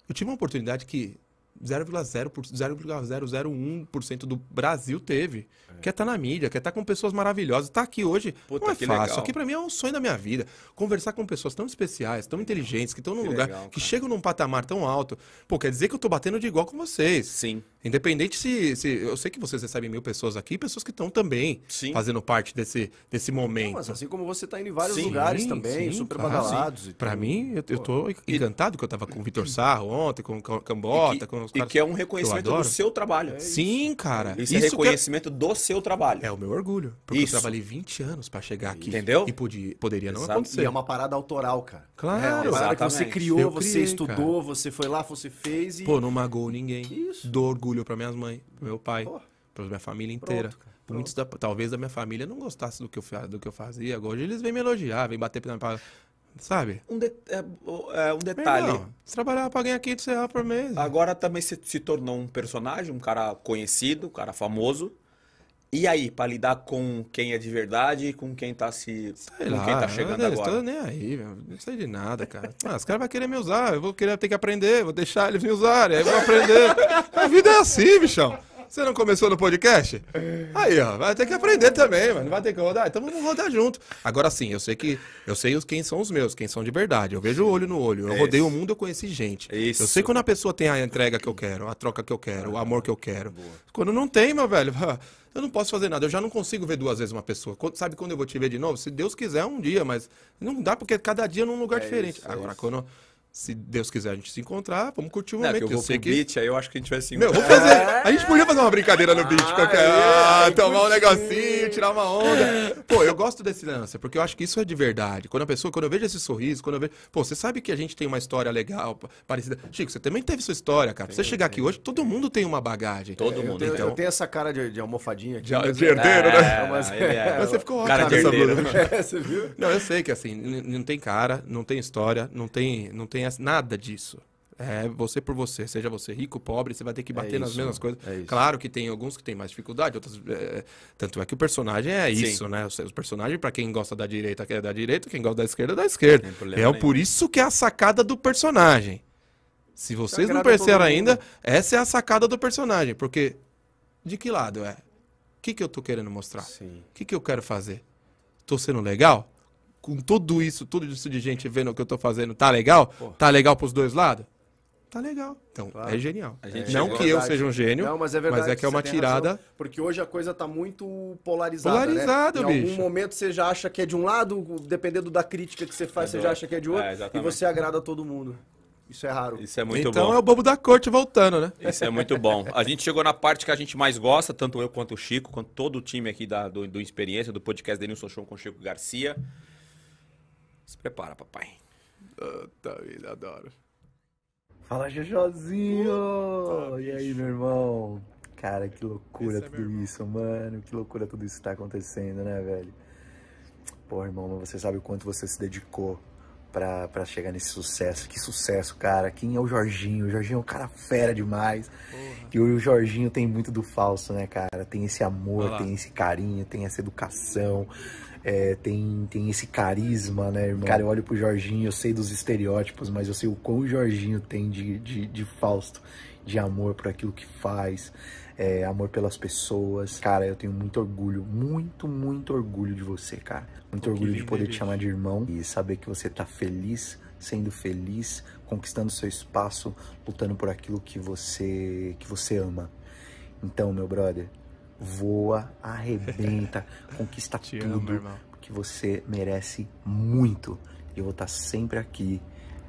eu tive uma oportunidade que 0,0 por- 0,001% do Brasil teve. Quer estar na mídia, quer estar com pessoas maravilhosas. Tá aqui hoje Puta, não é que fácil. legal. Aqui pra mim é um sonho da minha vida. Conversar com pessoas tão especiais, tão inteligentes, que estão num Que lugar, legal, que chegam num patamar tão alto. Pô, quer dizer que eu tô batendo de igual com vocês. Sim. Independente se, se- Eu sei que vocês recebem mil pessoas aqui, pessoas que estão também Sim. fazendo parte desse, desse momento. Mas assim como você tá indo em vários Sim, lugares também, sim, super badalados. tudo. mim, eu, eu tô encantado que eu tava com o Vitor Sarro ontem, com o Ca- E Cambota, que, com os e que é um reconhecimento do seu trabalho. Sim, cara. Isso, é que reconhecimento do seu trabalho. É o meu orgulho. Porque Isso. eu trabalhei 20 anos pra chegar aqui. Entendeu? E podia, poderia não Exato. acontecer. E é uma parada autoral, cara. Claro. É uma parada que você criou, Eu você criei, estudou, você foi lá, você fez e. Pô, não magoou ninguém. Isso. Dou orgulho pra minhas mães, pro meu pai, Pô. pra minha família inteira. cara, Muitos da- talvez da minha família não gostasse do que eu, do que eu fazia. Hoje eles vêm me elogiar, vêm bater na pra, Sabe? Um, de- é, é, um detalhe. irmão, você trabalhava pra ganhar 500 reais por mês. Agora também se, se tornou um personagem, um cara conhecido, um cara famoso. E aí, pra lidar com quem é de verdade e com quem tá se. Sei com lá, quem tá chegando eu agora. tô nem aí. Não sei de nada, cara. Ah, os caras vão querer me usar, eu vou querer ter que aprender, vou deixar eles me usarem, aí eu vou aprender. A vida é assim, bichão. Você não começou no podcast? Aí, ó, vai ter que aprender também, mano. Vai ter que rodar. Então vamos rodar junto. Agora sim, eu sei que eu sei os- quem são os meus, quem são de verdade. Eu vejo o olho no olho. Eu É rodei o mundo, eu conheci gente. Isso. Eu sei quando a pessoa tem a entrega que eu quero, a troca que eu quero, o amor que eu quero. Quando não tem, meu velho, eu não posso fazer nada. Eu já não consigo ver duas vezes uma pessoa. Sabe quando eu vou te ver de novo? Se Deus quiser, um dia, mas não dá porque cada dia é num lugar É diferente. isso, é Agora, isso. quando. Se Deus quiser a gente se encontrar, vamos curtir o Não, é momento. que eu vou sei pro que. beat, aí eu acho que a gente vai assim. Meu, vamos fazer. A gente podia fazer uma brincadeira no beat, qualquer. é, Ah, tomar um negocinho, tirar uma onda. Pô, eu gosto desse lance, porque eu acho que isso é de verdade. Quando a pessoa, quando eu vejo esse sorriso, quando eu vejo. Pô, você sabe que a gente tem uma história legal, pa- parecida. Chico, você também teve sua história, cara. Pra você chegar aqui hoje, todo mundo tem uma bagagem. Todo eu mundo, tenho, então. eu tenho essa cara de, de almofadinha aqui. De- mas- de herdeiro, né? É, Mas- é. Mas você ficou Cara ótimo de nessa herdeiro. É, você viu? Não, eu sei que assim, não tem cara, não tem história, não tem, não tem as- nada disso. É você por você, seja você rico, pobre, você vai ter que bater nas isso, mesmas coisas. é. Claro que tem alguns que têm mais dificuldade, outros. é, tanto é que o personagem é Sim. isso, né? Os, os personagens, pra quem gosta da direita, quer da direita, quem gosta da esquerda, da esquerda. Tem É o nenhum. por isso que é a sacada do personagem. Se vocês não perceberam ainda, essa é a sacada do personagem. Porque de que lado é? O que, que eu tô querendo mostrar? O que, que eu quero fazer? Tô sendo legal? Com tudo isso, tudo isso de gente vendo o que eu tô fazendo, tá legal? Tá legal pros dois lados? Tá legal. Então, Claro. é genial. A gente Não chegou- que eu seja um gênio, Não, mas é verdade. mas é que é uma tirada. razão, porque hoje a coisa tá muito polarizada. Polarizado, né? Em bicho. algum momento você já acha que é de um lado, dependendo da crítica que você faz, É você do- já acha que é de outro. É, e você agrada a todo mundo. Isso é raro. Isso é muito então bom. é o bobo da corte voltando, né? Isso é muito bom. A gente chegou na parte que a gente mais gosta, tanto eu quanto o Chico, quanto todo o time aqui da, do, do Experiência, do podcast Denilson Show com o Chico Garcia. Se prepara, papai. Tá, adoro. Fala, Jojozinho! E aí, meu irmão? Cara, que loucura é tudo isso, mano. Que loucura tudo isso tá acontecendo, né, velho? Pô, irmão, mas você sabe o quanto você se dedicou pra, pra chegar nesse sucesso. Que sucesso, cara. Quem é o Jorginho? O Jorginho é um cara fera demais. E o Jorginho tem muito do falso, né, cara? Tem esse amor, tem esse carinho, tem essa educação. É, tem, tem esse carisma, né, irmão? Cara, eu olho pro Jorginho, eu sei dos estereótipos, mas eu sei o quão o Jorginho tem de, de, de Fausto, de amor por aquilo que faz. é, amor pelas pessoas. Cara, eu tenho muito orgulho, muito, muito orgulho de você, cara. Muito orgulho de poder te chamar de irmão e saber que você tá feliz, sendo feliz, conquistando seu espaço, lutando por aquilo que você que você ama. Então, meu brother, voa, arrebenta, conquista Te tudo, amo, porque você merece muito. E eu vou estar sempre aqui,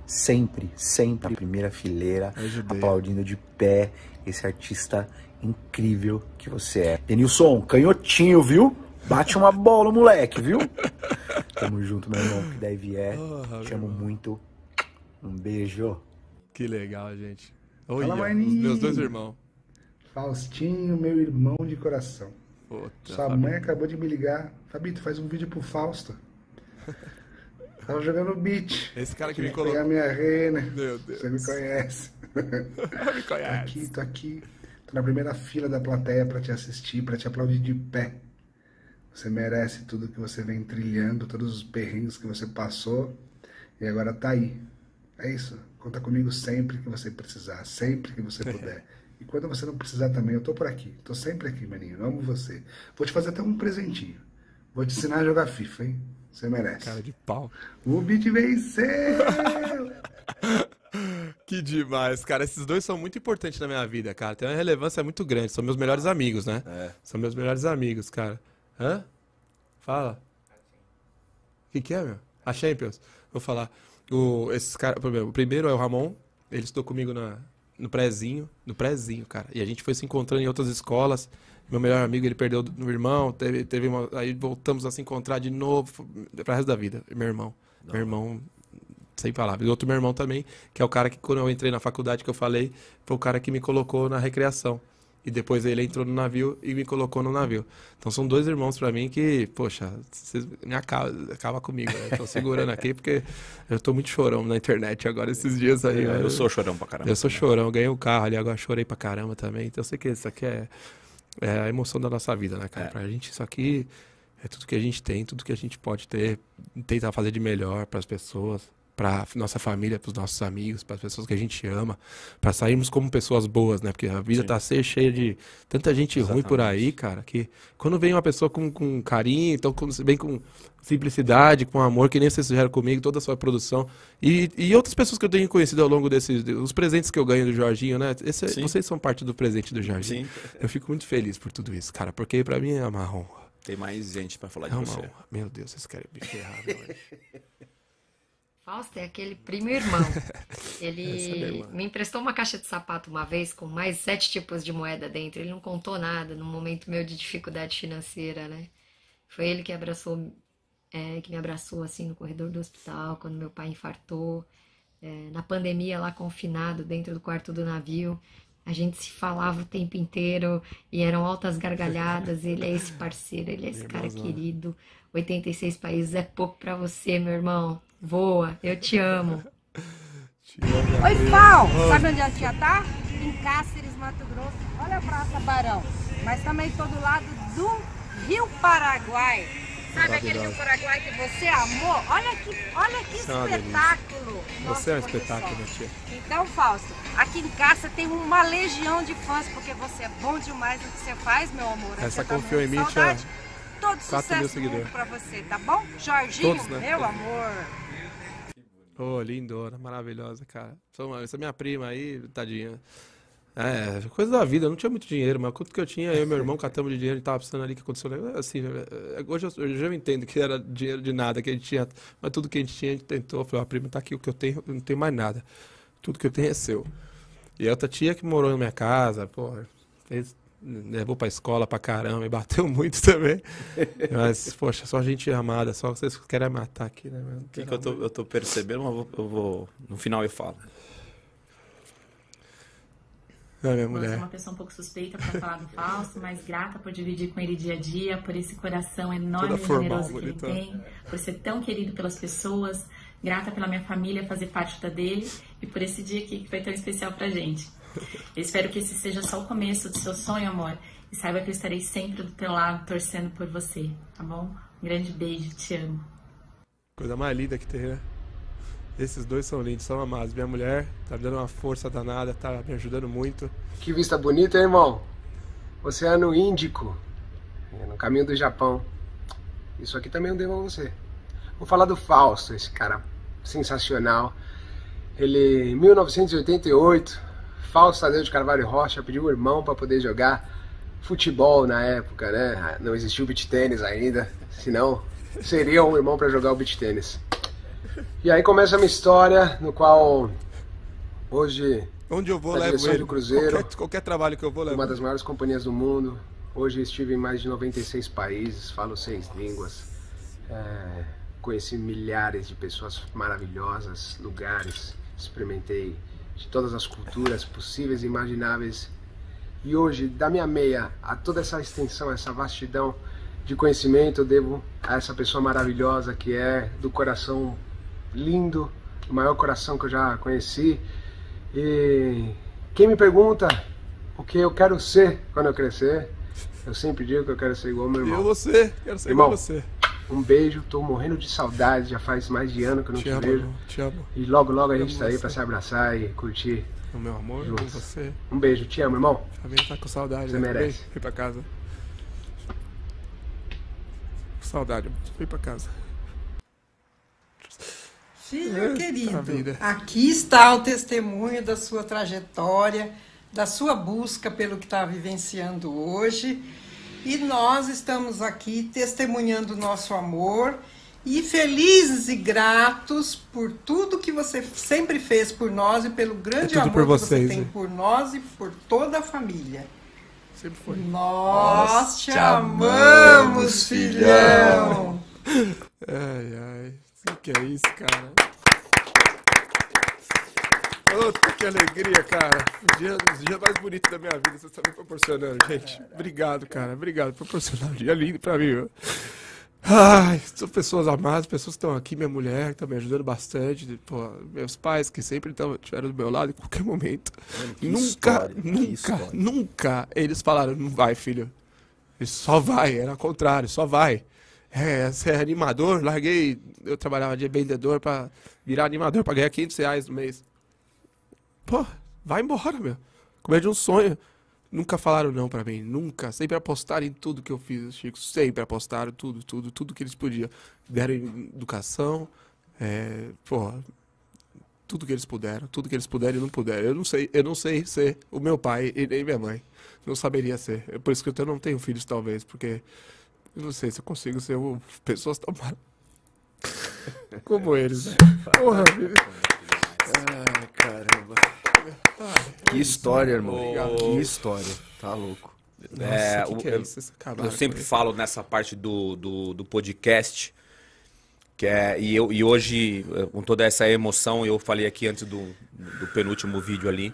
sempre, sempre na primeira fileira, Ajudei. aplaudindo de pé esse artista incrível que você é. Denilson, canhotinho, viu? Bate uma bola, moleque, viu? Tamo junto, meu irmão, que daí vier. Porra, Te amo irmão. muito. Um beijo. Que legal, gente. Olha, os meus dois irmãos. Faustinho, meu irmão de coração. Puta, Sua mãe acabou de me ligar. Fabito, faz um vídeo pro Fausto. Tava jogando beat. Esse cara que me colocou. pegar minha rena. Meu Deus. Você me conhece. me Tô conhece. aqui, tô aqui. Tô na primeira fila da plateia pra te assistir, pra te aplaudir de pé. Você merece tudo que você vem trilhando, todos os perrengues que você passou. E agora tá aí. É isso. Conta comigo sempre que você precisar, sempre que você puder. E quando você não precisar também, eu tô por aqui. Tô sempre aqui, maninho. Eu amo você. Vou te fazer até um presentinho. Vou te ensinar a jogar FIFA, hein? Você merece. Cara de pau. O beat venceu! Que demais, cara. Esses dois são muito importantes na minha vida, cara. Tem uma relevância muito grande. São meus melhores amigos, né? É. São meus melhores amigos, cara. Hã? Fala. O que, que é, meu? A Champions. Vou falar. O, esses cara, o primeiro é o Ramon. Ele estudou comigo na, no prézinho. No prézinho, cara. E a gente foi se encontrando em outras escolas. Meu melhor amigo, ele perdeu um irmão. Teve, teve uma- aí voltamos a se encontrar de novo. Pra resto da vida. Meu irmão. Meu irmão, sem palavras. E outro meu irmão também, que é o cara que quando eu entrei na faculdade que eu falei, foi o cara que me colocou na recreação. E depois ele entrou no navio e me colocou no navio. Então são dois irmãos pra mim que, poxa, vocês me acaba, acaba comigo. Né? Tô segurando aqui porque eu tô muito chorão na internet agora esses dias aí. né? Eu sou chorão pra caramba. Eu sou chorão, ganhei um carro ali, agora chorei pra caramba também. Então eu sei que isso aqui é, é a emoção da nossa vida, né, cara? Pra gente, isso aqui é tudo que a gente tem, tudo que a gente pode ter, tentar fazer de melhor pras pessoas, pra nossa família, pros nossos amigos, pras pessoas que a gente ama, pra sairmos como pessoas boas, né? Porque a vida tá ser cheia de tanta gente ruim por aí, cara, que quando vem uma pessoa com, com carinho, então você vem com simplicidade, com amor, que nem vocês fizeram comigo, toda a sua produção. E, e outras pessoas que eu tenho conhecido ao longo desses. Os presentes que eu ganho do Jorginho, né? Esse- Sim. vocês são parte do presente do Jorginho. Sim. Eu fico muito feliz por tudo isso, cara, porque pra mim é uma honra. Tem mais gente pra falar É de uma você. honra. Meu Deus, vocês querem me ferrar, meu. Fausto é aquele primo irmão. É Ele mesmo. me emprestou uma caixa de sapato uma vez com mais sete tipos de moeda dentro. Ele não contou nada num momento meu de dificuldade financeira, né? Foi ele que abraçou, é, que me abraçou assim no corredor do hospital quando meu pai infartou. É, na pandemia lá confinado dentro do quarto do navio. A gente se falava o tempo inteiro e eram altas gargalhadas. Ele é esse parceiro, ele é esse cara querido. 86 países é pouco pra você, meu irmão. Voa, eu te amo. Oi, Pau! Sabe onde a tia tá? Em Cáceres, Mato Grosso. Olha a Praça Barão. Mas também tô do lado do Rio Paraguai. Sabe aquele Rio Paraguai que você amou? Olha que, olha que é espetáculo! Você é um Nossa, espetáculo, minha tia. Então, Fausto, aqui em casa tem uma legião de fãs, porque você é bom demais no que você faz, meu amor. Essa Você tá confiou em mim, saudade. Todo sucesso pra você, tá bom? Jorginho, Todos, né? meu amor. Ô, lindona, maravilhosa, cara. Essa minha prima aí, tadinha. É, coisa da vida, eu não tinha muito dinheiro, mas quanto que eu tinha, eu e meu irmão catamos de dinheiro e tava precisando ali que aconteceu. Assim, é, hoje eu, eu já entendo que era dinheiro de nada que a gente tinha, mas tudo que a gente tinha, a gente tentou. Falei, ó, prima, tá aqui o que eu tenho, eu não tenho mais nada. Tudo que eu tenho é seu. E a outra tia que morou na minha casa, porra, fez, levou pra escola pra caramba, me bateu muito também. Mas, poxa, só gente amada, só vocês querem matar aqui, né? O que, que eu, tô, eu tô percebendo, mas eu vou, eu vou- No final eu falo. Ah, minha Eu sou mulher. uma pessoa um pouco suspeita para falar do Fausto, mas grata por dividir com ele dia a dia, por esse coração enorme Toda e formal, generoso que bonita. ele tem, por ser tão querido pelas pessoas, grata pela minha família fazer parte da dele e por esse dia aqui que foi tão especial pra gente. Eu espero que esse seja só o começo do seu sonho, amor, e saiba que eu estarei sempre do teu lado, torcendo por você, tá bom? Um grande beijo, te amo. Coisa mais linda que tem, né? Esses dois são lindos, são amados. Minha mulher tá me dando uma força danada, tá me ajudando muito. Que vista bonita, hein, irmão? Oceano Índico, no caminho do Japão. Isso aqui também eu devo a você. Vou falar do Fausto, esse cara sensacional. Ele, em 1988, Fausto Tadeu de Carvalho Rocha pediu o irmão para poder jogar futebol na época, né? Não existia o beach tênis ainda, senão seria um irmão para jogar o beach tênis. E aí começa uma história no qual hoje Onde eu vou, levo ele. do Cruzeiro, Qualquer, qualquer trabalho que eu vou, levo. uma das maiores companhias do mundo. Hoje estive em mais de 96 países, falo seis línguas. É, conheci milhares de pessoas maravilhosas, lugares, experimentei de todas as culturas possíveis e imagináveis. E hoje, da minha meia a toda essa extensão, essa vastidão de conhecimento, eu devo a essa pessoa maravilhosa que é do coração lindo, o maior coração que eu já conheci. E quem me pergunta o que eu quero ser quando eu crescer, eu sempre digo que eu quero ser igual ao meu irmão. Eu você, quero ser Irmão, igual você. Um beijo, tô morrendo de saudade, já faz mais de ano que eu não Te te, amo, vejo. irmão, te amo. E logo, logo a Te gente tá aí pra se abraçar e curtir. O meu amor, Juntos. com você. Um beijo, te amo, irmão. Também tá com saudade. Você né? merece. Vem, vem pra casa. Saudade, vem pra casa. Filho É, querido, tá vida. aqui está o testemunho da sua trajetória, da sua busca pelo que está vivenciando hoje. E nós estamos aqui testemunhando o nosso amor e felizes e gratos por tudo que você sempre fez por nós e pelo grande É amor por que vocês, você tem né? por nós e por toda a família. Sempre foi. Nós te amamos, filhão! Ai, ai. O que é isso, cara? Puta, que alegria, cara. Os dias mais bonitos da minha vida vocês estão me proporcionando, gente. Obrigado, cara. Obrigado por proporcionar um dia lindo pra mim. viu? Ai, são pessoas amadas, pessoas que estão aqui, minha mulher, que tá me ajudando bastante. Pô, meus pais que sempre tão, estiveram do meu lado em qualquer momento. nunca, história, nunca, nunca eles falaram, não vai, filho. Ele só vai, era ao contrário, só vai. É, você é animador, larguei, eu trabalhava de vendedor pra virar animador pra ganhar 500 reais no mês. Pô, vai embora, meu. Como é de um sonho. Nunca falaram não pra mim, nunca. Sempre apostaram em tudo que eu fiz, Chico. Sempre apostaram, tudo, tudo, tudo que eles podiam. Deram educação, é, pô, tudo que eles puderam, tudo que eles puderam e não puderam. Eu não sei, eu não sei ser o meu pai e nem minha mãe. Não saberia ser. É por isso que eu não tenho filhos, talvez, porque eu não sei se eu consigo ser o- pessoas tão como eles, né? Porra. Ai, caramba. Que história, irmão. Obrigado. Que história. Tá louco. É, Nossa, que o- que é eu, isso? Acabaram eu sempre isso. falo nessa parte do, do, do podcast, que é, e, eu, e hoje, com toda essa emoção, eu falei aqui antes do, do penúltimo vídeo ali,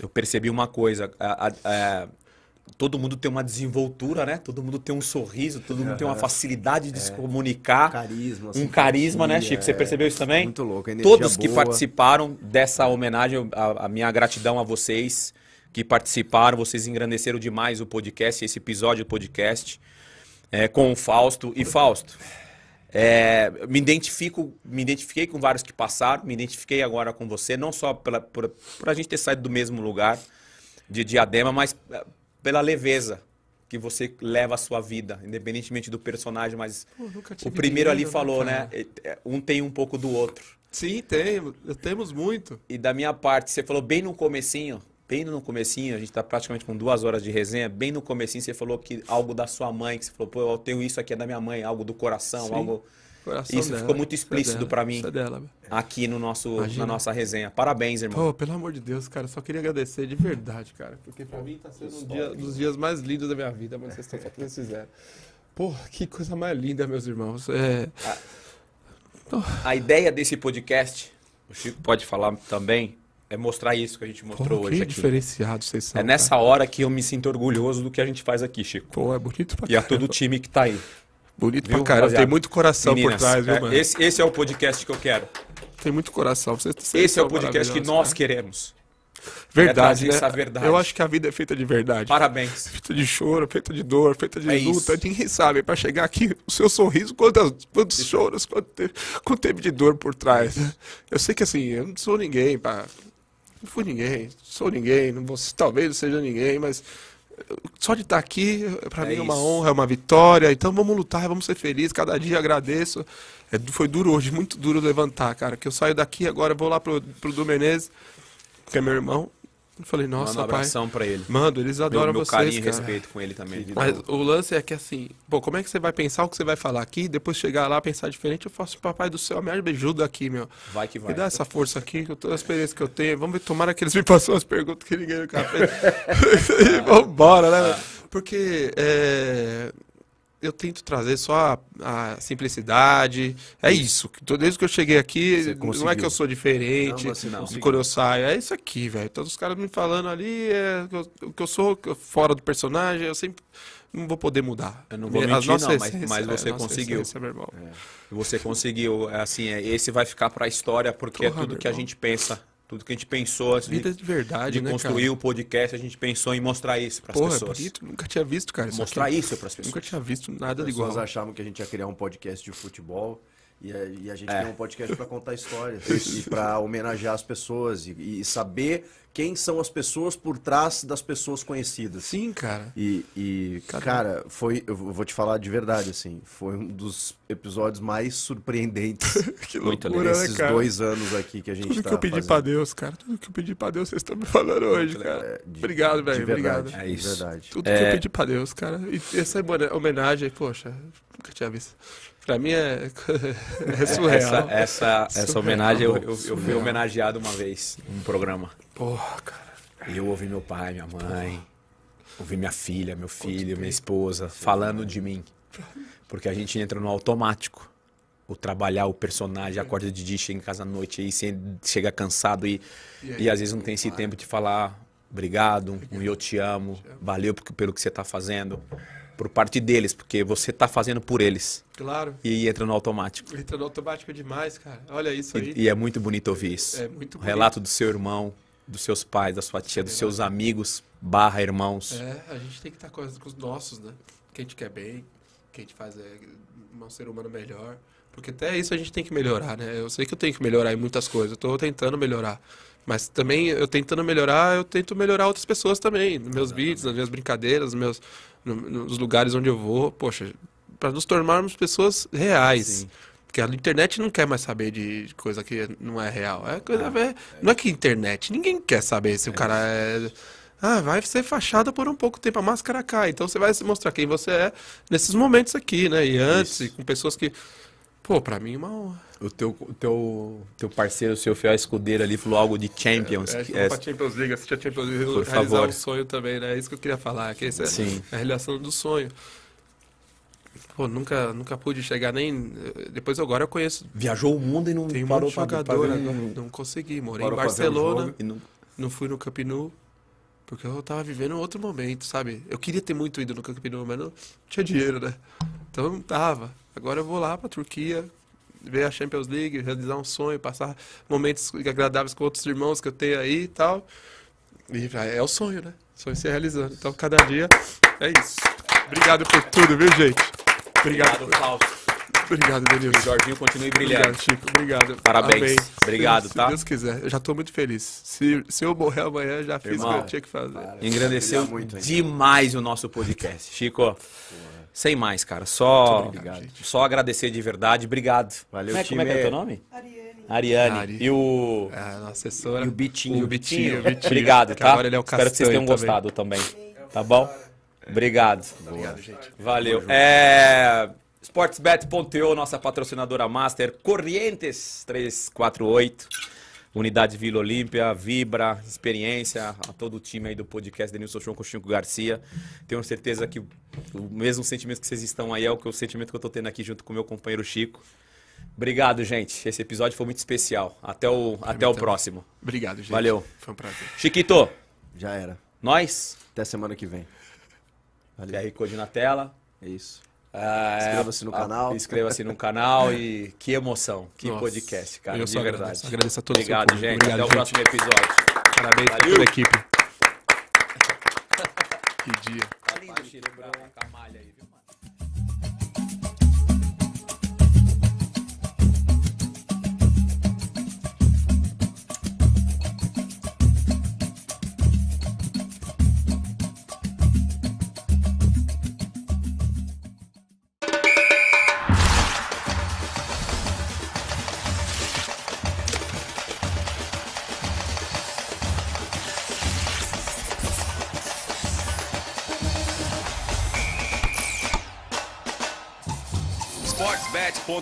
eu percebi uma coisa, a- a- a- todo mundo tem uma desenvoltura, né? Todo mundo tem um sorriso, todo mundo tem uma facilidade de se comunicar. Carisma, Um carisma, né, simpatia, Chico? Você é. percebeu isso também? Muito louco, Todos que boa. participaram dessa homenagem, a, a minha gratidão a vocês que participaram, vocês engrandeceram demais o podcast, esse episódio do podcast, é, com o Fausto. E Fausto, é, me identifico, me identifiquei com vários que passaram, me identifiquei agora com você, não só pela, por, por a gente ter saído do mesmo lugar de diadema, mas é, pela leveza que você leva a sua vida, independentemente do personagem, mas Pô, o primeiro ali né, falou, né? é, é, Um tem um pouco do outro. Sim, tem, temos muito. E da minha parte, você falou bem no comecinho, bem no comecinho, a gente tá praticamente com duas horas de resenha, bem no comecinho você falou que algo da sua mãe, que você falou, pô, eu tenho isso aqui é da minha mãe, algo do coração, Sim. algo... Coração isso dela, ficou muito é explícito pra mim é dela. aqui no nosso, Imagina. na nossa resenha. Parabéns, irmão. Pô, pelo amor de Deus, cara, só queria agradecer de verdade, cara. Porque pra mim tá sendo um dia, dos dias mais lindos da minha vida, mas vocês estão vocês fizeram. Pô, que coisa mais linda, meus irmãos. É. A ideia desse podcast, o Chico pode falar também, é mostrar isso que a gente mostrou Pô, hoje aqui. diferenciado vocês são. É nessa hora que eu me sinto orgulhoso do que a gente faz aqui, Chico. Pô, é bonito pra E a todo o time que tá aí. Bonito Viu, pra caramba. Tem muito coração Meninas, por trás, viu, é, mano? Esse, esse é o podcast que eu quero. Tem muito coração. Vocês, vocês Esse é o podcast que nós cara. queremos. Verdade, trazer né? essa verdade. Eu acho que a vida é feita de verdade. Parabéns. Feita de choro, feita de dor, feita de É luta. isso. Ninguém sabe. Pra chegar aqui, o seu sorriso, quantas, quantos choros, quanto teve, quanto teve de dor por trás. né? Eu sei que assim, eu não sou ninguém, pá. Não fui ninguém, sou ninguém, não vou, talvez não seja ninguém, mas só de estar aqui, pra É mim é uma isso. honra, é uma vitória. Então vamos lutar, vamos ser felizes. Cada dia agradeço. É, foi duro hoje, muito duro levantar, cara. Que eu saio daqui agora, vou lá pro, pro Du Menezes, que é meu irmão. Eu falei, nossa, Manda um pai. abração pra ele. Mando, eles adoram meu, meu vocês, carinho e respeito com ele também. Mas o lance é que assim, pô, como é que você vai pensar o que você vai falar aqui, depois chegar lá, pensar diferente, eu faço, papai do céu, me ajuda aqui, meu. Vai que vai. Me dá essa força aqui, com toda a experiência que eu tenho. Vamos ver, tomara que eles me passem as perguntas que ninguém nunca fez. e vambora, né? Ah. Porque é, eu tento trazer só a, a simplicidade. É isso. Desde que eu cheguei aqui, não é que eu sou diferente Não, você de conseguiu. quando eu saio. É isso aqui, velho. Todos os caras me falando ali, é, que eu- o que eu sou fora do personagem, eu sempre não vou poder mudar. Eu não vou A mentir, não, mas, essência, mas é, você nossa conseguiu. essência, meu irmão. Você conseguiu, é assim, é, esse vai ficar pra história, porque é Porra, tudo meu que a gente pensa, tudo que a gente pensou antes Vida de, de verdade, de né, construir cara? o podcast, a gente pensou em mostrar isso pras Porra, é pessoas. bonito. Nunca tinha visto, cara. Mostrar aqui. isso pras pessoas. Nunca tinha visto nada As igual. pessoas achavam que a gente ia criar um podcast de futebol e a, e a gente É. tem um podcast para contar histórias e para homenagear as pessoas e, e saber quem são as pessoas por trás das pessoas conhecidas. Sim, cara. E, e, cara, foi, eu vou te falar de verdade, assim, foi um dos episódios mais surpreendentes Que Muito loucura, né, nesses cara? dois anos aqui que a gente Tudo tá que eu pedi pra Deus, cara. Tudo que eu pedi pra Deus, vocês estão me falando hoje, cara. É, de- Obrigado, de velho. Obrigado. É de isso. verdade. Tudo que eu pedi pra Deus, cara. E essa homena- homenagem, poxa, nunca tinha visto. Pra mim é, é surreal. Essa, essa, essa homenagem, eu, eu, eu fui homenageado uma vez num programa. Porra, cara. E eu ouvi meu pai, minha mãe, ouvi minha filha, meu filho, minha esposa falando de mim. Porque a gente entra no automático. O trabalhar o personagem, acorda de dia, chega em casa à noite, aí você chega cansado e, e às vezes não tem esse tempo de falar obrigado, um eu te amo, valeu pelo que você está fazendo. Por parte deles, porque você está fazendo por eles. Claro. E entra no automático. Entra no automático demais, cara. Olha isso aí. E, e é muito bonito ouvir isso. É muito O bonito. relato do seu irmão, dos seus pais, da sua tia, dos seus amigos, barra irmãos. É, a gente tem que estar com, as- com os nossos, né? Que a gente quer bem, que a gente faz é, um ser humano melhor. Porque até isso a gente tem que melhorar, né? Eu sei que eu tenho que melhorar em muitas coisas, eu tô tentando melhorar. Mas também, eu tentando melhorar, eu tento melhorar outras pessoas também. Nos meus vídeos, nas minhas brincadeiras, nos, meus, nos lugares onde eu vou. Poxa, para nos tornarmos pessoas reais. Porque a internet não quer mais saber de coisa que não é real. É coisa, é- não é que internet, ninguém quer saber se o cara é. Ah, vai ser fachada por um pouco tempo, a máscara cai. Então você vai se mostrar quem você é nesses momentos aqui, né? E antes, com pessoas que. Pô, pra mim é uma honra. O teu, o teu, teu parceiro, o seu fiel escudeiro ali falou algo de Champions. É, é, é- pra Champions League, assistir a Champions League, Por realizar favor. um sonho também, né? É isso que eu queria falar, que é Sim. a realização do sonho. Pô, nunca, nunca pude chegar nem. Depois agora eu conheço. Viajou o mundo e não Tem um parou pra- pra jogador ver-. Não consegui. Morei Parou em Barcelona. e não- Não fui no Camp Nou. Porque eu tava vivendo outro momento, sabe? Eu queria ter muito ido no Camp Nou, mas não tinha dinheiro, né? Então não tava. Agora eu vou lá pra Turquia, ver a Champions League, realizar um sonho, passar momentos agradáveis com outros irmãos que eu tenho aí e tal. E é o sonho, né? Sonho se realizando. Então cada dia é isso. Obrigado por tudo, viu, gente? Obrigado. Obrigado. Obrigado, Denilson. Jorginho, continue brilhando. Obrigado, Chico. Obrigado. Parabéns. Amém. Obrigado, se, tá? Se Deus quiser. Eu já tô muito feliz. Se, se eu morrer amanhã, já fiz o que Irmão, eu tinha que fazer. Engrandeceu Brilhar muito, demais o nosso podcast. Chico, sem mais, cara. Só, obrigado, só agradecer de verdade. Obrigado. Valeu, como é, como é que é time. teu nome? Ariane. Ari. E o... É, a assessora. E o Bitinho. E o Bitinho. o Bitinho. Obrigado, tá? Agora ele é o Espero que vocês tenham Castanho gostado também. Tá bom? Obrigado. Obrigado, gente. Valeu. É... Sportsbet.io, nossa patrocinadora master. Corrientes 348. Unidade Vila Olímpia, Vibra, experiência, a todo o time aí do podcast Denilson Show com o Chico Garcia. Tenho certeza que o mesmo sentimento que vocês estão aí é o, que, o sentimento que eu tô tendo aqui junto com o meu companheiro Chico. Obrigado, gente. Esse episódio foi muito especial. Até o, até o próximo. Obrigado, gente. Valeu. Foi um prazer. Chiquito, Já era. nós. Até semana que vem. QR Code na tela. É isso. Ah, Inscreva-se no ah, canal. Inscreva-se no canal e que emoção, que Nossa, podcast, cara, eu de só verdade. agradeço. Agradeço a todos o Obrigado, gente. Obrigado, Até o gente. próximo episódio. Parabéns pra Valeu. toda a equipe. Que dia. Tá lindo,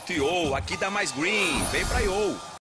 Sportsbet.io, aqui dá mais green. Vem pra IO.